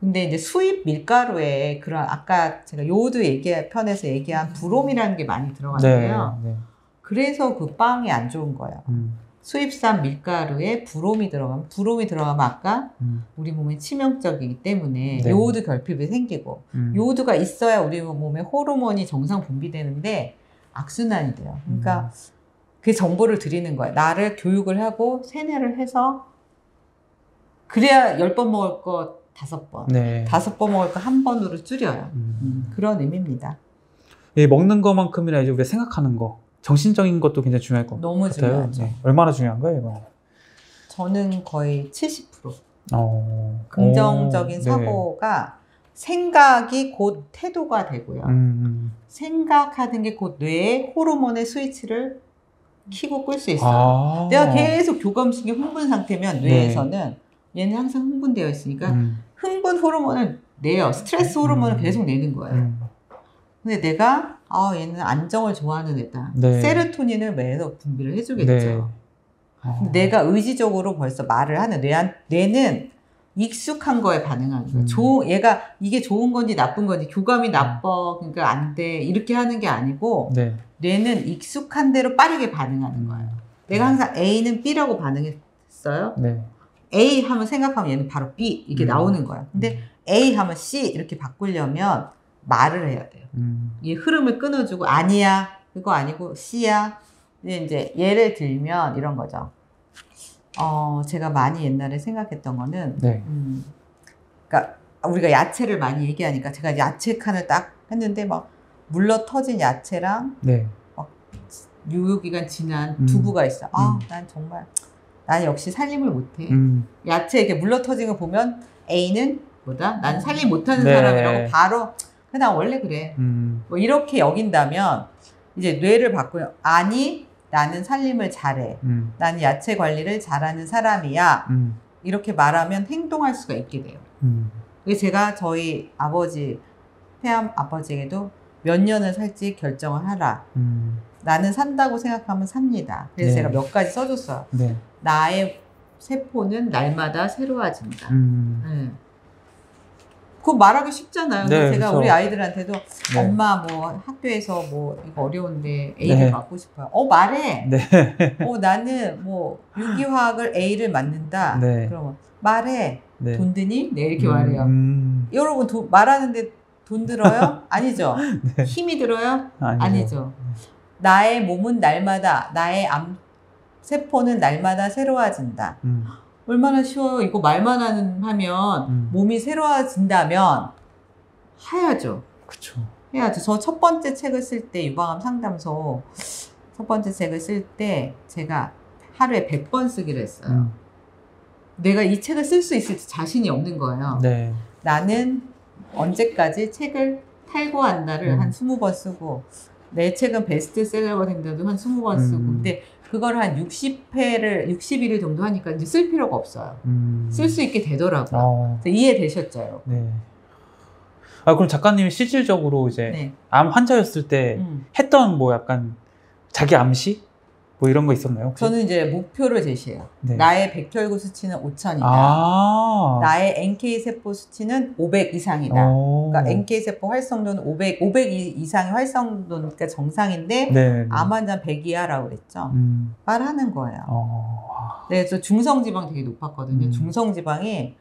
근데 이제 수입 밀가루에 그런 아까 제가 요드 얘기 편에서 얘기한 브롬이라는 게 많이 네, 들어가는데요. 네, 그래서 그 빵이 안 좋은 거예요. 음, 수입산 밀가루에 브롬이 들어가면 브롬이 들어가면 아까 음, 우리 몸에 치명적이기 때문에 네. 요오드 결핍이 생기고 음, 요오드가 있어야 우리 몸에 호르몬이 정상 분비되는데 악순환이 돼요. 그러니까 음. 그 정보를 드리는 거예요. 나를 교육을 하고 세뇌를 해서 그래야 열 번 먹을 거 다섯 번, 네, 다섯 번 먹을 거 한 번으로 줄여요. 음. 음, 그런 의미입니다. 이 먹는 것만큼이나 이제 우리가 생각하는 거, 정신적인 것도 굉장히 중요할 것 너무 같아요. 중요하죠. 네. 얼마나 중요한 거예요, 이거? 저는 거의 70% 어, 긍정적인 오, 네. 사고가 생각이 곧 태도가 되고요. 음, 음. 생각하는 게 곧 뇌의 호르몬의 스위치를 키고 끌 수 있어요. 아, 내가 계속 교감신경 흥분 상태면 네. 뇌에서는 얘는 항상 흥분되어 있으니까 음, 흥분 호르몬을 내요. 스트레스 호르몬을 음. 계속 내는 거예요. 음, 근데 내가 아 얘는 안정을 좋아하는 애다. 네. 세로토닌을 매서 분비를 해주겠죠. 네. 어. 근데 내가 의지적으로 벌써 말을 하는 뇌한, 뇌는 익숙한 거에 반응하는 거예요. 음. 좋은, 얘가 이게 좋은 건지 나쁜 건지 교감이 나빠 그러니까 안 돼 이렇게 하는 게 아니고 네. 뇌는 익숙한 대로 빠르게 반응하는 거예요. 내가 항상 A는 B라고 반응했어요. 네. A 하면 생각하면 얘는 바로 B 이게 음. 나오는 거예요. 근데 A 하면 C 이렇게 바꾸려면 말을 해야 돼요. 음. 이 흐름을 끊어주고 아니야 그거 아니고. 근데 이제 예를 들면 이런 거죠. 어 제가 많이 옛날에 생각했던 거는 네. 음, 그러니까 우리가 야채를 많이 얘기하니까 제가 야채 칸을 딱 했는데 막 물러 터진 야채랑 네. 유효기간 지난 음. 두부가 있어. 아, 음. 난 정말 난 역시 살림을 못해. 음. 야채 이렇게 물러 터진 거 보면 A는 뭐다? 난 살림 못하는 네. 사람이라고 바로 그냥 원래 그래. 음. 뭐 이렇게 여긴다면 이제 뇌를 바꾸요. 아니 나는 살림을 잘해. 음. 나는 야채 관리를 잘하는 사람이야. 음. 이렇게 말하면 행동할 수가 있게 돼요. 음. 제가 저희 아버지 태암 아버지에게도 몇 년을 살지 결정을 하라. 음. 나는 산다고 생각하면 삽니다. 그래서 네. 제가 몇 가지 써줬어요. 네. 나의 세포는 날마다 새로워진다. 음. 네. 그거 말하기 쉽잖아요. 네, 제가 그쵸. 우리 아이들한테도 네. 엄마 뭐 학교에서 뭐 이거 어려운데 네. A를 맞고 싶어요. 어 말해. 네. 어 나는 뭐 유기화학을 A를 맞는다. 네. 그러면 말해. 네. 돈 드니? 네 이렇게 음. 말해요. 음. 여러분 돈 말하는데 돈 들어요? 아니죠. 네. 힘이 들어요? 아니죠. 아니죠. 나의 몸은 날마다 나의 암 세포는 날마다 새로워진다. 음. 얼마나 쉬워요. 이거 말만 하면 음. 몸이 새로워진다면 해야죠. 그쵸. 해야죠. 저 첫 번째 책을 쓸 때 유방암 상담소 첫 번째 책을 쓸 때 제가 하루에 100번 쓰기로 했어요. 음. 내가 이 책을 쓸 수 있을지 자신이 없는 거예요. 네. 나는 언제까지 책을 탈고한다를 음. 한 20번 쓰고 내 책은 베스트셀러가 된다도 한 20번 쓰고 음. 근데 그걸 한 60회를 61일 정도 하니까 이제 쓸 필요가 없어요. 음. 쓸수 있게 되더라고요. 어. 이해되셨죠, 여러분? 네. 아 그럼 작가님이 실질적으로 이제 네. 암 환자였을 때 음. 했던 뭐 약간 자기 암시 뭐 이런 거 있었나요? 혹시? 저는 이제 목표를 제시해요. 네. 나의 백혈구 수치는 5천이다. 아. 나의 NK 세포 수치는 500 이상이다. 어. 그러니까 NK 세포 활성도는 500, 500 이- 이상의 활성도니까 정상인데 네. 암 환자 100 이하라고 그랬죠. 음. 말하는 거예요. 어. 네, 저 중성 지방 되게 높았거든요. 음. 중성 지방이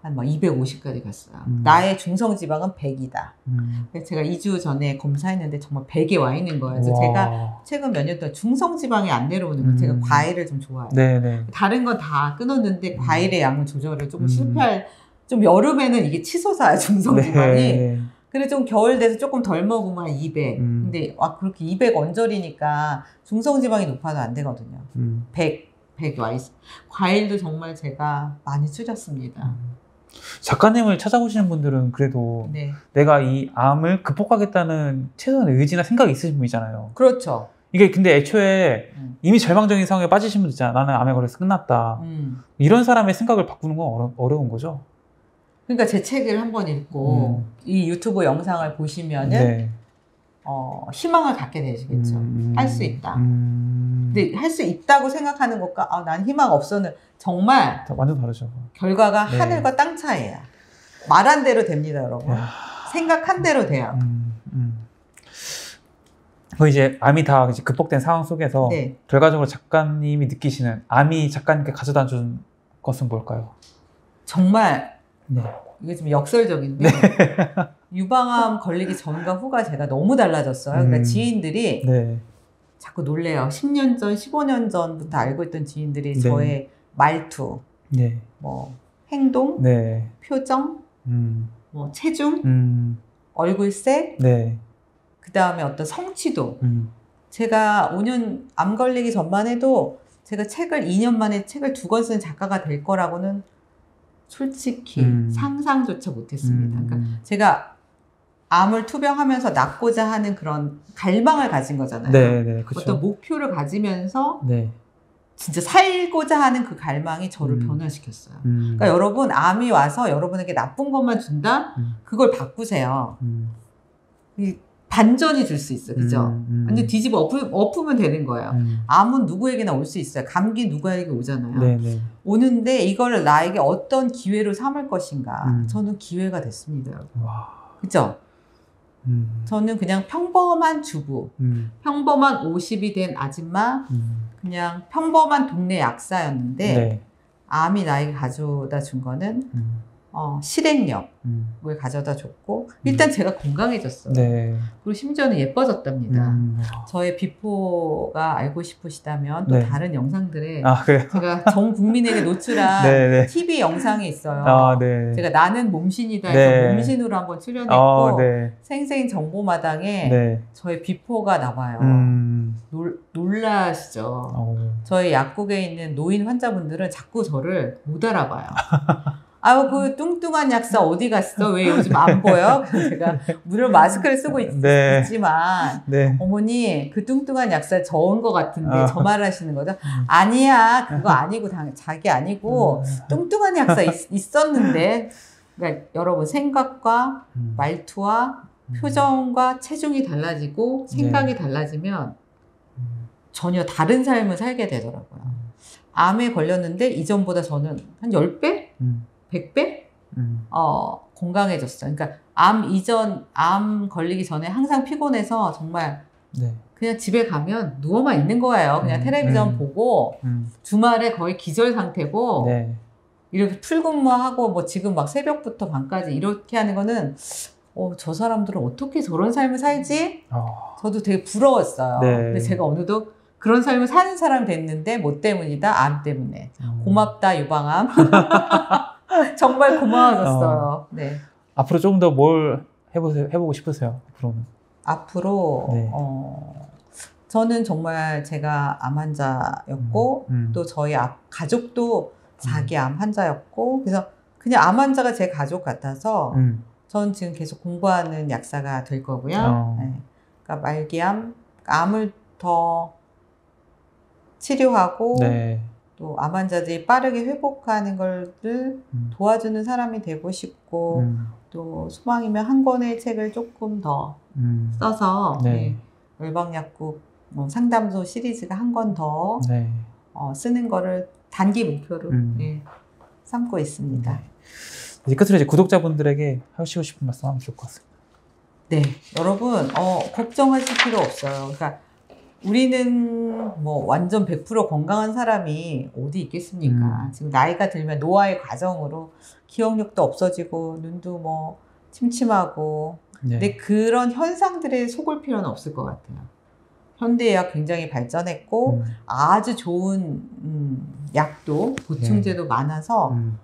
한막 250까지 갔어요. 음. 나의 중성 지방은 100이다. 음. 제가 2주 전에 검사했는데 정말 100에 와 있는 거예요. 그래서 와. 제가 최근 몇 년 동안 중성 지방이 안 내려오는 거예요. 음. 제가 과일을 좀 좋아해요. 네네. 다른 건 다 끊었는데 음. 과일의 양을 조절을 조금 음. 실패할 좀 여름에는 이게 치솟아요 중성 지방이 네. 그래 좀 겨울 돼서 조금 덜 먹으면 한 200. 음. 근데 와 그렇게 200 언저리니까 중성 지방이 높아도 안 되거든요. 음. 100, 100와 있어. 과일도 정말 제가 많이 줄였습니다. 작가님을 찾아보시는 분들은 그래도 네, 내가 이 암을 극복하겠다는 최소한의 의지나 생각이 있으신 분이잖아요. 그렇죠. 이게 근데 애초에 음. 이미 절망적인 상황에 빠지신 분 있잖아. 나는 암에 걸려서 끝났다. 음. 이런 사람의 생각을 바꾸는 건 어려, 어려운 거죠. 그러니까 제 책을 한번 읽고 이 유튜브 영상을 보시면은 음. 네. 어, 희망을 갖게 되시겠죠. 음, 할수 있다. 음. 근데 할 수 있다고 생각하는 것과 아, 난 희망 없어는 정말 다- 완전 다르죠. 결과가 네. 하늘과 땅 차이야. 말한 대로 됩니다, 여러분. 야, 생각한 대로 돼요. 음, 음. 그 이제 암이 다 이제 극복된 상황 속에서 네. 결과적으로 작가님이 느끼시는 암이 작가님께 가져다 준 것은 뭘까요? 정말 네. 이게 좀 역설적인데 유방암 걸리기 전과 후가 제가 너무 달라졌어요. 그러니까 음. 지인들이 네. 자꾸 놀래요. 10년 전, 15년 전부터 알고 있던 지인들이 네. 저의 말투, 네. 뭐 행동, 네. 표정, 음. 뭐 체중, 음. 얼굴색, 네. 그 다음에 어떤 성취도. 음. 제가 5년 암 걸리기 전만 해도 제가 책을 2년 만에 책을 두 권 쓴 작가가 될 거라고는 솔직히 음. 상상조차 못했습니다. 음. 그러니까 제가 암을 투병하면서 낫고자 하는 그런 갈망을 가진 거잖아요. 네, 네, 그렇죠. 어떤 목표를 가지면서 네. 진짜 살고자 하는 그 갈망이 저를 음. 변화시켰어요. 음. 그러니까 여러분 암이 와서 여러분에게 나쁜 것만 준다? 음. 그걸 바꾸세요. 음. 이 반전이 줄 수 있어요. 그죠? 음, 음. 완전 뒤집어 엎으, 엎으면 되는 거예요. 음. 암은 누구에게나 올 수 있어요. 감기 누구에게 오잖아요. 네, 네. 오는데 이걸 나에게 어떤 기회로 삼을 것인가. 음. 저는 기회가 됐습니다. 와. 그죠? 음. 저는 그냥 평범한 주부, 음. 평범한 50이 된 아줌마, 음. 그냥 평범한 동네 약사였는데 네. 암이 나에게 가져다 준 거는 음. 어, 실행력을 음. 가져다 줬고 일단 제가 건강해졌어요. 네. 그리고 심지어는 예뻐졌답니다. 음. 저의 비포가 알고 싶으시다면 또 네. 다른 영상들에 아? 제가 전 국민에게 노출한 네, 네. TV 영상이 있어요. 아 네. 제가 나는 몸신이다 해서 네. 몸신으로 한번 출연했고 아 네. 생생 정보마당에 네. 저의 비포가 나와요. 음. 놀, 놀라시죠. 어. 저희 약국에 있는 노인 환자분들은 자꾸 저를 못 알아봐요. 아유 그 뚱뚱한 약사 어디 갔어? 왜 요즘 안 보여? 제가 물론 마스크를 쓰고 있, 네. 지만 네. 어머니 그 뚱뚱한 약사 저은 것 같은데 아. 저 말을 하시는 거죠? 아니야 그거 아니고 당- 자기 아니고 뚱뚱한 약사 있, 었는데 그러니까 여러분 생각과 음. 말투와 표정과 체중이 달라지고 생각이 달라지면 음. 전혀 다른 삶을 살게 되더라고요. 암에 걸렸는데 이전보다 저는 한 10배? 음. 100배? 음. 어, 건강해졌어요. 그러니까 암 이전, 암 걸리기 전에 항상 피곤해서 정말 네. 그냥 집에 가면 누워만 있는 거예요. 그냥 음, 텔레비전 음. 보고 음. 주말에 거의 기절 상태고 네. 이렇게 풀근무하고 뭐 지금 막 새벽부터 밤까지 이렇게 하는 거는 어, 저 사람들은 어떻게 저런 삶을 살지? 어. 저도 되게 부러웠어요. 네. 근데 제가 어느덧 그런 삶을 사는 사람이 됐는데 뭐 때문이다? 암 때문에. 음. 고맙다 유방암. 정말 고마워졌어요. 네. 앞으로 조금 더 뭘 해보세요. 해보고 싶으세요. 앞으로는. 앞으로 네. 어, 저는 정말 제가 암 환자였고 음. 또 저희 앞 가족도 자기 암 환자였고 그래서 그냥 암 환자가 제 가족 같아서 음. 저는 지금 계속 공부하는 약사가 될 거고요. 어. 네. 그러니까 말기암, 암을 더 치료하고 네. 또 암 환자들이 빠르게 회복하는 것을 음. 도와주는 사람이 되고 싶고 음. 또 소망이면 한 권의 책을 조금 더 음. 써서 네. 네. 열방약국 뭐 상담소 시리즈가 한 권더 네. 어, 쓰는 거를 단기 목표로 음. 네, 삼고 있습니다. 네. 이제 끝으로 이제 구독자분들에게 하시고 싶은 말씀 하면 좋을 것 같습니다. 네, 여러분 어, 걱정하실 필요 없어요. 그러니까 우리는 뭐 완전 100% 건강한 사람이 어디 있겠습니까? 음. 지금 나이가 들면 노화의 과정으로 기억력도 없어지고 눈도 뭐 침침하고 네. 근데 그런 현상들에 속을 필요는 없을 것 같아요. 현대의학 굉장히 발전했고 음. 아주 좋은 음, 약도 보충제도 많아서 음.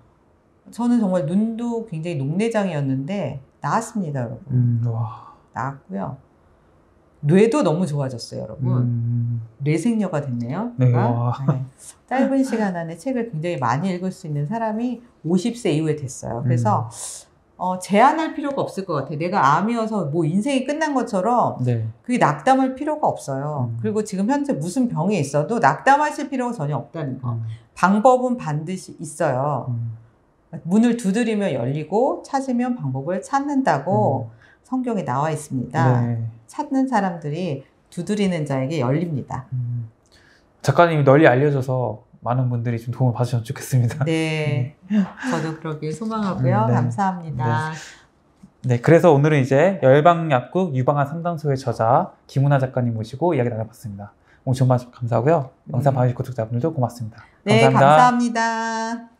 저는 정말 눈도 굉장히 녹내장이었는데 나았습니다, 여러분. 음. 와. 나았고요. 뇌도 너무 좋아졌어요, 여러분. 음. 뇌생녀가 됐네요. 네. 네. 짧은 시간 안에 책을 굉장히 많이 읽을 수 있는 사람이 50세 이후에 됐어요. 그래서 음. 어, 제한할 필요가 없을 것 같아요. 내가 암이어서 뭐 인생이 끝난 것처럼 네. 그게 낙담할 필요가 없어요. 음. 그리고 지금 현재 무슨 병이 있어도 낙담하실 필요가 전혀 없다는 거. 음. 방법은 반드시 있어요. 음. 문을 두드리면 열리고 찾으면 방법을 찾는다고 성경에 나와 있습니다. 네. 찾는 사람들이 두드리는 자에게 열립니다. 음. 작가님이 널리 알려져서 많은 분들이 좀 도움을 받으셨으면 좋겠습니다. 네. 저도 그러길 소망하고요. 음, 네. 감사합니다. 네, 그래서 오늘은 이제 열방약국 유방암 상담소의 저자 김은하 작가님 모시고 이야기 나눠봤습니다. 오늘 정말 감사하고요. 영상 네. 봐주신 구독자분들도 고맙습니다. 네, 감사합니다. 감사합니다.